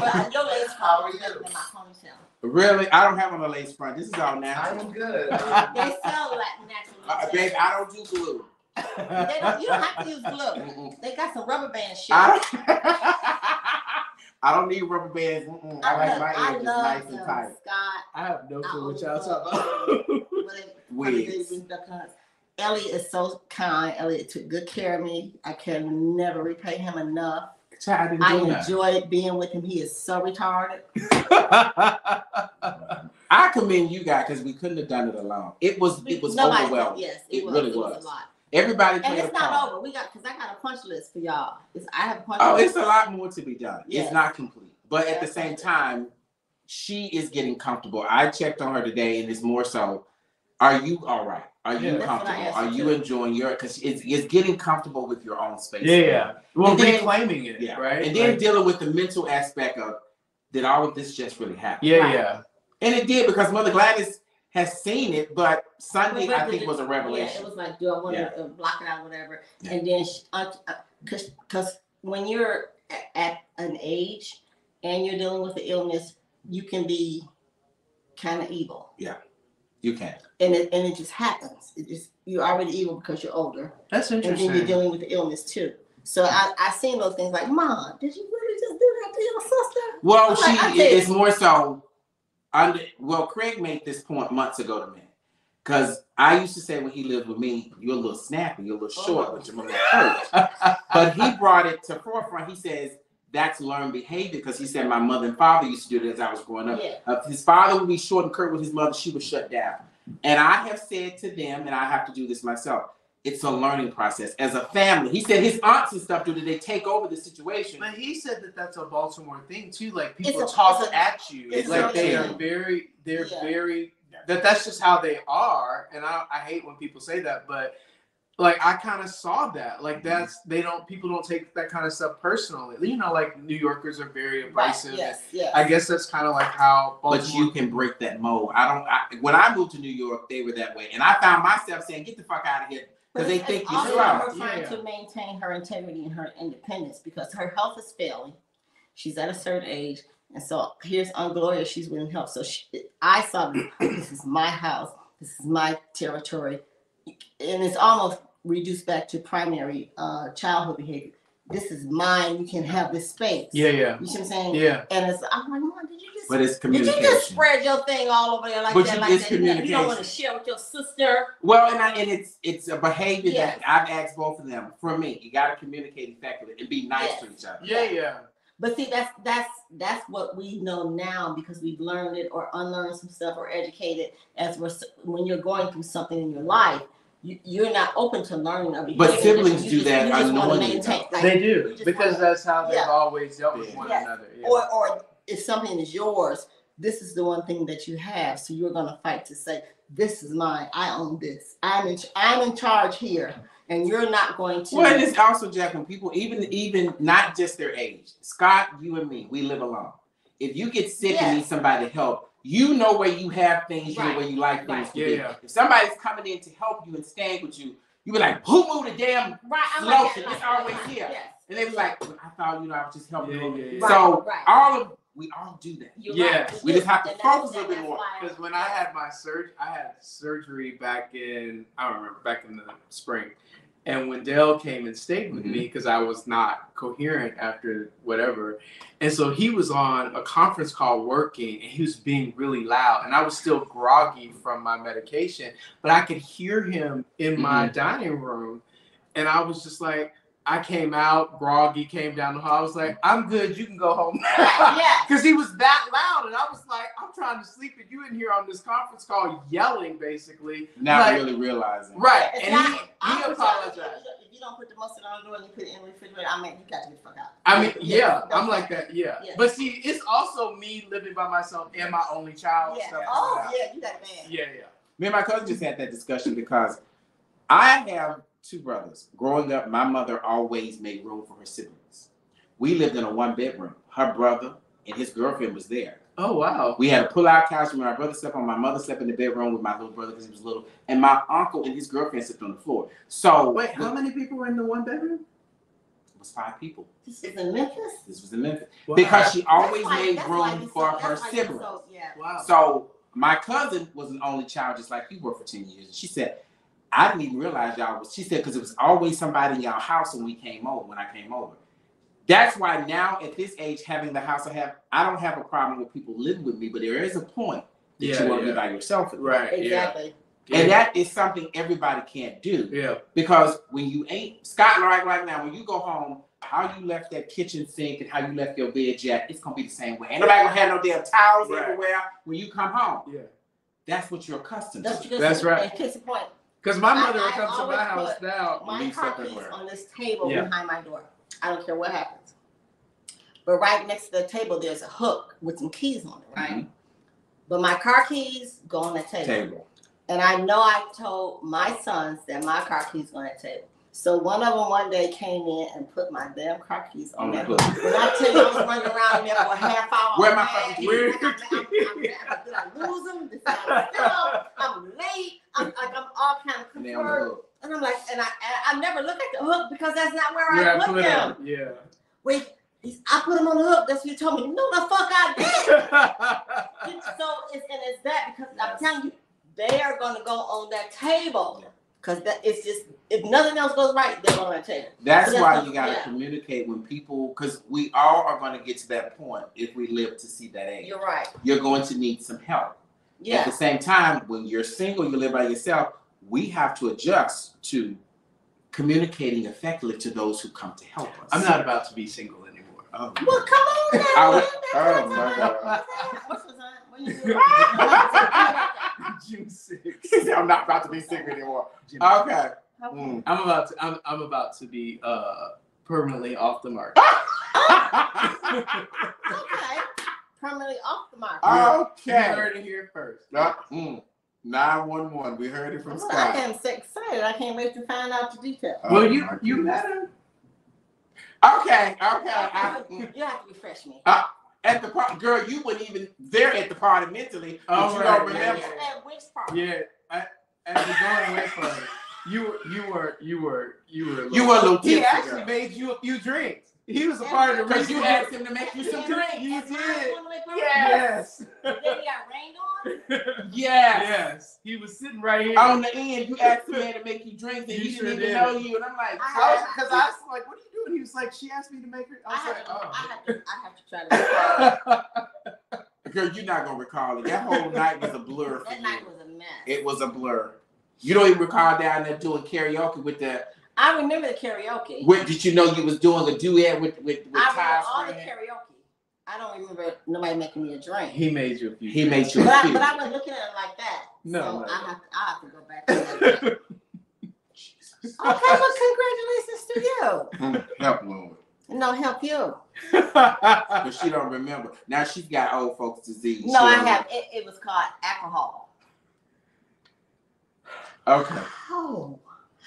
Well, your legs How are probably you? better than my ponytail. Really? I don't have on a lace front. This is all I natural. am good. [laughs] They sell like natural. Uh, babe, I don't do glue. They don't, you don't have to use glue. Mm-mm. They got some rubber band shit. I don't, [laughs] I don't need rubber bands. Mm-mm. I like love- my I edges love nice and tight. Scott. I have no clue what y'all love talking about. [laughs] [laughs] What they- Wigs. Elliot is so kind. Elliot took good care of me. I can never repay him enough. Child, I didn't I do that. enjoyed being with him. He is so retarded. [laughs] I commend you guys because we couldn't have done it alone. It was it was Nobody- overwhelming. Yes, It it, was. really it was. was. A lot. Everybody And played it's a part. not over. We got because I got a punch list for y'all. It's, I have a punch Oh, list. it's a lot more to be done. Yes. It's not complete. But at the same time, she is getting comfortable. I checked on her today and it's more so, are you all right? Are you Yeah. That's what I comfortable? Are you too. enjoying your because it's, it's getting comfortable with your own space. Yeah, yeah. Well, And then- reclaiming it, Yeah. right? And then Like- dealing with the mental aspect of did all of this just really happen? yeah, Right. yeah. And it did because Mother Gladys has seen it, but Sunday But- I think was a Yeah, revelation. it was like, do I want Yeah. to block it out, whatever. Yeah. And then, because uh, uh, because when you're at an age and you're dealing with the illness, you can be kind of evil, Yeah, You can. and it and it just happens. It just you're already evil because you're older, That's interesting. and then you're dealing with the illness too. So I I seen those things like, Mom, did you really just do that to your sister? Well, Okay, I she did. it's more so under well, Craig made this point months ago to me. Cause I used to say when he lived with me, you're a little snappy, you're a little short, but you're a little hurt. [laughs] but he brought it to forefront. He says that's learned behavior because he said my mother and father used to do it as I was growing up. Yeah. Uh, his father would be short and curt with his mother, she would shut down. And I have said to them, and I have to do this myself, it's a learning process as a family. He said his aunts and stuff do that they take over the situation. But he said that that's a Baltimore thing too. Like It's people a- talk a- at you. it's like a they thing. are very, they're Yeah. very. That that's just how they are, and I, I hate when people say that, but like I kind of saw that. Like Mm-hmm. that's they don't people don't take that kind of stuff personally. You know, like New Yorkers are very Right. abrasive. Yes. Yes. I guess that's kind of like how Baltimore. But you can break that mold. I don't. I, when I moved to New York, they were that way, and I found myself saying, "Get the fuck out of here," But because they think you're also slow. her trying Yeah. to maintain her integrity and her independence because her health is failing. She's at a certain age, and so here's Aunt Gloria. She's willing to help. So she, I saw [coughs] this is my house. This is my territory, and it's almost reduced back to primary uh, childhood behavior. This is mine. You can have this space. Yeah, yeah, You see what I'm saying? yeah. And it's I'm like, Mom, did you just But it's did you communication. just spread your thing all over there like But that? you- like it's that? You don't- You don't want to share with your sister. Well, and, I, and it's it's a behavior Yes. that I've asked both of them. For me, you got to communicate effectively and be nice Yes. to each other. Yeah, yeah. But see, that's that's that's what we know now because we've learned it or unlearned some stuff or educated as we're s- when you're going through something in your life, you, you're not open to learning or behavior. But siblings You do just- that you just wanna unknowingly, maintain, like, They you do just because wanna- that's how they've Yeah. always dealt with Yeah. one Yes. another. Yeah. or or if something is yours, this is the one thing that you have. So you're gonna fight to say, this is mine. I own this. I'm in I'm in charge here, and you're not going to. Well, and it's also Jack when people even even not just their age. Scott, you and me, we live alone. If you get sick and need somebody to help, you know where you have things, you know Right. where you like things Right. to Yeah, be. yeah. If somebody's coming in to help you and staying with you, you be like, "Who moved the damn?" right, I'm like, Lotion, that, it's like, always here. Yes. And they was like, well, "I thought you know I was just helping." Yeah, you." yeah, yeah. So Right, right. all of we all do that. You're Yeah, right. we just have to focus a little bit more. Because when I had my surgery, I had surgery back in I don't remember back in the spring, and when Dale came and stayed with Mhm. me because I was not coherent after whatever, and so he was on a conference call working, and he was being really loud, and I was still groggy from my medication, but I could hear him in my dining room, and I was just like. I came out groggy, came down the hall. I was like, "I'm good. You can go home." [laughs] Yeah. [laughs] because he was that loud, and I was like, I'm trying to sleep, and you in here on this conference call yelling, basically. Not Like- really realizing. Right, It's and not- he, I'm he apologized. If you don't- if you don't put the mustard on the door and you put it in the refrigerator, I mean, you got to get the fuck out. I mean, Yeah, yeah, I'm like that. Yeah. Yeah. But see, it's also me living by myself and my only child. Yeah. Stuff Oh, like yeah, you got it bad. Yeah, yeah. Me and my cousin just had that discussion because I have two brothers. Growing up, my mother always made room for her siblings. We lived in a one bedroom. Her brother and his girlfriend was there. Oh wow. We had a pull-out couch where my brother slept on. My mother slept in the bedroom with my little brother because he was little, and my uncle and his girlfriend slept on the floor. So Wait, how many people were in the one bedroom? It was five people. This is in Memphis? This was in Memphis Wow. because she always That's why- made why room for so- her that's why you siblings. so- Yeah. Wow. So my cousin was an only child, just like you were for ten years. And she said, I didn't even realize y'all was. She said because it was always somebody in y'all house when we came over. When I came over, that's why now at this age, having the house I have, I don't have a problem with people living with me. But there is a point that Yeah, you want to yeah. be by yourself. at. right. Exactly. Yeah. And that is something everybody can't do Yeah. because when you ain't Scott right right now, when you go home, how you left that kitchen sink and how you left your bed jack, it's gonna be the same way. Ain't nobody gonna have no damn towels Right. everywhere when you come home. Yeah. That's what you're accustomed That's, to. what you That's right. And case in point, Because my I- mother would I come to my house now. my car keys on this table Yeah. behind my door. I don't care what happens. But right next to the table, there's a hook with some keys on it, right? Mhm. But my car keys go on the table. Table. And I know I told my sons that my car keys go on that table. So one of them one day came in and put my damn car keys on, that hook. When I tell you I was running around in there for a half hour. Where my fucking keys? Where- did I lose them? Did I them? I'm late. I'm like I'm all kind of And they on the concerned. hook. And I'm like, and I, I I never look at the hook because that's not where Yeah, I put put them. Yeah. Wait, I put them on the hook. That's what you told me. No, the fuck I did. [laughs] It's so it's and it's that because I'm telling you, they are gonna go on that table. Cause that it's just if nothing else goes right, they're on that table. That's So why that's you gotta yeah. communicate when people, because we all are gonna get to that point if we live to see that age. You're right. You're going to need some help. Yeah. At the same time, when you're single, you live by yourself, we have to adjust to communicating effectively to those who come to help us. I'm not about to be single anymore. Oh. Well, come on [laughs] now. I man. would- That's oh, my God. Talking about. What's the time? When you do it? June 6th. I'm not about to be sick anymore. June- Okay. Okay. Mm. I'm about to I'm, I'm about to be uh permanently off the market. Okay. [laughs] Permanently off the market. You Okay. heard it here first. Uh, mm. 911. We heard it from Well, I am so excited. I can't wait to find out the details. well, Oh, you my you goodness. met her. Okay, okay. I-. You have to refresh me. At the party, girl, you weren't even there at the party mentally, but Oh, you right, don't yeah, remember. yeah. At which part? Yeah, I, at the going away party, you were you were you were you were. You were a little He actually girl. made you a few drinks. He was a part of the Because reason. you asked him to make you some drinks. You At my did. one way party? Yes. [laughs] Then he got rained on? Yes. yes. He was sitting right here. On the end, you asked the man to make you drinks, and You he sure didn't even did. know you. And I'm like, I- Because I, was like, "What are you doing?" He was like, "She asked me to make her." I I was have, like, to, I, "Oh." have to, I have to try to recall. [laughs] girl, you're not gonna recall it. That whole night was a blur for That you. night was a mess. It was a blur. You don't even recall down there doing karaoke with the. I remember the karaoke. What did you know you was doing a duet with with with I Ty's remember all the karaoke. I don't remember nobody making me a drink. He made you a few. He drinks. made you But a I, few. but I wasn't looking at it like that. No, so no. I have to, I have to go back to that. [laughs] okay, well, congratulations to you. Help Lord. No, help you. [laughs] But she don't remember. Now she's got old folks disease. No, She I don't have. It, it was called alcohol. remember. Okay. Oh.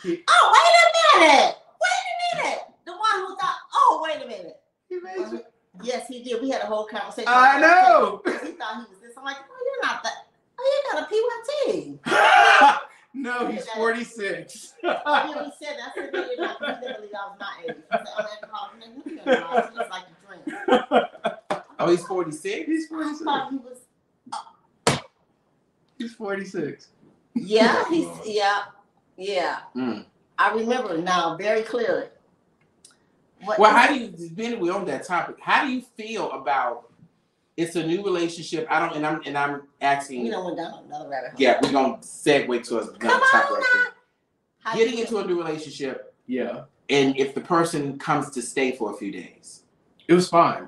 He- Oh, wait a minute. Wait a minute. The one who thought, oh, wait a minute. he. Yes, he did. We had a whole conversation. I know. He thought he was this. I'm like, oh, you're not that. Oh, you got a PYT. [laughs] no, he's forty six. [laughs] Yeah, he said that. I said, no, you're not. He didn't believe I was my age. He said, I'm. I'm like, no, you're not. You just like to drink. Oh, he's 46? he's I forty six. thought he was. He's forty six. Yeah, [laughs] he's, yeah, yeah. Mm. I remember now very clearly. What Well, how do you, being we on that topic, how do you feel about it's a new relationship? I don't, and I'm, and I'm asking, You know, went down another rabbit hole. yeah, we're going to segue to another Come topic on right now. Getting into a new relationship, Yeah, and if the person comes to stay for a few days. it was fine.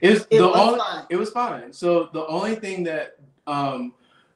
It was It the was only. fine. It was fine. So the only thing that um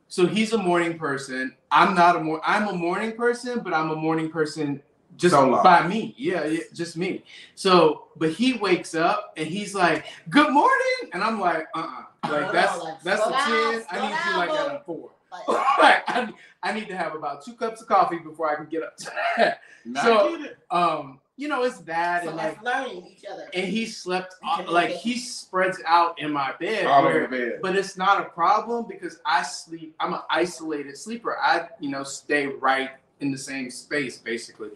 so he's a morning person. I'm not a mor I'm a morning person, but I'm a morning person just So by me. Yeah, yeah, just me. So, but he wakes up and he's like, "Good morning," and I'm like, "Uh, uh like Slow that's like, that's slow a down, ten. I slow need you down, like boo. at a four. Like, [laughs] like, I, I need to have about two cups of coffee before I can get up to that. Not So- Um, you know, it's that so and like, learning each other. and he slept You can like he spreads out in my bed. all where- bed. but it's not a problem because I sleep. I'm an isolated sleeper. I, you know, stay right in the same space basically.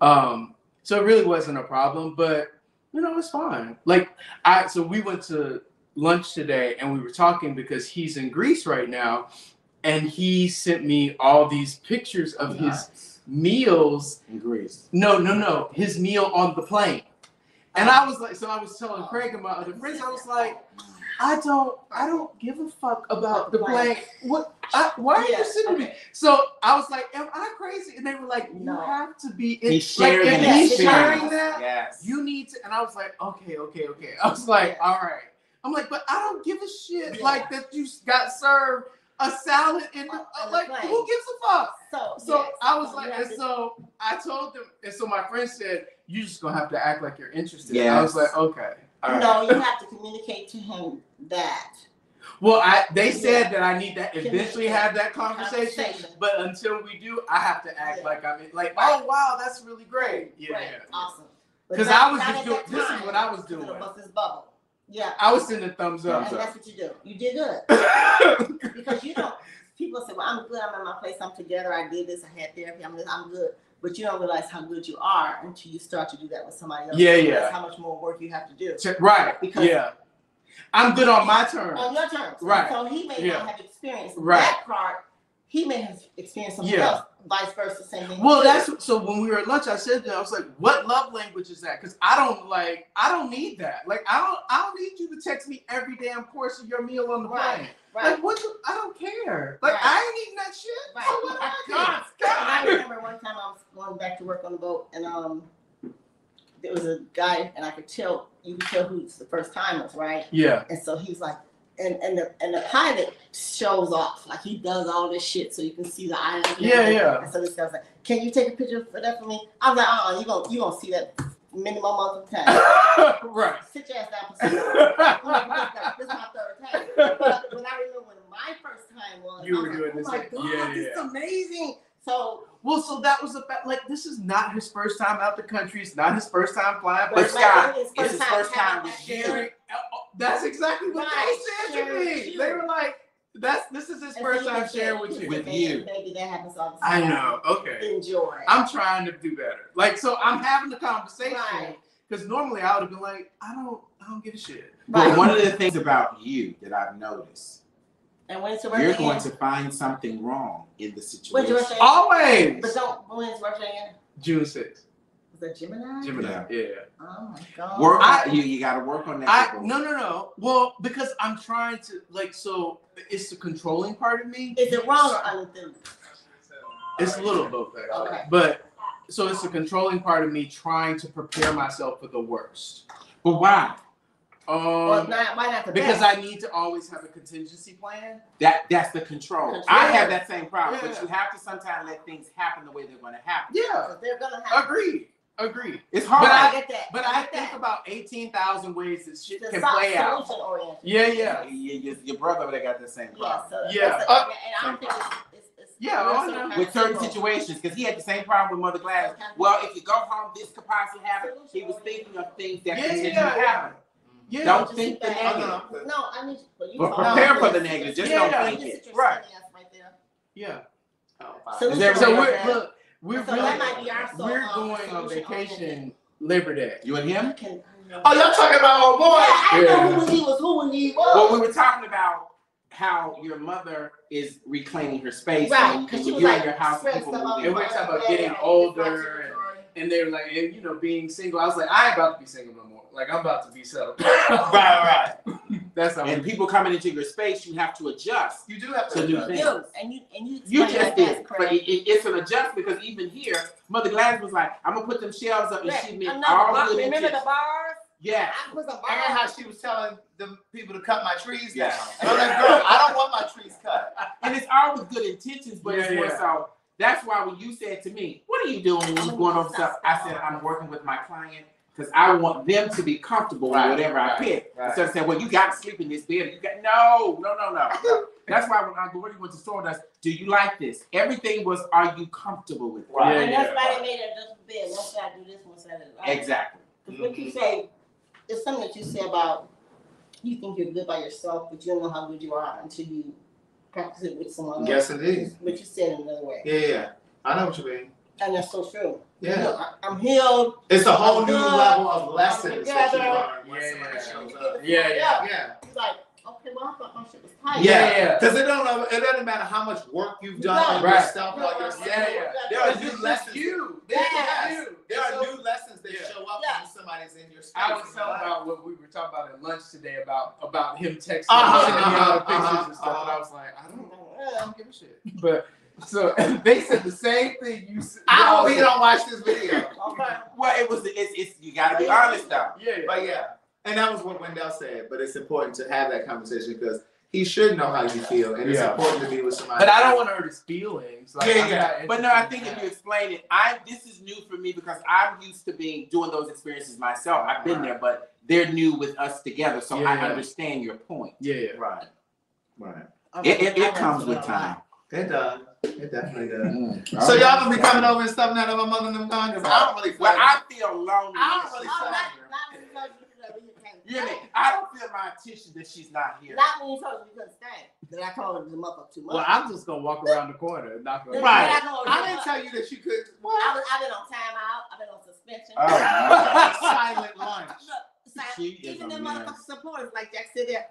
Um, so it really wasn't a problem, but you know, it's fine. Like I, so we went to lunch today and we were talking because he's in Greece right now, and he sent me all these pictures of his meals. in Greece. No, no, no, his meal on the plane. And I was like, so I was telling Craig and my other friends, I was like, I don't, I don't give a fuck about the plane. What? I, why are Yeah, you sending me? So I was like, am I crazy? And they were like, you No. have to be. In, He's sharing like, if he's sharing that, Yes. you need to. And I was like, okay, okay, okay. I was like, all right. I'm like, but I don't give a shit. Yeah. Like that you got served a salad in the, On like plane. who gives a fuck? So, So yes, I was so like, and to- so I told them, and so my friend said, "You just gonna have to act like you're interested." Yes. I was like, "Okay, all right." no, you have to communicate to him that. Well, I they said Yeah. that I need to eventually have that conversation, Conversation. but until we do, I have to act Yeah. like I'm in, like, Right. oh wow, that's really great. Yeah, Right, yeah. awesome. Because I was just doing- this is what I was doing. bubble. Yeah, I was sending the thumbs and up. that's what you do. You did good [laughs] because you don't. People say, "Well, I'm good. I'm in my place. I'm together. I did this. I had therapy. I'm. I'm good." But you don't realize how good you are until you start to do that with somebody else. Yeah, yeah. How much more work you have to do right. Because- yeah. I'm good on my terms. on your terms. Right. So he may Yeah. not have experienced Right. that part. He may have experienced something Yeah. else. Vice versa, same thing. Well, that's so when we were at lunch, I said that I was like, "What love language is that?" Because I don't like, I don't need that. Like, I don't, I don't need you to text me every damn course of your meal on the Right. plane. Right. Like, what? The, I don't care. Like, Right. I ain't eating that shit. Right. So what do I [laughs] God, care? And I remember one time I was going back to work on the boat, and um, there was a guy, and I could tell you could tell who's the first timers, right? Yeah. And so he's like, and and the and the pilot shows off, like he does all this shit, so you can see the island. Yeah, yeah. And so this guy's like, "Can you take a picture for that for me?" I was like, "Uh, uh you gonna you gonna see that minimum amount of time. [laughs] right. Sit your ass down for some This is my third time. But when I remember when my first time was, You were was doing like, this oh my god, Yeah, this is amazing. So Well, so that was a fact. Like, this is not his first time out the country. It's not his first time flying. But But it's like his first time time having with that you. Sharing, oh, that's exactly what Right, they said to me. They were like, that's this is his first time sharing with you. With you. baby, that happens all the time. I know. Okay. Enjoy. I'm trying to do better. Like so, I'm having the conversation because right. normally I would have been like, I don't, I don't give a shit. But right. one of the things about you that I've noticed, and when it's your you're going to find something wrong in the situation. Always. But don't when it's June 6th the Gemini? Gemini, yeah. Oh my god. Work I, you you gotta work on that. I, no no no. Well, because I'm trying to like so it's the controlling part of me. Is it wrong or anything? It's a little both actually. Okay. But so it's the controlling part of me trying to prepare myself for the worst. But why? Um, well, not, because? I need to always have a contingency plan. That that's the control. control. I have that same problem, yeah. but you have to sometimes let things happen the way they're going to happen. Yeah, they're going to happen. Agreed. Agreed. It's hard. But I I- get that. But I get think that. about eighteen thousand ways that shit the can play out. Yeah. Yeah, yeah. Your, your, your brother would have got the same Yeah, problem. so Yeah. that's a- Uh, and I think it's, it's, it's Yeah, real I some know. kind With of certain people. situations, because he had the same problem with Mother Gladys. Well, if you go home, this could possibly happen. He was thinking of things that Yeah, could potentially yeah, yeah. happen. Yeah. Don't Just think sit the back. negative. No, I mean, Well, you But prepare no, for the negative, just Yeah, don't think it. Right. silly ass right there. Yeah. So So we're look, we're So really that might be our so- we're um, going on vacation Labor Day. You and him? Can- Oh, y'all talking about old Yeah, boy? I didn't Yeah. know who he was, who he was. Well, we were talking about how your mother is reclaiming her space. right, because you she was you're like, in your house, spread people moving. And we're talking about getting older and- And they were like, and you know, being single. I was like, I ain't about to be single no more. Like I'm about to be settled. [laughs] Right, right, [laughs] That's how. And people coming into your space, you have to adjust. You do have To to do adjust. things. You, and you, and you You explain just did, it. but it, it- it's an adjustment because even here, Mother Gladys was like, "I'm gonna put them shelves up," and Right. she meant Another all bar- good Remember the intentions. bars? Yeah, I put some And how she was telling the people to cut my trees down. Yeah. And I'm like, girl, I don't want my trees cut. [laughs] and it's all with good intentions, but it's Yeah, more yeah. so that's why when you said to me, "What are you doing when you going over stuff?" I said, "I'm working with my client because I want them to be comfortable Right, with whatever right, I pick." right. Instead of saying, "Well, you got to sleep in this bed." You got no, no, no, no. no. That's why when Uncle Woody went to the store, that's, "Do you like this?" Everything was, "Are you comfortable with it?" Right. And that's yeah. why they made it just bed. One I do this, one I do that. Exactly. Because what you say, it's something that you say about you think you're good by yourself, but you don't know how good you are until you practice it with someone else. Yes, it is. But you said it another way. Yeah, yeah. I know what you mean. And that's so true. Yeah. Look, I- I'm healed. It's a whole new Good. level of lessons that you Together. learn when Yeah, somebody yeah. shows up. Yeah, Yeah, yeah. He's like, okay, well, I thought my shit was tight. Yeah, yeah. Because it don't it doesn't matter how much work you've done on Right. yourself or yourself. Yeah, yeah. There are new just lessons. you. There, Yeah. yes. there are So- new lessons that Yeah. show up Yeah. when somebody's in your space. I was telling about what we were talking about at lunch today about about him texting Uh-huh, and sending me all the uh-huh, pictures and stuff, uh-huh. and I was like, I don't, know, I don't give a shit. But so they said the same thing you said. I hope he don't watch this video. [laughs] Okay. Well, it was. It's. it's you got to be honest though. Yeah, yeah. But yeah, and that was what Wendell said. But it's important to have that conversation because he should know how you feel, and it's important to be with somebody. But I don't want to hurt his feelings. Like, Yeah, yeah. But no, I think if you explain it, I this is new for me because I'm used to being doing those experiences myself. I've been there, but they're new with us together, so Yeah, I yeah. understand your point. Yeah, yeah. right, right. It, it, it comes with time. It does. It definitely does. Mm. So y'all gonna be coming over and stuff now that my mother and them gone? 'Cause I don't really feel Well, like- I feel lonely. I don't really Oh, feel not not, here. you told that we can't. You hear me? I don't feel my attention that she's not here. Not when you told me you couldn't stand. That I told her to muck up too much. Well, I'm just gonna walk around the corner and knock on That's Right. I. I didn't tell you that you could. I What? was, I've been on timeout. I've been on suspension. Oh, [laughs] my Silent lunch. Look, si- She is even a them mess. motherfucking supporters like Jack sit there.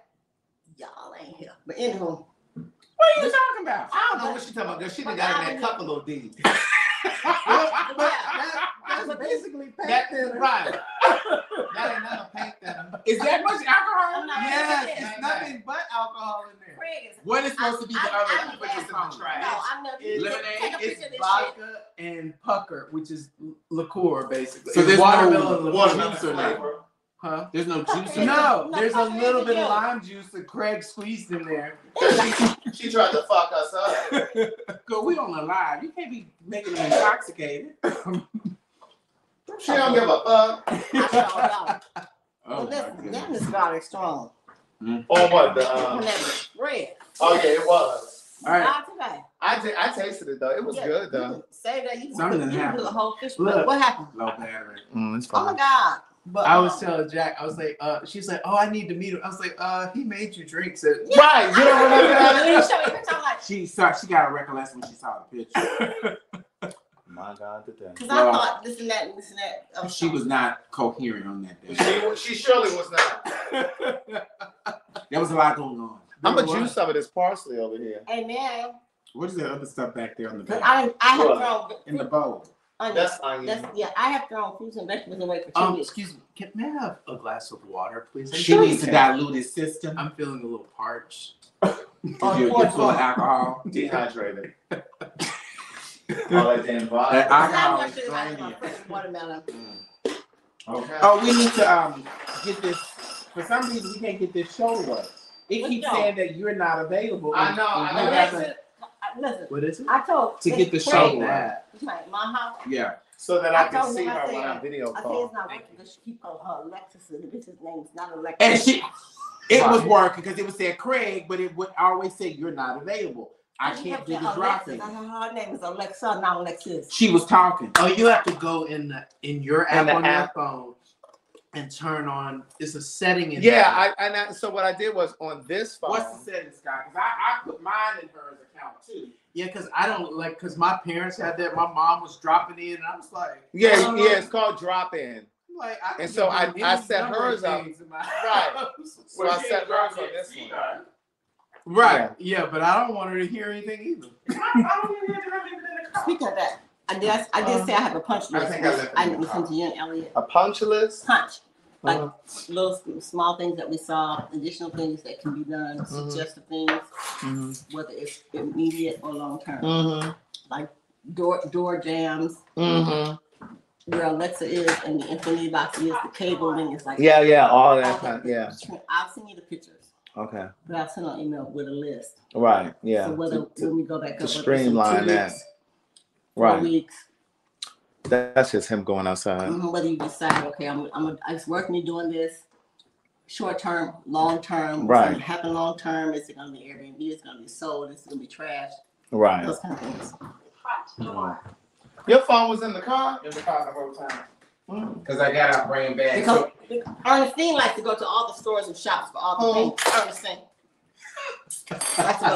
Y'all ain't here. But anywho, What are you talking about? I don't know what she talking about. Girl, she done got in that cup a little deep. [laughs] But that, that's basically That paint thinner. right. [laughs] That ain't nothing paint thinner. Is that much alcohol? I'm Yes, Yeah. it's nothing but alcohol in there. Craig is. What is supposed to be the I- other? I- people I- in the trash. No, I'm never. It's- Lemonade, Take a It's picture of this shit. vodka and pucker, which is liqueur, basically. So It's there's no watermelon liqueur. Watermelon juice or nothing? flavor. Huh? There's no juice in it. No, No, there's a pucker little bit of lime juice that Craig squeezed in there. [laughs] She tried to fuck us up. [laughs] Cause we on the live. You can't be making them intoxicated. She don't give a fuck. [laughs] I don't. Oh Well, my listen, goodness. that is rather strong. On what? The, On um, that bread. oh yeah, it was. All right. Not today. I, ta- I tasted it though. It was Yeah, good though. Say that you can, Something you can the whole fish. Look. What happened? Low battery. Mm, it's Oh my God. But I was um, telling Jack, I was like, uh, she's like, oh, I need to meet him. I was like, uh, he made you drink. So Right, you don't remember that? [laughs] Show me a picture, I'm like, She saw. She got a recollection when she saw the picture. [laughs] My God, today. because I thought this and that and this and that. of She was not coherent on that day. She, she surely was not. There was a lot going on. I'm gonna was. juice some of this parsley over here. Amen. What is that other stuff back there on the Because back? I, I have What? thrown In the bowl. Onions. That's onion. That's, yeah, I have thrown fruits and vegetables away for two Um, years. excuse me, can may I have a glass of water, please? I'm She feeling- needs to dilute his system. I'm feeling a little parched. Cause Oh, you're, poor you're full of alcohol. [laughs] Dehydrated. [laughs] All that damn That vodka. I'm alcohol not is I have my you. fresh watermelon. Okay. Oh, we need to um get this. For some reason, we can't get this show to work. It What keeps show? saying that you're not available. I know, I and know. you That's haven't- Alexa, I- listen, What is it? I told To get the Craig, show like my house. Yeah. So that I I can see him, I her said- when I video I say call. it's not working because she keep calling her Alexis and the bitch's name is not Alexis. And she, it was working because it would say Craig, but it would always say you're not available. I She can't do the Alexis. dropping. I said, her name is Alexa, not Alexis. She was talking. Oh, you have to go in the in your In app on app. your phone and turn on. It's a setting in Yeah, there. I, and I, so what I did was on this phone. What's the setting, Scott? Because I, I put mine in hers account too. yeah, because I don't like because my parents had that. My mom was dropping in, and I was like, yeah, I don't know. yeah, it's called drop in. Like, I And so I- I set hers up. things in my Right. [laughs] house. So I set hers on this one. Right. Yeah. but I don't want her to hear anything either. [laughs] Speaking of that, I did, I did um, say I have a punch I list. think I left I in didn't the send to you and Elliot. A punch list. Punch, like Uh-huh. little small things that we saw, additional things that can be done, Mhm. suggestive things, Mm-hmm. whether it's immediate or long term. Mm-hmm. Door door jams, Mm-hmm. where Alexa is and the Xfinity box is, the cabling is like. Yeah, yeah, all that kind. yeah. I'll send you the pictures, Okay. but I'll send an email with a list. Right. Yeah. So whether To- when we go back to up, streamline that. weeks Right. weeks. That's just him going outside. Whether you decide, okay, I'm, I'm, it's worth me doing this, short term, long term. Right. What's gonna happen long term? Is it gonna be Airbnb? Is it gonna be sold? Is it gonna be trash? Right. Those kind of things. Your phone was in the car? In the car the whole time. Mm. Cause I got out brain bag. Because Ernestine likes to go to all the stores and shops for all the Oh. things. Ernestine. Likes to go to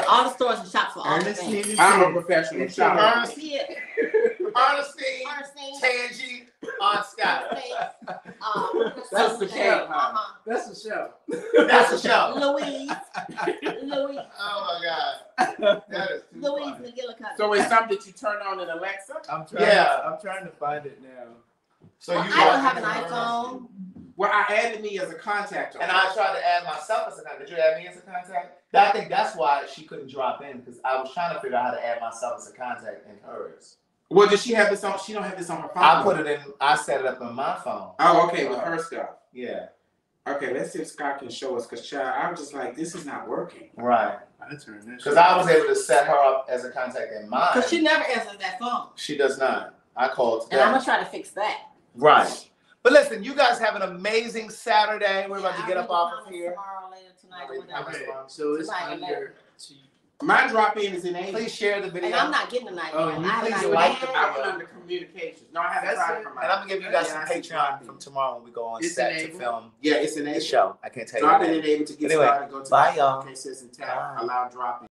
all the stores and shops for all the Ernestine things. is I'm a here. professional shopper. See it? Ernestine, Ernestine. Tangy, Aunt Scott. Ernestine, um, That's the show. Uh-huh. That's the show. That's a show. Louise. Louise. Oh my God. That is too Louise funny. McGillicuddy. So it's something that you turn on in Alexa? I'm trying. Yeah. I'm trying to find it now. So Well, you I don't walk have an into her- iPhone. Well, I added me as a contact. And. I tried to add myself as a contact. Did you add me as a contact? I think that's why she couldn't drop in because I was trying to figure out how to add myself as a contact in hers. Well, does she have this on? She don't have this on her phone. I put it in. I set it up on my phone. Oh, okay, with her stuff. Yeah. Okay, let's see if Scott can show us. Cause child, I'm just like, this is not working. Right. I turn this. Because I was able to set her up as a contact in mine. Because she never answers that phone. She does not. I called And I'm gonna try to fix that. Right. But listen, you guys have an amazing Saturday. We're about to get up off of here. Tomorrow, later tonight. Okay, so it's Tonight, under. My drop in is enabled. Please share the video. And I'm not getting a night. Oh, you I please iPad. like the I went under communications. No, I haven't That's tried it. for and. I'm gonna give you guys Yeah, some Patreon from tomorrow when we go on It's set to film Yeah, it's the enabled. show. I can't tell you. Drop in that. enabled to get Anyway, started. Go to bye, y'all. Okay, says in tab. Bye. Allow drop in.